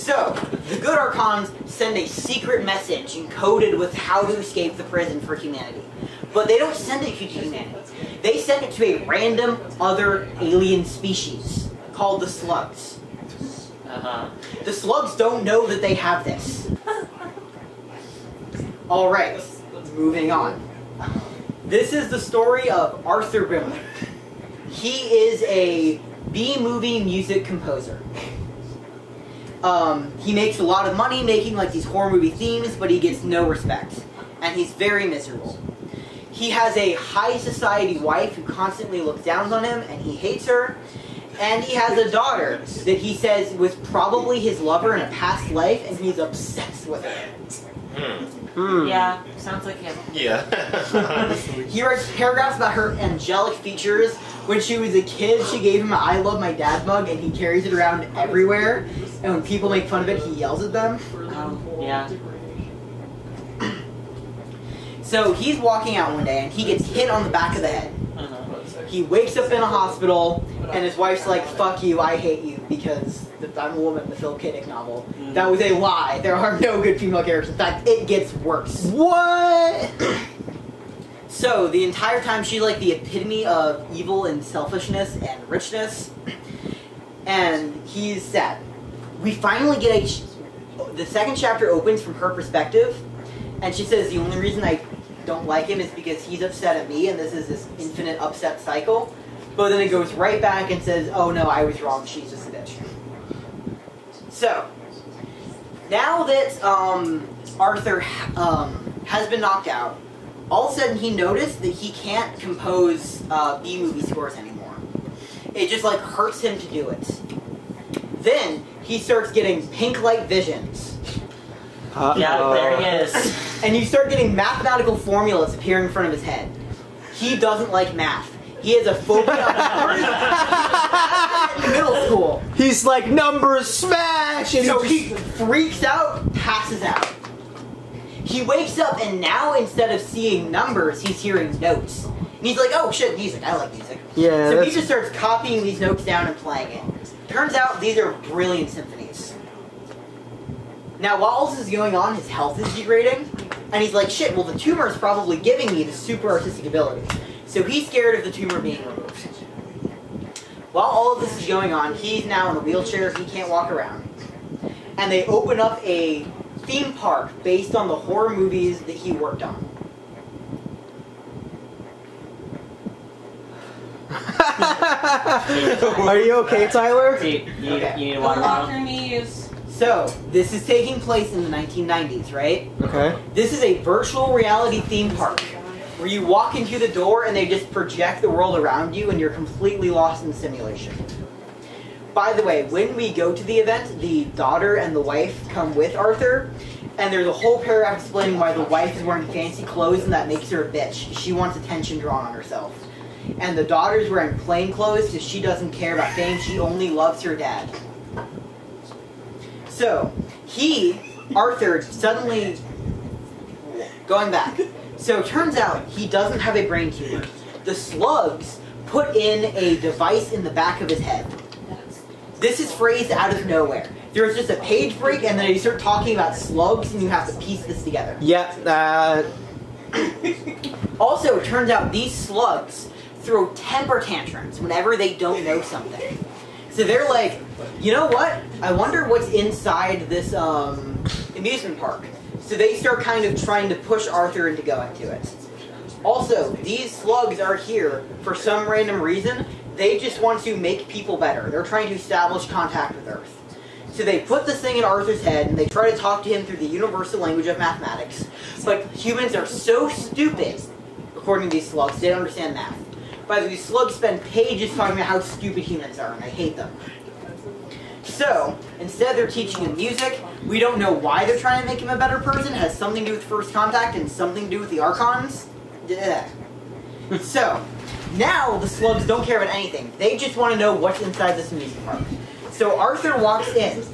So, the good archons send a secret message encoded with how to escape the prison for humanity. But they don't send it to humanity. They send it to a random other alien species called the slugs. Uh huh. The slugs don't know that they have this. Alright, moving on. This is the story of Arthur Brimley. He is a B movie music composer. Um, he makes a lot of money making like these horror movie themes, but he gets no respect. And he's very miserable. He has a high society wife who constantly looks down on him and he hates her. And he has a daughter that he says was probably his lover in a past life and he's obsessed with her. Hmm. Yeah, sounds like him. Yeah. He writes paragraphs about her angelic features. When she was a kid, she gave him an I love my dad mug and he carries it around everywhere. And when people make fun of it, he yells at them. Um, yeah. So he's walking out one day and he gets hit on the back of the head. Uh-huh. He wakes up in a hospital and his wife's like, "Fuck you, I hate you because th- I'm a woman." The Philip K. Dick novel. Mm. That was a lie. There are no good female characters. In fact, it gets worse. What? So the entire time she's like the epitome of evil and selfishness and richness, and he's sad. We finally get a. ch- The second chapter opens from her perspective, and she says the only reason I don't like him is because he's upset at me, and this is this infinite upset cycle. But then it goes right back and says, "Oh no, I was wrong. She's just a bitch." So now that um, Arthur um, has been knocked out, all of a sudden he noticed that he can't compose uh, B movie scores anymore. It just like hurts him to do it. Then he starts getting pink light visions, Uh, Yeah, there he is. and you start getting mathematical formulas appear in front of his head. He doesn't like math. He has a phobia of numbers. in middle school. He's like numbers smash, and So he he freaks out, passes out. He wakes up and now instead of seeing numbers, he's hearing notes. And he's like, oh shit, music. I like music. yeah. So he just starts copying these notes down and playing it. Turns out these are brilliant symphonies. Now, while all this is going on, his health is degrading, and he's like, shit, well, the tumor is probably giving me the super artistic ability. So he's scared of the tumor being removed. While all of this is going on, he's now in a wheelchair, he can't walk around. And they open up a theme park based on the horror movies that he worked on. Are you okay, Tyler? Do you, you, Okay. you need a water Lock bottle? So, this is taking place in the 1990s, right? Okay. This is a virtual reality theme park where you walk into the door and they just project the world around you and you're completely lost in the simulation. By the way, when we go to the event, the daughter and the wife come with Arthur, and there's a whole paragraph explaining why the wife is wearing fancy clothes and that makes her a bitch. She wants attention drawn on herself. And the daughter's wearing plain clothes because she doesn't care about fame, she only loves her dad. So, he, Arthur, suddenly going back. So it turns out he doesn't have a brain tumor. The slugs put in a device in the back of his head. This is phrased out of nowhere. There's just a page break, and then you start talking about slugs, and you have to piece this together. Yeah. Uh, Also, it turns out these slugs throw temper tantrums whenever they don't know something. So they're like, you know what? I wonder what's inside this um, amusement park. So they start kind of trying to push Arthur into going to it. Also, these slugs are here for some random reason. They just want to make people better. They're trying to establish contact with Earth. So they put this thing in Arthur's head and they try to talk to him through the universal language of mathematics. But humans are so stupid, according to these slugs, they don't understand math. By the way, slugs spend pages talking about how stupid humans are, and I hate them. So, instead they're teaching him music. We don't know why they're trying to make him a better person. It has something to do with first contact and something to do with the Archons. Yeah. so, now the slugs don't care about anything. They just want to know what's inside this music park. So Arthur walks in,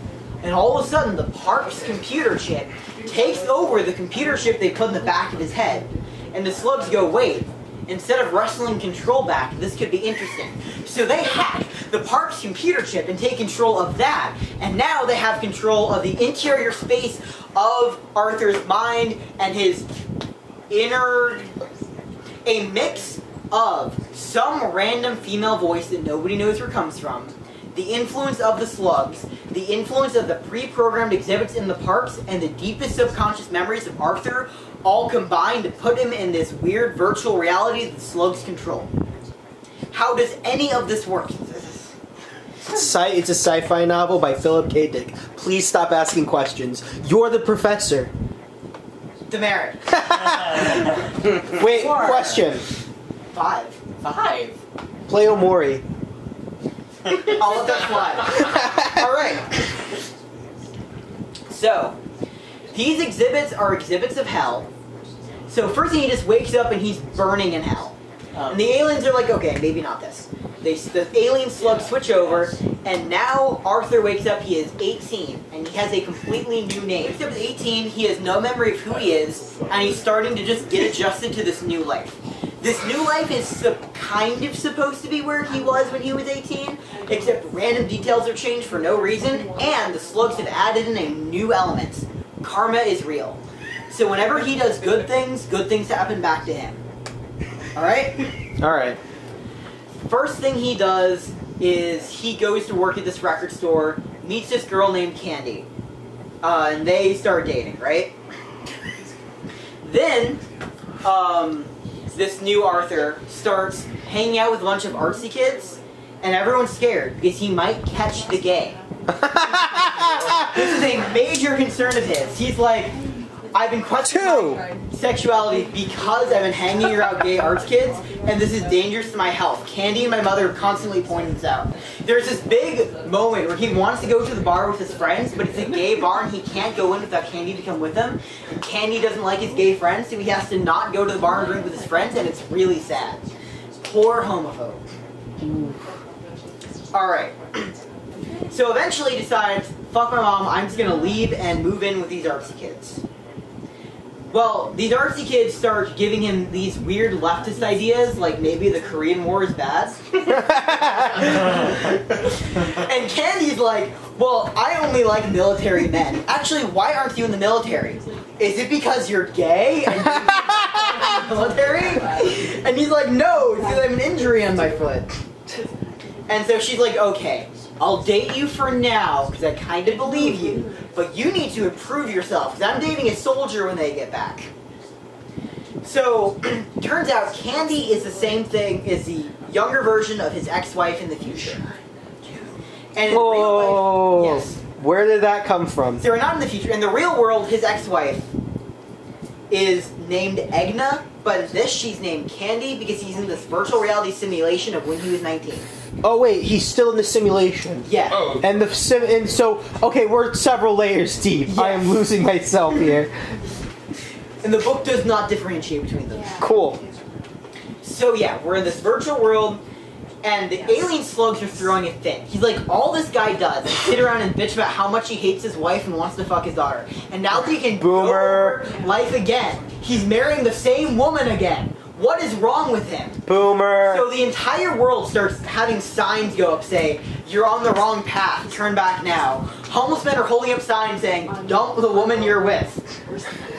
and all of a sudden the park's computer chip takes over the computer chip they put in the back of his head. And the slugs go, wait, instead of wrestling control back, this could be interesting. So they hack the park's computer chip and take control of that. And now they have control of the interior space of Arthur's mind and his inner. A mix of some random female voice that nobody knows where comes from, the influence of the slugs, the influence of the pre-programmed exhibits in the parks, and the deepest subconscious memories of Arthur all combined to put him in this weird virtual reality that the slugs control. How does any of this work? sci- it's a sci-fi novel by Philip K. Dick. Please stop asking questions. You're the professor. Demerit. Wait, Four. question. Five. Five. Play Omori. I'll let that slide. Alright. So, these exhibits are exhibits of hell. So first thing he just wakes up and he's burning in hell. Um, And the aliens are like, okay, maybe not this. they the alien slugs switch over, and now Arthur wakes up. He is 18, and he has a completely new name. Except at 18, he has no memory of who he is, and he's starting to just get adjusted to this new life. This new life is kind of supposed to be where he was when he was 18, except random details are changed for no reason, and the slugs have added in a new element. Karma is real. So whenever he does good things, good things happen back to him. Alright? All right. First thing he does is he goes to work at this record store, meets this girl named Candy. Uh, and they start dating, right? Then, um, this new Arthur starts hanging out with a bunch of artsy kids, and everyone's scared because he might catch the gay. this is a major concern of his. He's like, I've been questioning sexuality because I've been hanging around gay arts kids, and this is dangerous to my health. Candy and my mother constantly pointing this out. There's this big moment where he wants to go to the bar with his friends, but it's a gay bar and he can't go in without Candy to come with him. And Candy doesn't like his gay friends, so he has to not go to the bar and drink with his friends, and it's really sad. Poor homophobe. Alright. So eventually he decides, fuck my mom, I'm just gonna leave and move in with these artsy kids. Well, these artsy kids start giving him these weird leftist ideas, like maybe the Korean War is bad. and Candy's like, well, I only like military men. Actually, why aren't you in the military? Is it because you're gay and you're in the military? And he's like, no, it's because I have an injury on my foot. And so she's like, okay, I'll date you for now because I kind of believe you, but you need to improve yourself because I'm dating a soldier when they get back. So, turns out Candy is the same thing as the younger version of his ex-wife in the future. And in real Whoa. life, yes. Where did that come from? So we're not in the future. In the real world, his ex-wife is named Edna, but in this she's named Candy because he's in this virtual reality simulation of when he was 19. Oh wait, he's still in the simulation. Yeah. Oh, And the sim and so okay, we're several layers deep. I am losing myself here. And the book does not differentiate between them. Cool. So yeah, we're in this virtual world, and the alien slugs are throwing a fit. He's like, all this guy does is sit around and bitch about how much he hates his wife and wants to fuck his daughter. And now that he can go Boomer. over life again, he's marrying the same woman again. What is wrong with him? Boomer. So the entire world starts having signs go up say, you're on the wrong path, turn back now. Homeless men are holding up signs saying, dump the woman you're with.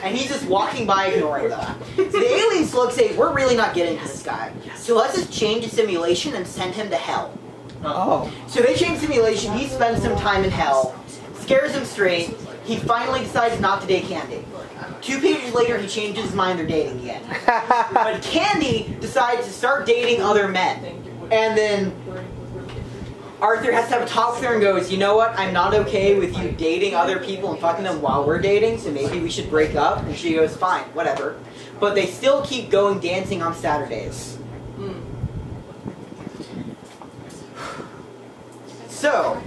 And he's just walking by ignoring them. So the aliens look say, we're really not getting to this guy. So let's just change the simulation and send him to hell. oh. So they change simulation, he spends some time in hell, scares him straight, he finally decides not to date Candy. Two pages later, he changes his mind, they're dating again. But Candy decides to start dating other men. And then Arthur has to have a talk with her and goes, you know what, I'm not okay with you dating other people and fucking them while we're dating, so maybe we should break up. And she goes, fine, whatever. But they still keep going dancing on Saturdays. Hmm. So,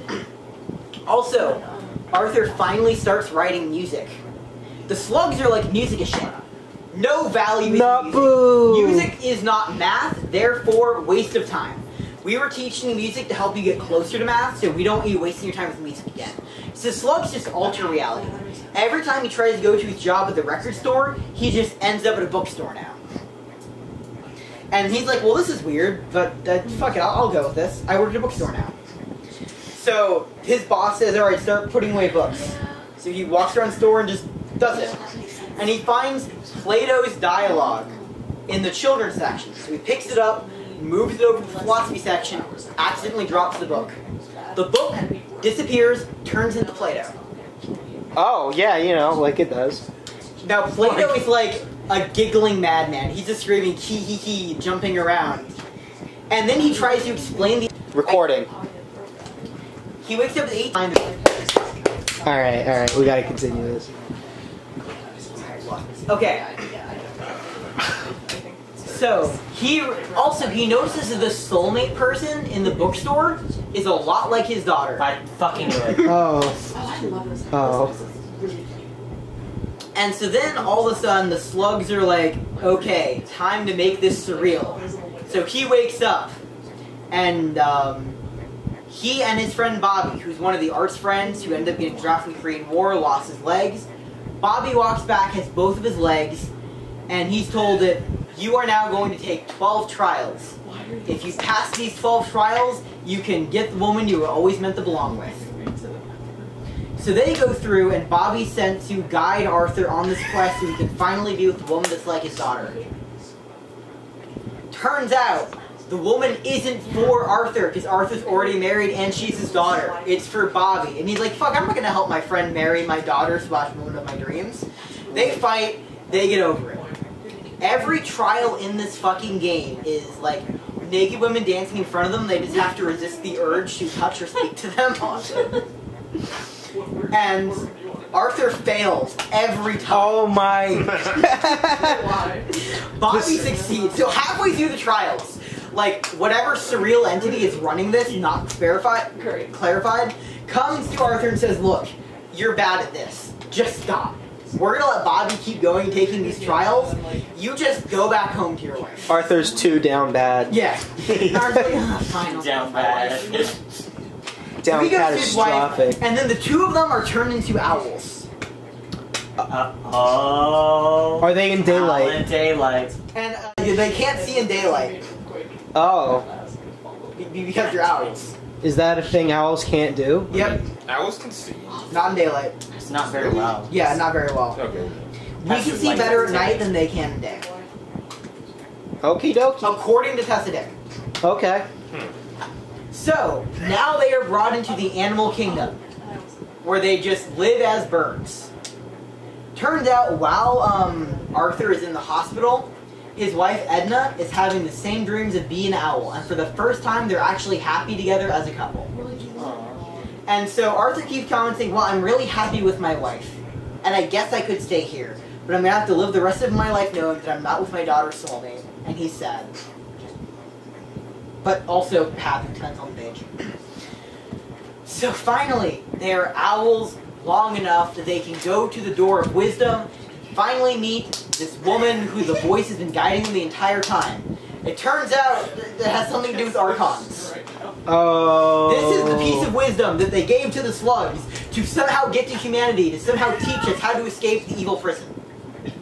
also, Arthur finally starts writing music. The slugs are like music is shit. No value in Not music. boo. Music is not math, therefore waste of time. We were teaching music to help you get closer to math, so we don't want you wasting your time with music again. So slugs just alter reality. Every time he tries to go to his job at the record store, he just ends up at a bookstore now. And he's like, well, this is weird, but uh, fuck it, I'll, I'll go with this. I work at a bookstore now. So his boss says, all right, start putting away books. So he walks around the store and just does it. And he finds Plato's dialogue in the children's section. So he picks it up, moves it over to the philosophy section, accidentally drops the book. The book disappears, turns into Plato. Oh yeah, you know, like it does. Now Plato is like a giggling madman. He's just screaming hee hee hee, jumping around. And then he tries to explain the Recording. He wakes up at eight times. All right, all right. We gotta continue this. Okay. So he also he notices that the soulmate person in the bookstore is a lot like his daughter. I fucking knew it. Oh. Oh. And so then all of a sudden the slugs are like, okay, time to make this surreal. So he wakes up and um, he and his friend Bobby, who's one of the arts friends who ended up getting drafted in the Korean War, lost his legs. Bobby walks back, has both of his legs, and he's told that you are now going to take 12 trials. If you pass these 12 trials, you can get the woman you were always meant to belong with. So they go through, and Bobby's sent to guide Arthur on this quest so he can finally be with the woman that's like his daughter. Turns out, the woman isn't for Arthur, because Arthur's already married and she's his daughter. It's for Bobby. And he's like, fuck, I'm not gonna help my friend marry my daughter slash woman of my dreams. They fight, they get over it. Every trial in this fucking game is like naked women dancing in front of them, they just have to resist the urge to touch or speak to them. and Arthur fails every time. Oh my! Bobby succeeds. So halfway through the trials, like whatever surreal entity is running this, not verified, Great. clarified, comes to Arthur and says, "Look, you're bad at this. Just stop. We're gonna let Bobby keep going, taking these trials. You just go back home to your wife." Arthur's too down bad. Yeah. Arthur's like, "Ah, fine, I'll Down go with my bad. Down He goes to his wife, and then the two of them are turned into owls. Uh, oh. Are they in Owl daylight? in daylight. And uh, they can't see in daylight Oh, be- because you're owls. is that a thing owls can't do? Yep, Owls can see. not in daylight. It's not very well. Yeah, not very well. Okay. We That's can see better at night than they can in day. Okie dokie. According to Tessa Dick. Okay. So, now they are brought into the animal kingdom, where they just live as birds. Turns out, while um, Arthur is in the hospital, his wife Edna is having the same dreams of being an owl, and for the first time, they're actually happy together as a couple. And so Arthur keeps commenting, Well, I'm really happy with my wife, and I guess I could stay here, but I'm gonna have to live the rest of my life knowing that I'm not with my daughter's soulmate, and he's sad. But also happy, depends on the page. So finally, they're owls long enough that they can go to the door of wisdom, finally meet this woman who the voice has been guiding them the entire time. It turns out that it has something to do with archons. Oh. This is the piece of wisdom that they gave to the slugs to somehow get to humanity, to somehow teach us how to escape the evil prison.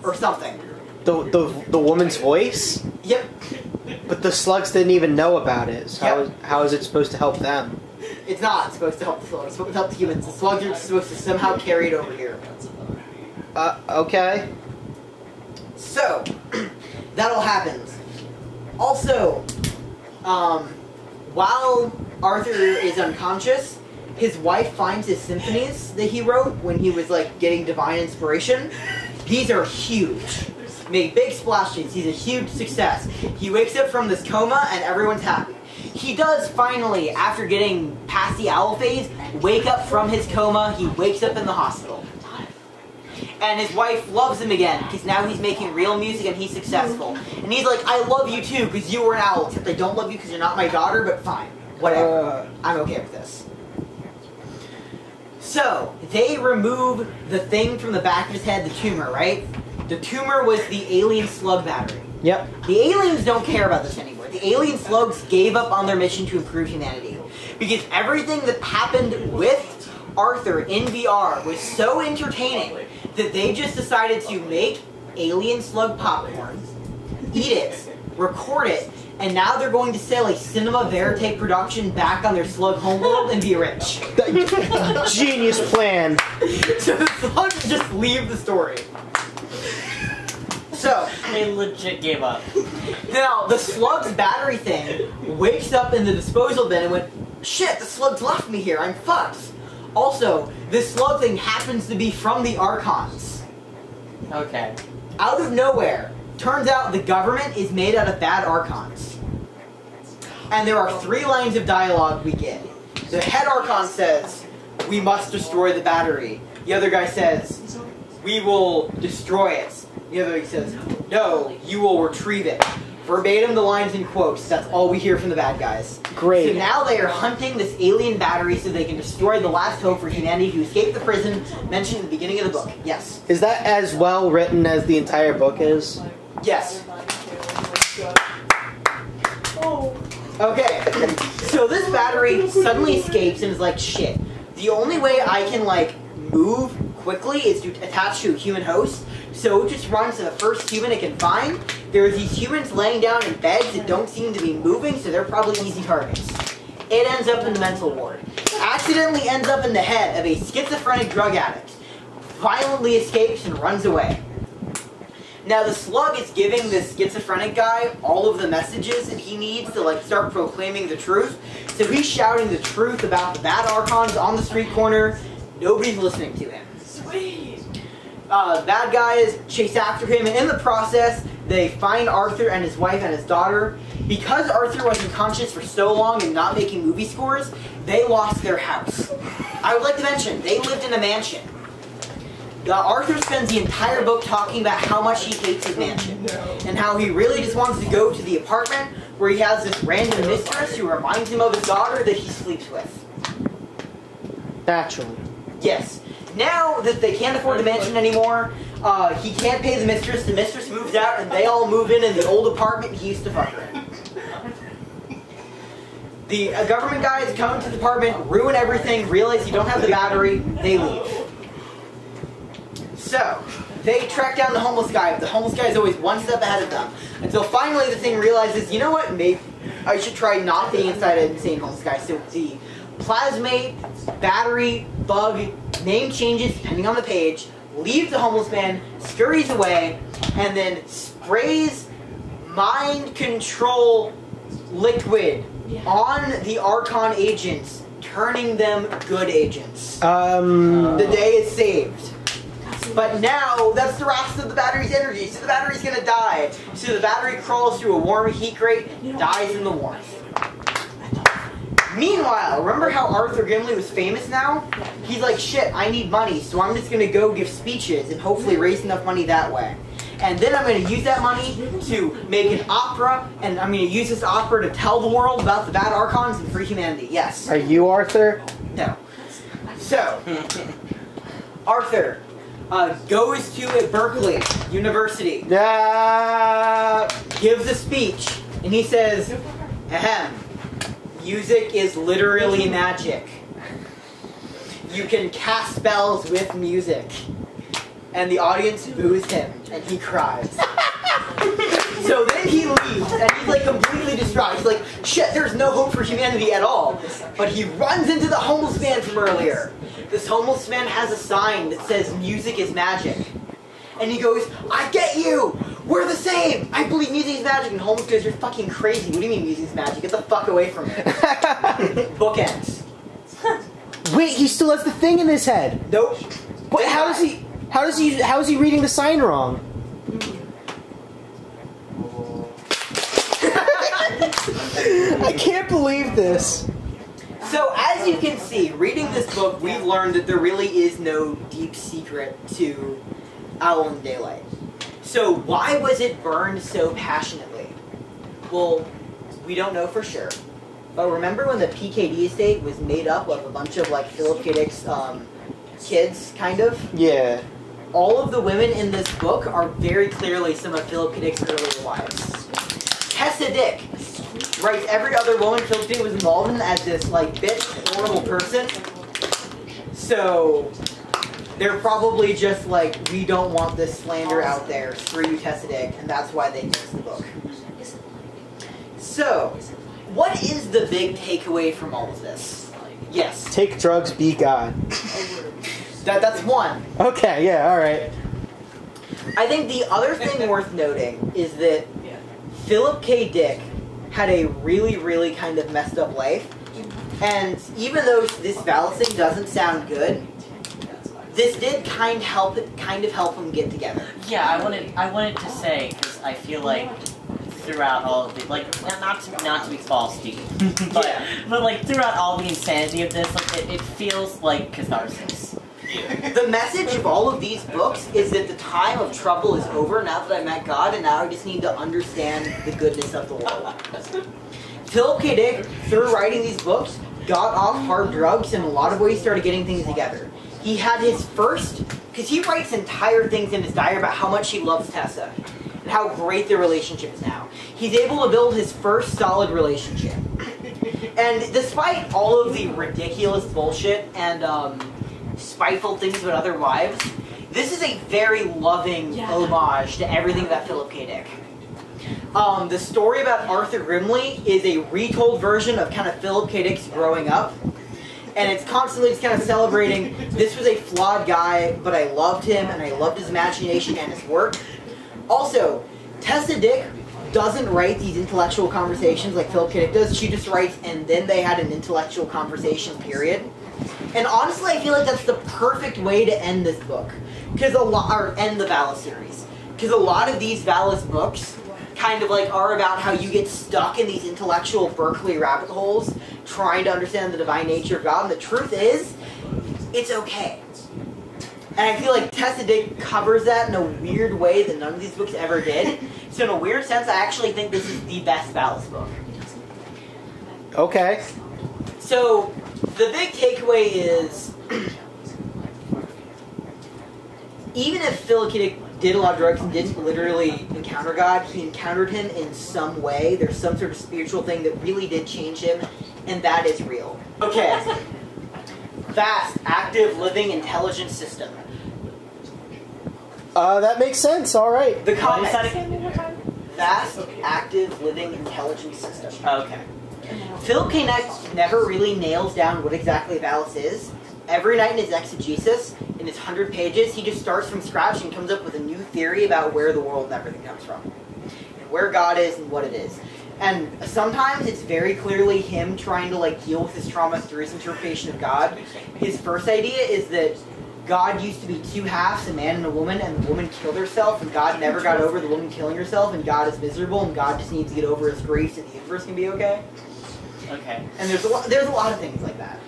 Or something. the the the woman's voice, Yep. but the slugs didn't even know about it. So Yep. is how is it supposed to help them? It's not supposed to help the slugs, it's supposed to help the humans. The slugs are supposed to somehow carry it over here. Uh, okay. So, that all happens. Also, um, while Arthur is unconscious, his wife finds his symphonies that he wrote when he was like getting divine inspiration. These are huge. Make big splashes. He's a huge success. He wakes up from this coma and everyone's happy. He does finally, after getting past the owl phase, wake up from his coma. He wakes up in the hospital. And his wife loves him again because now he's making real music and he's successful. And he's like, I love you too because you were an owl, except I don't love you because you're not my daughter, but fine. Whatever. Uh, I'm okay with this. So, they remove the thing from the back of his head, the tumor, right? The tumor was the alien slug battery. yep. The aliens don't care about this anymore. The alien slugs gave up on their mission to improve humanity. Because everything that happened with Arthur in VR was so entertaining that they just decided to make alien slug popcorn, eat it, record it, and now they're going to sell a cinema verite production back on their slug homeworld and be rich. Genius plan. so the slugs just leave the story. So, They legit gave up. Now, the slug's battery thing wakes up in the disposal bin and went, shit, the slug's left me here, I'm fucked. Also, this slug thing happens to be from the Archons. Okay. Out of nowhere, turns out the government is made out of bad Archons. And there are three lines of dialogue we get. The head Archon says, we must destroy the battery. The other guy says, we will destroy it. The other guy says, no, you will retrieve it. Verbatim, the lines in quotes. That's all we hear from the bad guys. So now they are hunting this alien battery so they can destroy the last hope for humanity to escape the prison mentioned at the beginning of the book. Yes. Is that as well written as the entire book is? Yes. Okay, so this battery suddenly escapes and is like, shit. The only way I can like move quickly is to attach to a human host. So it just runs to the first human it can find. There's these humans laying down in beds that don't seem to be moving, so they're probably easy targets. It ends up in the mental ward. Accidentally ends up in the head of a schizophrenic drug addict. Violently escapes and runs away. Now the slug is giving this schizophrenic guy all of the messages that he needs to like start proclaiming the truth. So he's shouting the truth about the bad archons on the street corner. Nobody's listening to him. Sweet. Uh, bad guys chase after him, and in the process, they find Arthur and his wife and his daughter. Because Arthur was unconscious for so long and not making movie scores, they lost their house. I would like to mention, they lived in a mansion. Uh, Arthur spends the entire book talking about how much he hates his mansion and how he really just wants to go to the apartment where he has this random mistress who reminds him of his daughter that he sleeps with. Naturally. Yes. Now that they can't afford the mansion anymore, uh, he can't pay the mistress. The mistress moves out, and they all move in in the old apartment he used to fuck her in. The uh, government guys come to the apartment, ruin everything, realize you don't have the battery, they leave. So, they track down the homeless guy, but the homeless guy is always one step ahead of them. Until finally the thing realizes, you know what, maybe I should try not being inside an insane homeless guy. So the plasmate, battery, bug, name changes depending on the page, leaves the homeless man, scurries away, and then sprays mind control liquid on the Archon agents, turning them good agents. Um. The day is saved. But now, that's the rest of the battery's energy, so the battery's gonna die. So the battery crawls through a warm heat grate, dies in the warmth. Meanwhile, remember how Arthur Grimley was famous now? He's like, shit, I need money, so I'm just gonna go give speeches and hopefully raise enough money that way. And then I'm gonna use that money to make an opera, and I'm gonna use this opera to tell the world about the bad archons and free humanity. Yes. Are you Arthur? No. So, Arthur uh, goes to Berkeley University, Yeah. gives a speech, and he says, Ahem, music is literally magic. You can cast spells with music. And the audience boos him, and he cries. so then he leaves, and he's like completely distraught. He's like, shit, there's no hope for humanity at all. But he runs into the homeless man from earlier. This homeless man has a sign that says music is magic. And he goes, I get you! We're the same! I believe music is magic. And Holmes goes, You're fucking crazy. What do you mean music is magic? Get the fuck away from me. Bookends. Wait, he still has the thing in his head. Nope. But how does he? How does he? How is he reading the sign wrong? I can't believe this. So, as you can see, reading this book, we've learned that there really is no deep secret to Owl in Daylight. So, why was it burned so passionately? Well, we don't know for sure. But remember when the PKD estate was made up of a bunch of like Philip K. Dick's um, kids, kind of? Yeah. all of the women in this book are very clearly some of Philip K. Dick's earlier wives. Tessa Dick writes every other woman Philip K. Dick was involved in as this like bitch, horrible person. So they're probably just like, we don't want this slander out there. Screw you, Tessa Dick, and that's why they missed the book. So, what is the big takeaway from all of this? Yes, Take drugs, be God. that that's one. Okay. Yeah. All right. I think the other thing worth noting is that Philip K. Dick had a really, really kind of messed up life. And even though this Valis thing doesn't sound good, this did kind help kind of help them get together. Yeah, I wanted I wanted to say because I feel like throughout all of the like not not to, not to be false to you, but Yeah. but like throughout all the insanity of this, like it, it feels like catharsis. The message of all of these books is that the time of trouble is over now that I met God, and now I just need to understand the goodness of the world. Philip K. Dick, through writing these books, got off hard drugs and in a lot of ways started getting things together. He had his first, because he writes entire things in his diary about how much he loves Tessa. and how great their relationship is now. He's able to build his first solid relationship. And despite all of the ridiculous bullshit and um, spiteful things about other wives, this is a very loving Yeah. homage to everything about Philip K. Dick. Um, the story about Arthur Grimley is a retold version of kind of Philip K. Dick's growing up. And it's constantly just kind of celebrating this was a flawed guy, but I loved him and I loved his imagination and his work. Also, Tessa Dick doesn't write these intellectual conversations like Philip K. Dick does. She just writes, and then they had an intellectual conversation, period. And honestly, I feel like that's the perfect way to end this book. Because a lot, or end the Valis series. Because a lot of these Valis books kind of like are about how you get stuck in these intellectual Berkeley rabbit holes trying to understand the divine nature of God. And the truth is, it's okay. And I feel like Tessa Dick covers that in a weird way that none of these books ever did. So in a weird sense, I actually think this is the best Valis book. Okay. So the big takeaway is even if Philip K. Dick did a lot of drugs and didn't literally encounter God, he encountered him in some way. There's some sort of spiritual thing that really did change him, and that is real. Okay. Vast, active, living, intelligent system. Uh, that makes sense. All right. The What comics. is that again? one time? Vast, active, living, intelligent system. Okay. Phil K. Never really nails down what exactly Valis is. Every night in his exegesis, in his hundred pages, he just starts from scratch and comes up with a new theory about where the world and everything comes from, and where God is and what it is. And sometimes it's very clearly him trying to like deal with his trauma through his interpretation of God. His first idea is that God used to be two halves, a man and a woman, and the woman killed herself, and God never got over the woman killing herself, and God is miserable, and God just needs to get over his grief so the universe can be okay. Okay. And there's a lot, there's a lot of things like that.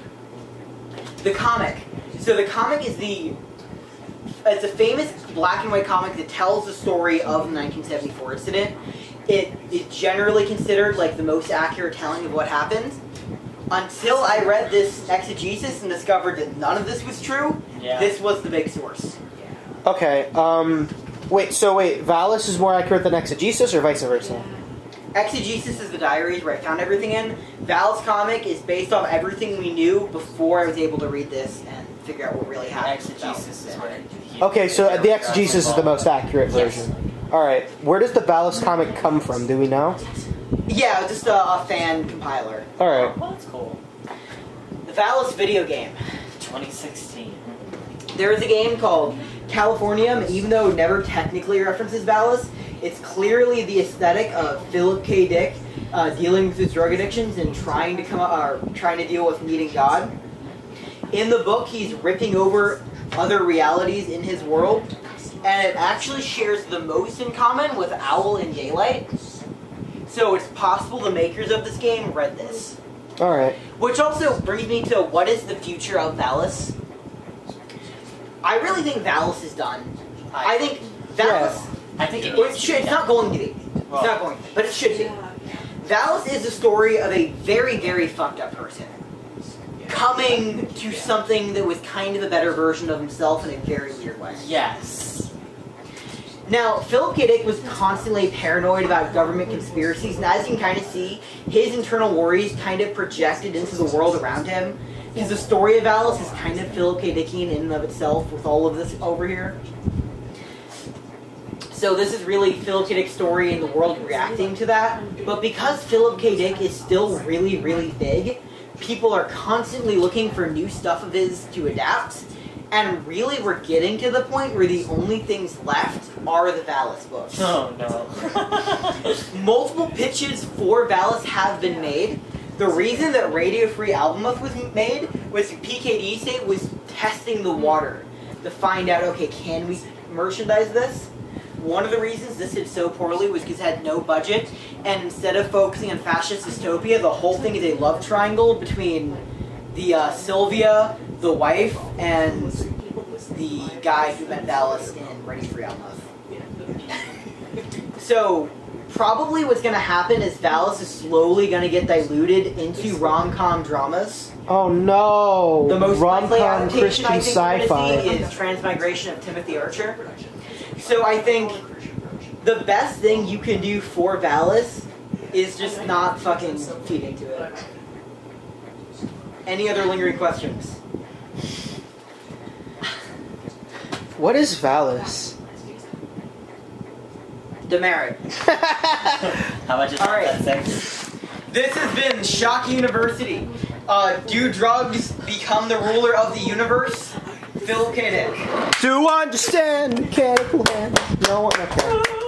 The comic. So the comic is the it's a famous black and white comic that tells the story of the 1974 incident. It is generally considered like the most accurate telling of what happened. Until I read this exegesis and discovered that none of this was true, Yeah. this was the big source. Okay. Um. Wait. So wait. Valis is more accurate than exegesis, or vice versa? Exegesis is the diaries where I found everything in. Valis comic is based off everything we knew before I was able to read this and figure out what really happened. Exegesis is what it Okay. So the exegesis is the most accurate Yes. version. All right. Where does the Valis comic come from? Do we know? Yeah, just a, a fan compiler. All right. Well, that's cool. The Valis video game. 2016. There is a game called Californium, and even though it never technically references Valis, it's clearly the aesthetic of Philip K. Dick uh, dealing with his drug addictions and trying to come or trying to deal with meeting God. In the book, he's ripping over other realities in his world, and it actually shares the most in common with Owl in Daylight. So it's possible the makers of this game read this. All right. Which also brings me to what is the future of Valis? I really think Valis is done. I think Valis. I think it it to should, it's not going to be. It's Well- not going to, be, but it should be. Valis is the story of a very, very fucked up person coming to something that was kind of a better version of himself in a very weird way. Yes. Now, Philip K. Dick was constantly paranoid about government conspiracies, and as you can kind of see, his internal worries kind of projected into the world around him. Because the story of Valis is kind of Philip K. Dickian in and of itself with all of this over here. So this is really Philip K. Dick's story and the world reacting to that. But because Philip K. Dick is still really, really big, people are constantly looking for new stuff of his to adapt. And really, we're getting to the point where the only things left are the Valis books. Oh no. Multiple pitches for Valis have been made. The reason that Radio Free Albemuth was made was PKD estate was testing the water to find out, okay, can we merchandise this? One of the reasons this did so poorly was because it had no budget, and instead of focusing on fascist dystopia, the whole thing is a love triangle between the uh, Sylvia, the wife, and the guy who met Valis in Radio Free Albemuth. So, probably what's going to happen is Valis is slowly going to get diluted into rom-com dramas. Oh no. The most rom-com adaptation Christian I think we're sci-fi. going to see is Transmigration of Timothy Archer. So I think the best thing you can do for Valis is just not fucking feed into it. Any other lingering questions? What is Valis? Demerit. How much is All right. that sex? This has been Shaka University. Uh, do drugs become the ruler of the universe? Phil K. Do understand mechanical hand? No one.